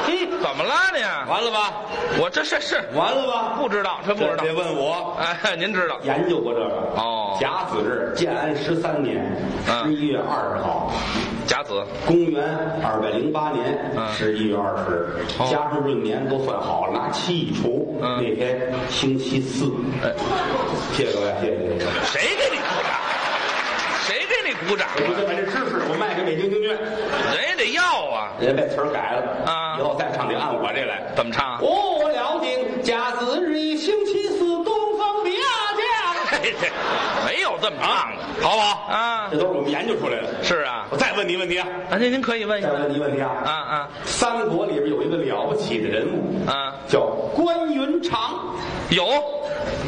嘿，怎么了你？完了吧？我这是是完了吧？不知道，这不知道别。问我，哎，您知道？研究过这个。哦甲子日，建安十三年嗯十一月二十号。甲子公元二百零八年嗯十一月二十，哦加上闰年都算好了，拿七一除，嗯那天星期四。哎谢谢各位，谢谢谢谢。谁给你鼓掌？我就把这知识我卖给北京京剧，人也得要啊！人家把词儿改了啊以后再唱得按我这来。怎么唱？我了定，甲子日一星期四，东风必降。嘿嘿，没有这么唱的，好不好？啊。这都是我们研究出来的。是啊，我再问你一问题啊，啊，您您可以问。一再下。问你一问题啊。啊啊。三国里边有一个了不起的人物，啊，叫关云长，有，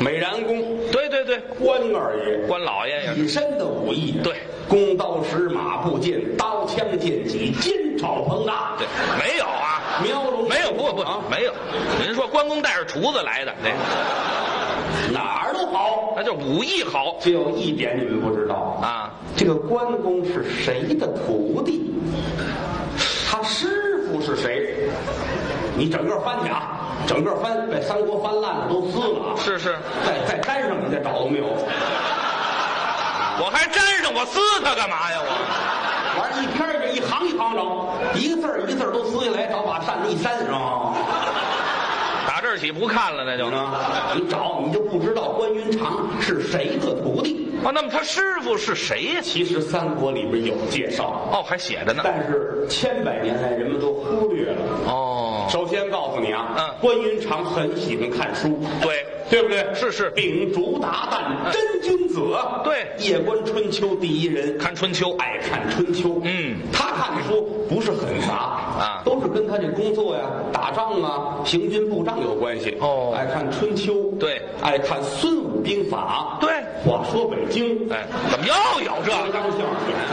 美髯公，对对对，关二爷。关老爷也是。一身的武艺，对，弓刀石马步剑，刀枪剑戟，金草烹大，对，没有啊，苗龙。没有，不不啊，没有。您说关公带着厨子来的，那。哪儿都好，那就武艺好。只有一点你们不知道，啊。这个关公是谁的徒弟？他师傅是谁？你整个翻去啊，整个翻把三国翻烂了都撕了啊，是是，再再粘上你再找都没有？我还粘上，我撕它干嘛呀？我完了，一篇儿一行一行找，一个字儿一个字儿都撕下来，找把扇子一扇，是吧？打这儿起不看了，那就有呢，你找你就不知道关云长是谁的徒弟。啊，那么他师傅是谁呀？其实三国里边有介绍，哦，还写着呢。但是千百年来人们都忽略了。哦，首先告诉你啊，嗯关云长很喜欢看书，对对不对？是是秉烛达旦，真君子啊。对夜观春秋第一人，看春秋，爱看春秋。嗯他看的书不是很杂啊都是跟他这工作呀、打仗啊、行军布仗有关系。哦爱看春秋，对爱看孙武兵法。对话说北京，哎，怎么又有这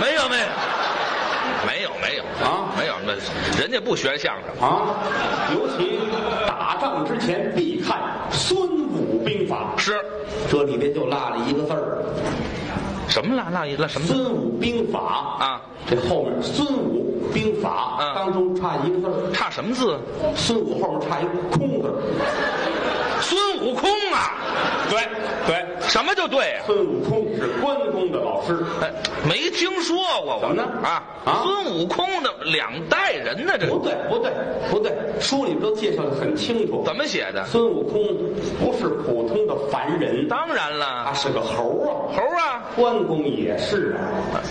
没有没有，没有没有啊没有，那人家不学相声。啊，尤其打仗之前必看孙武兵法。是这里边就落了一个字儿，什么了？那一个什么？孙武兵法啊，这后面孙武兵法嗯当中差一个字儿，差什么字？孙武后面差一个空字。孙悟空啊！对对，什么就对呀、孙悟空是关公的老师。哎，没听说过，怎么呢啊啊孙悟空的两代人呢，这不对不对不对，书里边都介绍的很清楚。怎么写的？孙悟空不是普通的凡人，当然了他，是个猴啊。猴啊，关公也是啊，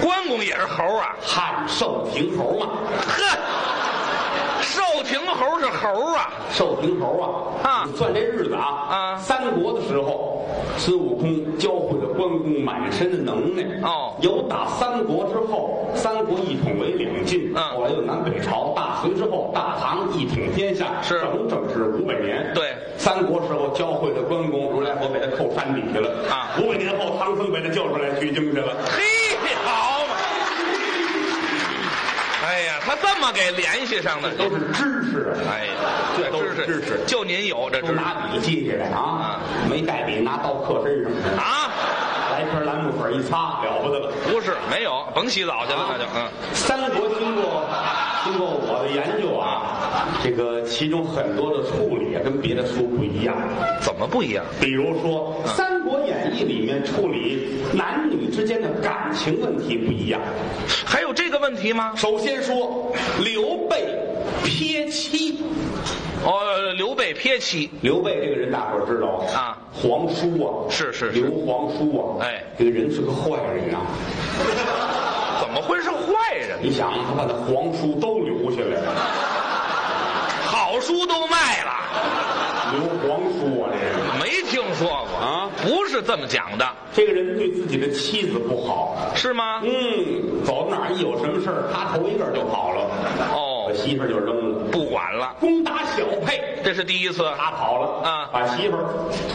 关公也是猴啊，汉寿亭猴嘛。呵，寿亭猴是猴啊，寿平猴啊啊。你算这日子啊啊。三国的时候，孙悟空教会了关公满身的能耐。哦。有打三国之后，三国一统为两晋，嗯。后来又南北朝，大隋之后，大唐一统天下，是。整整是五百年。对。三国时候教会了关公，如来佛被他扣山底下了。啊。五百年后，唐僧把他救出来取经去了。嘿，好他这么给联系上的，都是知识啊！哎呀，这都是知识就您有这知识拿笔记下来啊，没带笔拿刀刻身上，啊？来瓶蓝木粉一擦，了不得了。不是，没有，甭洗澡去了，那就嗯。三国经过经过我的研究啊，这个其中很多的处理啊，跟别的书不一样。怎么不一样？比如说，《三国演义》里面处理男女之间的感情问题不一样。还有这个问题吗？首先说刘备撇妻，哦，刘备撇妻，刘备这个人大伙儿知道啊，皇叔啊，是是是刘皇叔啊，哎这个人是个坏人啊。怎么会是坏人？你想，他把那皇叔都留下来了，好书都卖了，刘皇叔啊，这个。没听说过啊不是这么讲的，这个人对自己的妻子不好，是吗？嗯，走到哪儿一有什么事儿，他头一个就跑了，哦把，媳妇儿就扔了，不管了，攻打小沛，这是第一次。他跑了，啊把媳妇儿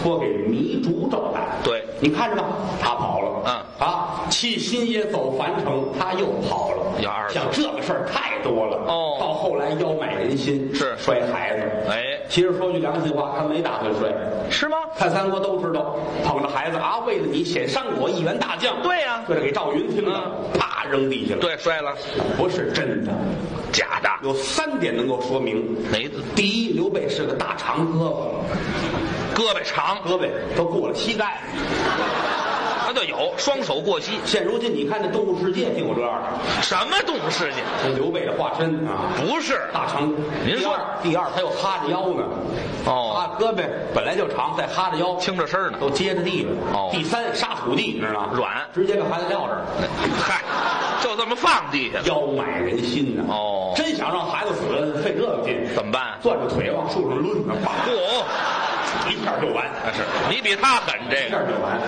托给糜竺照办，对你看着吧，他跑了，嗯啊，弃新野走樊城，他又跑了，要二次像这个事儿太多了，哦到后来腰买人心，是摔孩子，哎其实说句良心话，他没打算摔。是吗？看三国都知道，捧着孩子啊，为了你显商国一员大将。对呀为了给赵云听的，啪扔地下了。，对，摔了，不是真的。假的，有三点能够说明：没第一，刘备是个大长胳膊，胳膊长，胳膊都过了膝盖。那就有双手过膝。现如今你看这动物世界就有这样的，什么动物世界？这刘备的化身啊，不是大长。您说第二，他又哈着腰呢。哦哈胳膊本来就长，再哈着腰，轻着身呢都接着地了。哦第三，沙土地，你知道吗？软直接把孩子撂这儿。嗨，就这么放地下了，妖买人心呐！哦真想让孩子死，费这个劲，怎么办？攥着腿往树上抡呢，叭，嚯、一下就完，那是。你比他狠这一个下就完。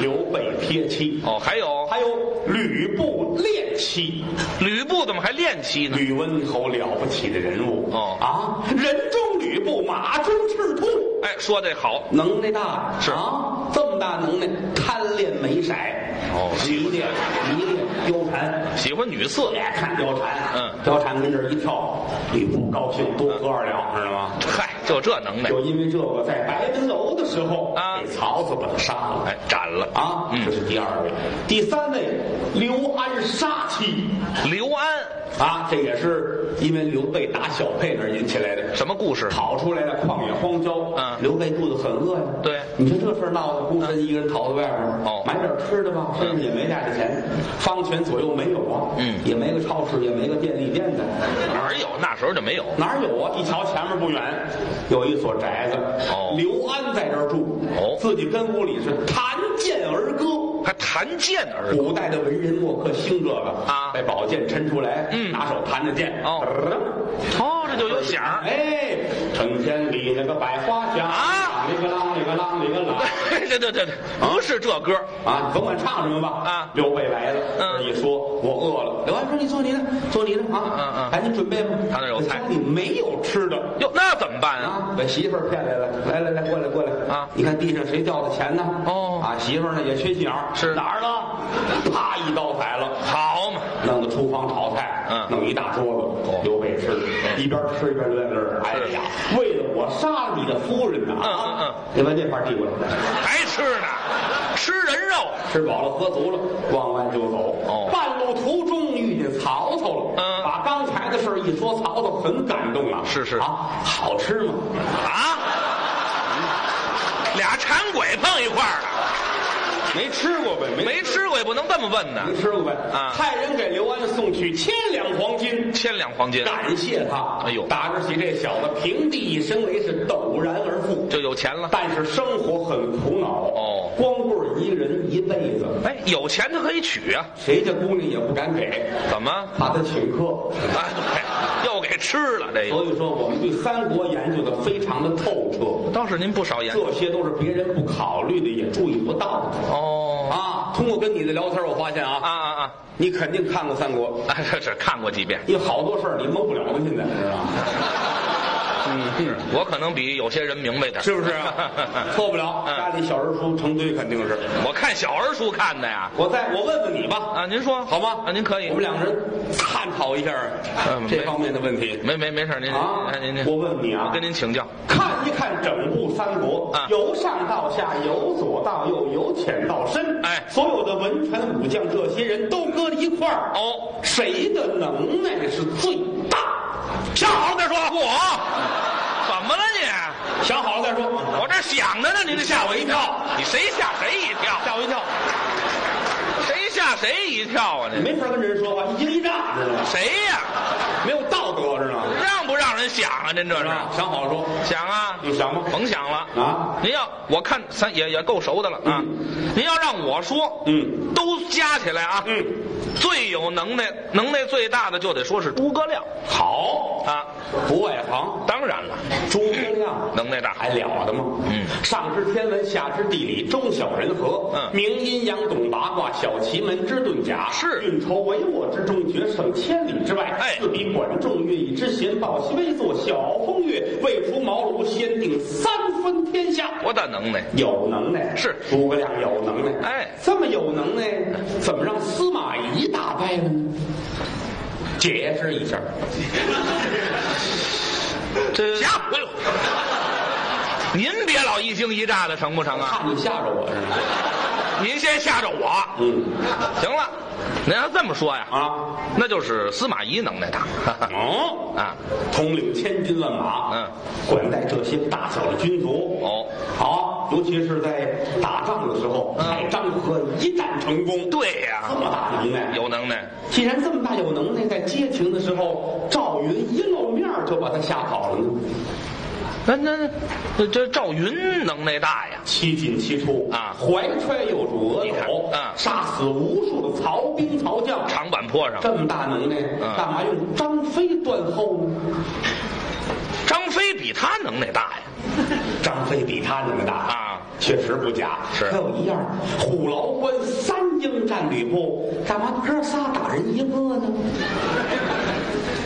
刘备撇妻，哦，还有？还有吕布恋妻。吕布怎么还恋妻呢？吕温侯了不起的人物。哦。啊，人中吕布，马中赤兔，哎，说的好，能耐大。是。啊，这么大能耐，贪恋美色，哦。迷恋迷恋貂蝉，喜欢女色，爱看貂蝉。嗯。貂蝉跟这儿一跳，吕布高兴，多喝二两，知道吗？嗨，就这能耐，就因为这个，在白门楼的时候，啊给曹操把他杀了。哎，斩了啊，嗯这是第二位，第三位刘安杀妻刘安，啊，这也是因为刘备打小沛那儿引起来的。什么故事？跑出来的，旷野荒郊。嗯刘备肚子很饿呀。对你说这事儿闹的，孤身一个人逃到外边儿，哦买点吃的吧，身上也没带着钱，方圆左右没有啊，嗯也没个超市，也没个便利店的，哪儿有？那时候就没有。哪儿有啊？一瞧前面不远有一所宅子，哦刘安在这儿住，哦。自己跟屋里是弹剑而歌。还弹剑而歌，古代的文人墨客兴这个啊。把宝剑抻出来，嗯。拿手弹着剑，哦。哦，这就有响儿。哎，成千里那个百花香啊。那个啷里个拉里个啷。对对对对，不是这歌，啊，甭管唱什么吧。啊刘备来了，嗯这一说，我饿了。刘安说：“你做你的，做你的啊。”嗯嗯赶紧准备吧。他那有菜家里没有吃的哟，那怎么办啊？啊，把媳妇儿骗来了。来来来，过来过来啊你看地上谁掉的钱呢？哦啊，媳妇儿呢也缺心眼儿，是哪儿了？啪一刀宰了。好嘛，弄到厨房炒菜，嗯弄一大桌子，刘备吃，一边吃一边乐乐儿。哎呀，为了我杀了你的夫人呐！嗯嗯嗯，你把这块递过来。还吃呢，吃人肉。吃饱了喝足了，往外就走。哦半路途中遇见曹操了，嗯把刚才的事儿一说，曹操很感动啊。是是啊，好吃吗？啊，俩馋鬼碰一块儿了，没吃过呗，没没吃过也不能这么问呢。没吃过呗。啊派人给刘安送去千两黄金。千两黄金感谢他，哎呦打着起这小子平地一声雷是陡然而富，就有钱了。但是生活很苦恼哦光棍一个人一辈子，哎，有钱他可以娶啊？谁家姑娘也不敢给，怎么？怕他请客。啊，对，又给吃了这个。所以说，我们对三国研究的非常的透彻，倒是您不少研究这些都是别人不考虑的，也注意不到的哦。啊。通过跟你的聊天，我发现啊，啊啊啊！你肯定看过三国，啊，是是看过几遍。有好多事儿你蒙不了的，现在知道吗？我可能比有些人明白点，是不是啊？错不了，嗯家里小人书成堆，肯定是。我看小儿书看的呀。我再我问问你吧，啊，您说好吗？啊，您可以。我们两个人探讨一下嗯这方面的问题。没没没事儿，您啊您您，我问你啊我跟您请教。看一看整部三国，啊由上到下，由左到右，由浅到深，哎所有的文臣武将这些人都搁在一块儿，哦，谁的能耐是最大？想好了再说。我怎么了你？想好了再说。我这想着呢，你这吓我一跳。你谁吓谁一跳？吓我一跳，谁吓谁一跳啊？这你没法跟人说话，一惊一乍，知道吗？谁呀？没有道德，知道吗？让不让人想啊？您这是是吧？想好了说，想啊？有想吗？甭想了啊！您要我看咱也也够熟的了啊。您要让我说，嗯，都加起来啊，嗯，最有能耐、能耐最大的就得说是诸葛亮好，啊。不外行。当然了，诸葛亮能耐大还了得吗？嗯上知天文，下知地理，中晓人和，嗯明阴阳，懂八卦，晓奇门，之遁甲，是运筹帷幄之中，决胜千里之外。哎自比管仲，乐以之贤，抱膝微作，小风月，未出茅庐，先定三分天下。多大能耐？有能耐是诸葛亮有能耐，哎这么有能耐，怎么让司马懿打败了呢？解释一下。这行，哎呦，您别老一惊一乍的，成不成啊？怕你吓着我是吗？您先吓着我。嗯行了，您要这么说呀，啊，那就是司马懿能耐大。哦啊，统领千军万马，嗯，管带这些大小的军卒，哦，好，尤其是在打仗的时候，嗯派张合一战成功，对呀、这么大能耐，有能耐。既然这么大有能耐，在街亭的时候，赵云一露面就把他吓跑了呢，那那那这赵云能耐大呀？七进七出啊怀揣右主额头，嗯杀死无数的曹兵曹将，长坂坡上，这么大能耐，嗯干嘛用张飞断后呢？张飞比他能耐大呀。张飞比他能耐大啊，确实不假。是还有一样，虎牢关三英战吕布，干嘛哥仨打人一个呢？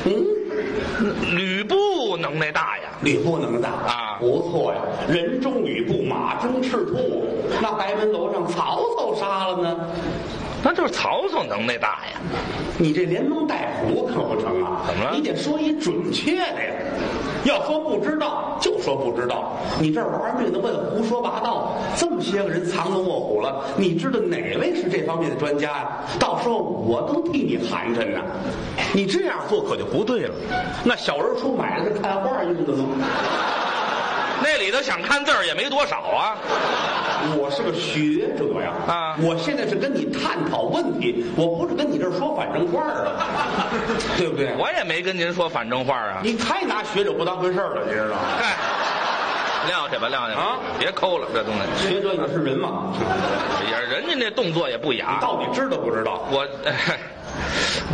嗯，吕布能耐大呀。吕布能耐大啊不错呀，人中吕布，马中赤兔。那白门楼上曹操杀了呢？那就是曹操能耐大呀。你这连蒙带唬可不成啊！怎么了你得说一准确的呀。要说不知道，就说不知道。你这玩命的问，胡说八道，这么些个人藏龙卧虎了，你知道哪位是这方面的专家呀、到时候我都替你寒碜呢。你这样做可就不对了。那小人书买了是看画用的吗？那里头想看字儿也没多少啊。我是个学者呀，啊我现在是跟你探讨问题，我不是跟你这儿说反正话儿啊，对不对？我也没跟您说反正话啊。你太拿学者不当回事儿了，你知道吗？嗨，撂下吧，撂下吧，啊别抠了，这东西。学者也是人嘛，也人家那动作也不雅你雅。到底知道不知道？我，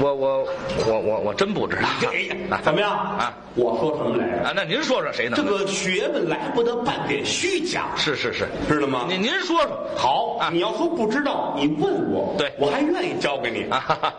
我我我我我真不知道。哎呀，怎么样啊？我说什么来着？啊，那您说说谁呢？这个学问来不得半点虚假，是是是，知道吗？您您说说。好啊，你要说不知道，你问我，对我还愿意教给你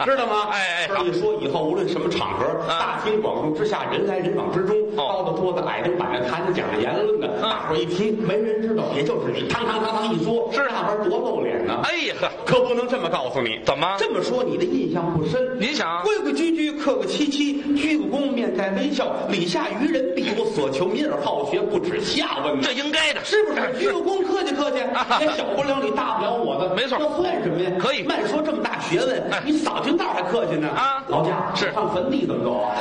知道吗？哎哎好所以说以后无论什么场合，啊大庭广众之下，人来人往之中，哦高的桌子、矮的板的、谈着讲着言论的，大伙一听没人知道，也就是你，汤汤汤汤一说，是那玩意多露脸呢。哎呀呵，可不能这么告诉你，怎么这么说你的印象不深？您想规规矩矩，客客气气，鞠个躬，面带微笑，礼下于人，必有所求，敏而好学，不耻下问。这应该的，是不是？鞠个躬，客气客气，啊 也小不了你，大不了我的，没错这算什么呀？可以慢说这么大学问哎，你扫听道还客气呢啊老家是上坟地怎么走啊？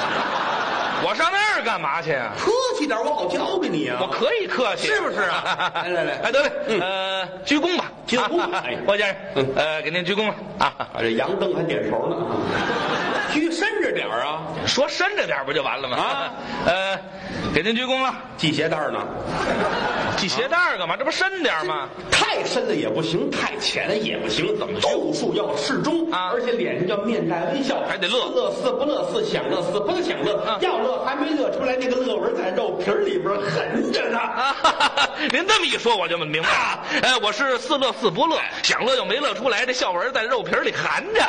我上那儿干嘛去啊？客气点，我好教给你啊。我可以客气，是不是啊 来来来。哎，得嘞，嗯。呃，鞠躬吧，鞠躬。啊 哎郭先生嗯，呃，给您鞠躬了啊。啊，这洋灯还点头呢，鞠深着点儿啊，说深着点儿不就完了吗？啊，呃，给您鞠躬了。系鞋带儿呢。系鞋带儿干嘛？这不深点儿吗？太深了也不行，太浅了也不行，怎么度数要适中啊而且脸上要面带微笑，还得乐似乐似不乐，似想乐似不想乐，啊要乐还没乐出来，那个乐纹在肉皮儿里边横着呢。啊，您这么一说我就明白了。哎，我是似乐似不乐，想乐又没乐出来，这笑纹在肉皮里含着。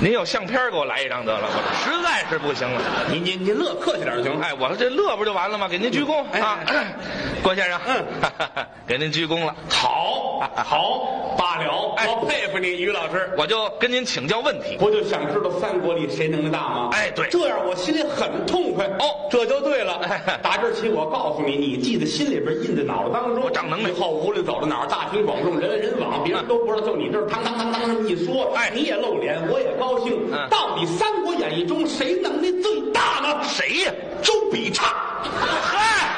您有相片给我来一张得了，我实在是不行了。您您您乐客气点就行。哎，我说这乐不就完了吗？给您鞠躬哎啊，郭先生，嗯，给您鞠躬了。好，好，罢了，哎我佩服你，于老师。我就跟您请教问题。不就想知道三国里谁能耐大吗？哎对这样我心里很痛快。哦这就对了哎。打这儿起，我告诉你，你记在心里边，印在脑子当中。我长能耐以后无论走到哪儿，大庭广众，人来人往，别人都不知道，就你这儿当当当当这么一说，哎你也露脸，我也高兴。嗯到底《三国演义》中谁能力最大呢？谁呀？周笔畅。嗨，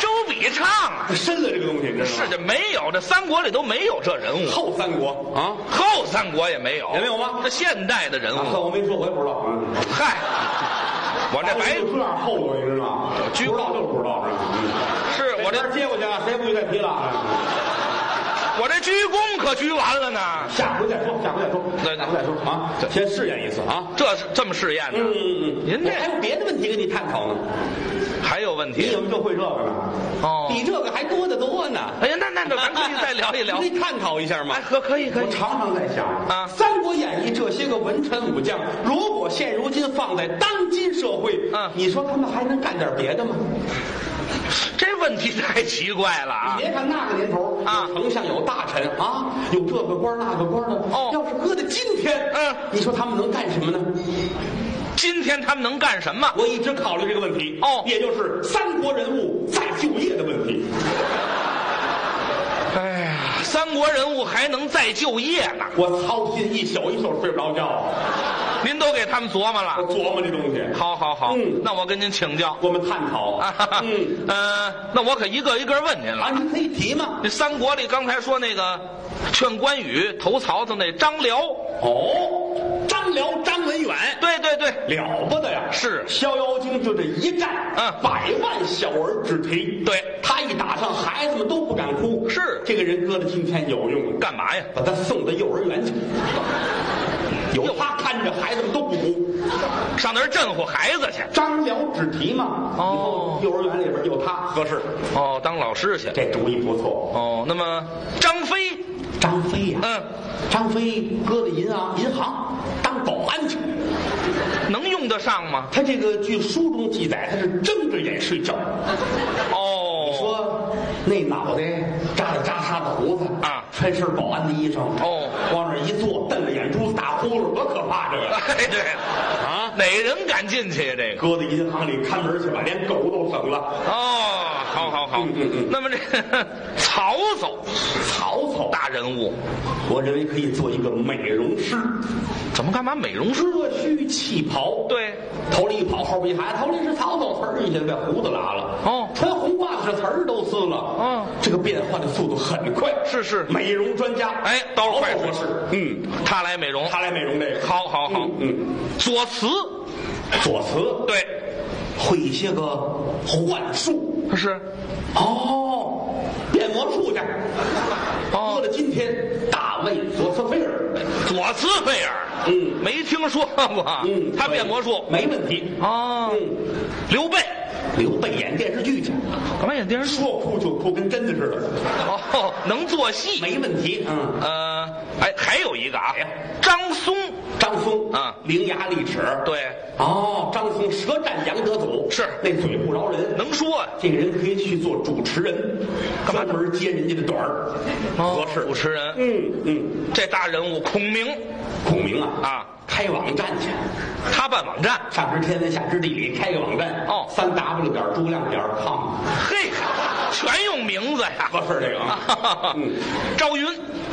周笔畅啊，深了这个东西，你知道吗？是这没有，这三国里都没有这人物，后三国啊。后三国也没有，也没有吗这现代的人啊，物，我没说，我也不知道。嗯嗨，我这白就这样后头，你知道吗？鞠不知道就是不知道，是吧？是我这接过去啊，谁不许再提了？我这鞠躬可鞠完了呢，下回再说，下回再说，对对下回再说啊！先试验一次啊！这是这么试验的，嗯嗯嗯，您这还有别的问题跟你探讨呢。还有问题你怎么就会这个呢？哦比这个还多得多呢。哎呀，那那那咱可以 再聊一聊，可以探讨一下吗哎，？可可以可以我，常常在想啊《三国演义》这些个文臣武将，如果现如今放在当今社会，嗯你说他们还能干点别的吗？这问题太奇怪了啊你！别看那个年头啊有丞相有大臣啊，有这个官那个官的。哦要是搁在今天，嗯你说他们能干什么呢？今天他们能干什么？我一直考虑这个问题。哦也就是三国人物再就业的问题。哎呀，三国人物还能再就业呢？我操心一宿一宿睡不着觉，您都给他们琢磨我了。琢磨这东西。好好好，嗯那我跟您请教。我们探讨。啊哈哈，嗯，呃，那我可一个一个问您了。啊，您可以提吗？这三国里刚才说那个劝关羽投曹操那张辽，哦，张辽、张文远。对对对，了不得呀！是逍遥津就这一战，嗯百万小儿只啼。对他一打上，孩子们都不敢哭。是这个人搁到今天有用，干嘛呀？把他送到幼儿园去，有他看着，孩子们都不哭。上那儿镇唬孩子去。张辽只提嘛，哦幼儿园里边有他合适，哦，当老师去。这主意不错。哦，那么张飞，张飞呀、嗯，张飞搁在银行银行当保安去。能用得上吗？他这个据书中记载，他是睁着眼睡觉。哦，你说那脑袋扎着扎沙的胡子啊穿身保安的衣裳哦往那一坐，瞪着眼珠子打呼噜，多可怕这个！哎，对啊哪人敢进去呀？这个搁在银行里看门去吧，连狗都省了。哦，好好好，嗯嗯嗯那么这个曹操曹操，大人物，我认为可以做一个美容师，怎么干嘛美容师？遮须气袍，对，头里一跑，后边一喊，头里是曹操，词儿一下就把胡子拉了。哦穿红褂子这词儿都撕了。嗯。这个变换的速度很快。是是。美容专家，哎刀儿快曹操合适。嗯，他来美容，他来美容这个。好好好。嗯，嗯，左慈，左慈对，会一些个幻术。是。哦，变魔术去。哦。搁了今天，大卫左慈菲尔。左慈菲尔，嗯。没听说过，嗯，他变魔术，没问题。哦。嗯，刘备刘备演电视剧去，干嘛演电视剧？说哭就哭，跟真的似的，哦，能做戏。没问题。嗯，呃，哎，还有一个啊谁呀，张松，张松啊伶牙俐齿。对，哦，张松舌战杨德祖，是那嘴不饶人，能说啊这个人可以去做主持人，干嘛专门接人家的短儿，合适。主持人，嗯嗯，这大人物孔明孔明啊啊，开网站去，他办网站，上知天文下知地理，开个网站。哦。三 w 点诸葛亮点 com，嘿，全用名字呀，合适这个。啊。嗯，赵云，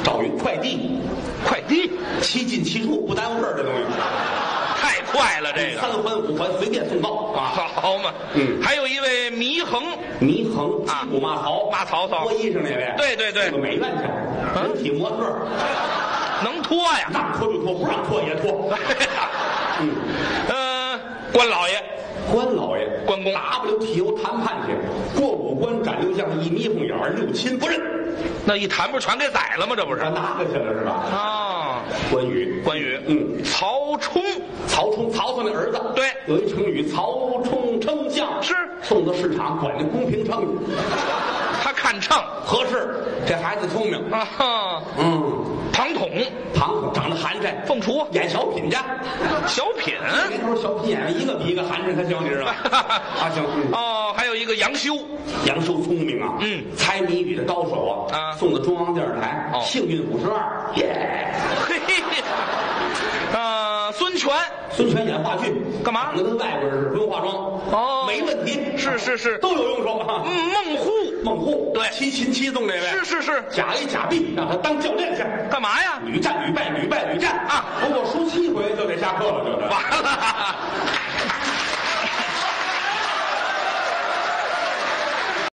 赵云快递，快递，七进七出不耽误事儿，这东西。太快了，这个。三环五环随便送到啊。好嘛，嗯。还有一位祢衡，祢衡啊。击鼓骂曹，骂曹操脱衣裳那位，对对对。送到美院去，人体模特，能脱呀，让脱就脱，不让脱也脱。嗯，呃，关老爷，关老爷，关公。WTO 谈判去，过五关斩六将，一眯缝眼儿，六亲不认，那一谈不是全给宰了吗？这不是？让那个去了是吧？啊，关羽，关羽，嗯，曹冲，曹冲，曹操的儿子，对。有一成语“曹冲称象”，是。送到市场管的公平称，他看秤。合适。这孩子聪明，啊，嗯，庞统，庞统长得寒碜，凤雏，演小品去。小品，那时候小品演员一个比一个寒碜，他行，你知道吗？啊，行。嗯哦，还有一个杨修，杨修聪明啊，嗯猜谜语的高手啊，啊送到中央电视台，哦幸运五十二，耶！嘿嘿嘿，呃，孙权，孙权演话剧，干嘛那跟外国人似的，不用化妆，哦没问题，是是是都有用处啊。嗯，孟户，孟户，对七擒七纵这位，是是是，假 A 假 B，让他当教练去，干嘛呀？屡战屡败，屡败屡战啊不过输七回就得下课了，就是完了，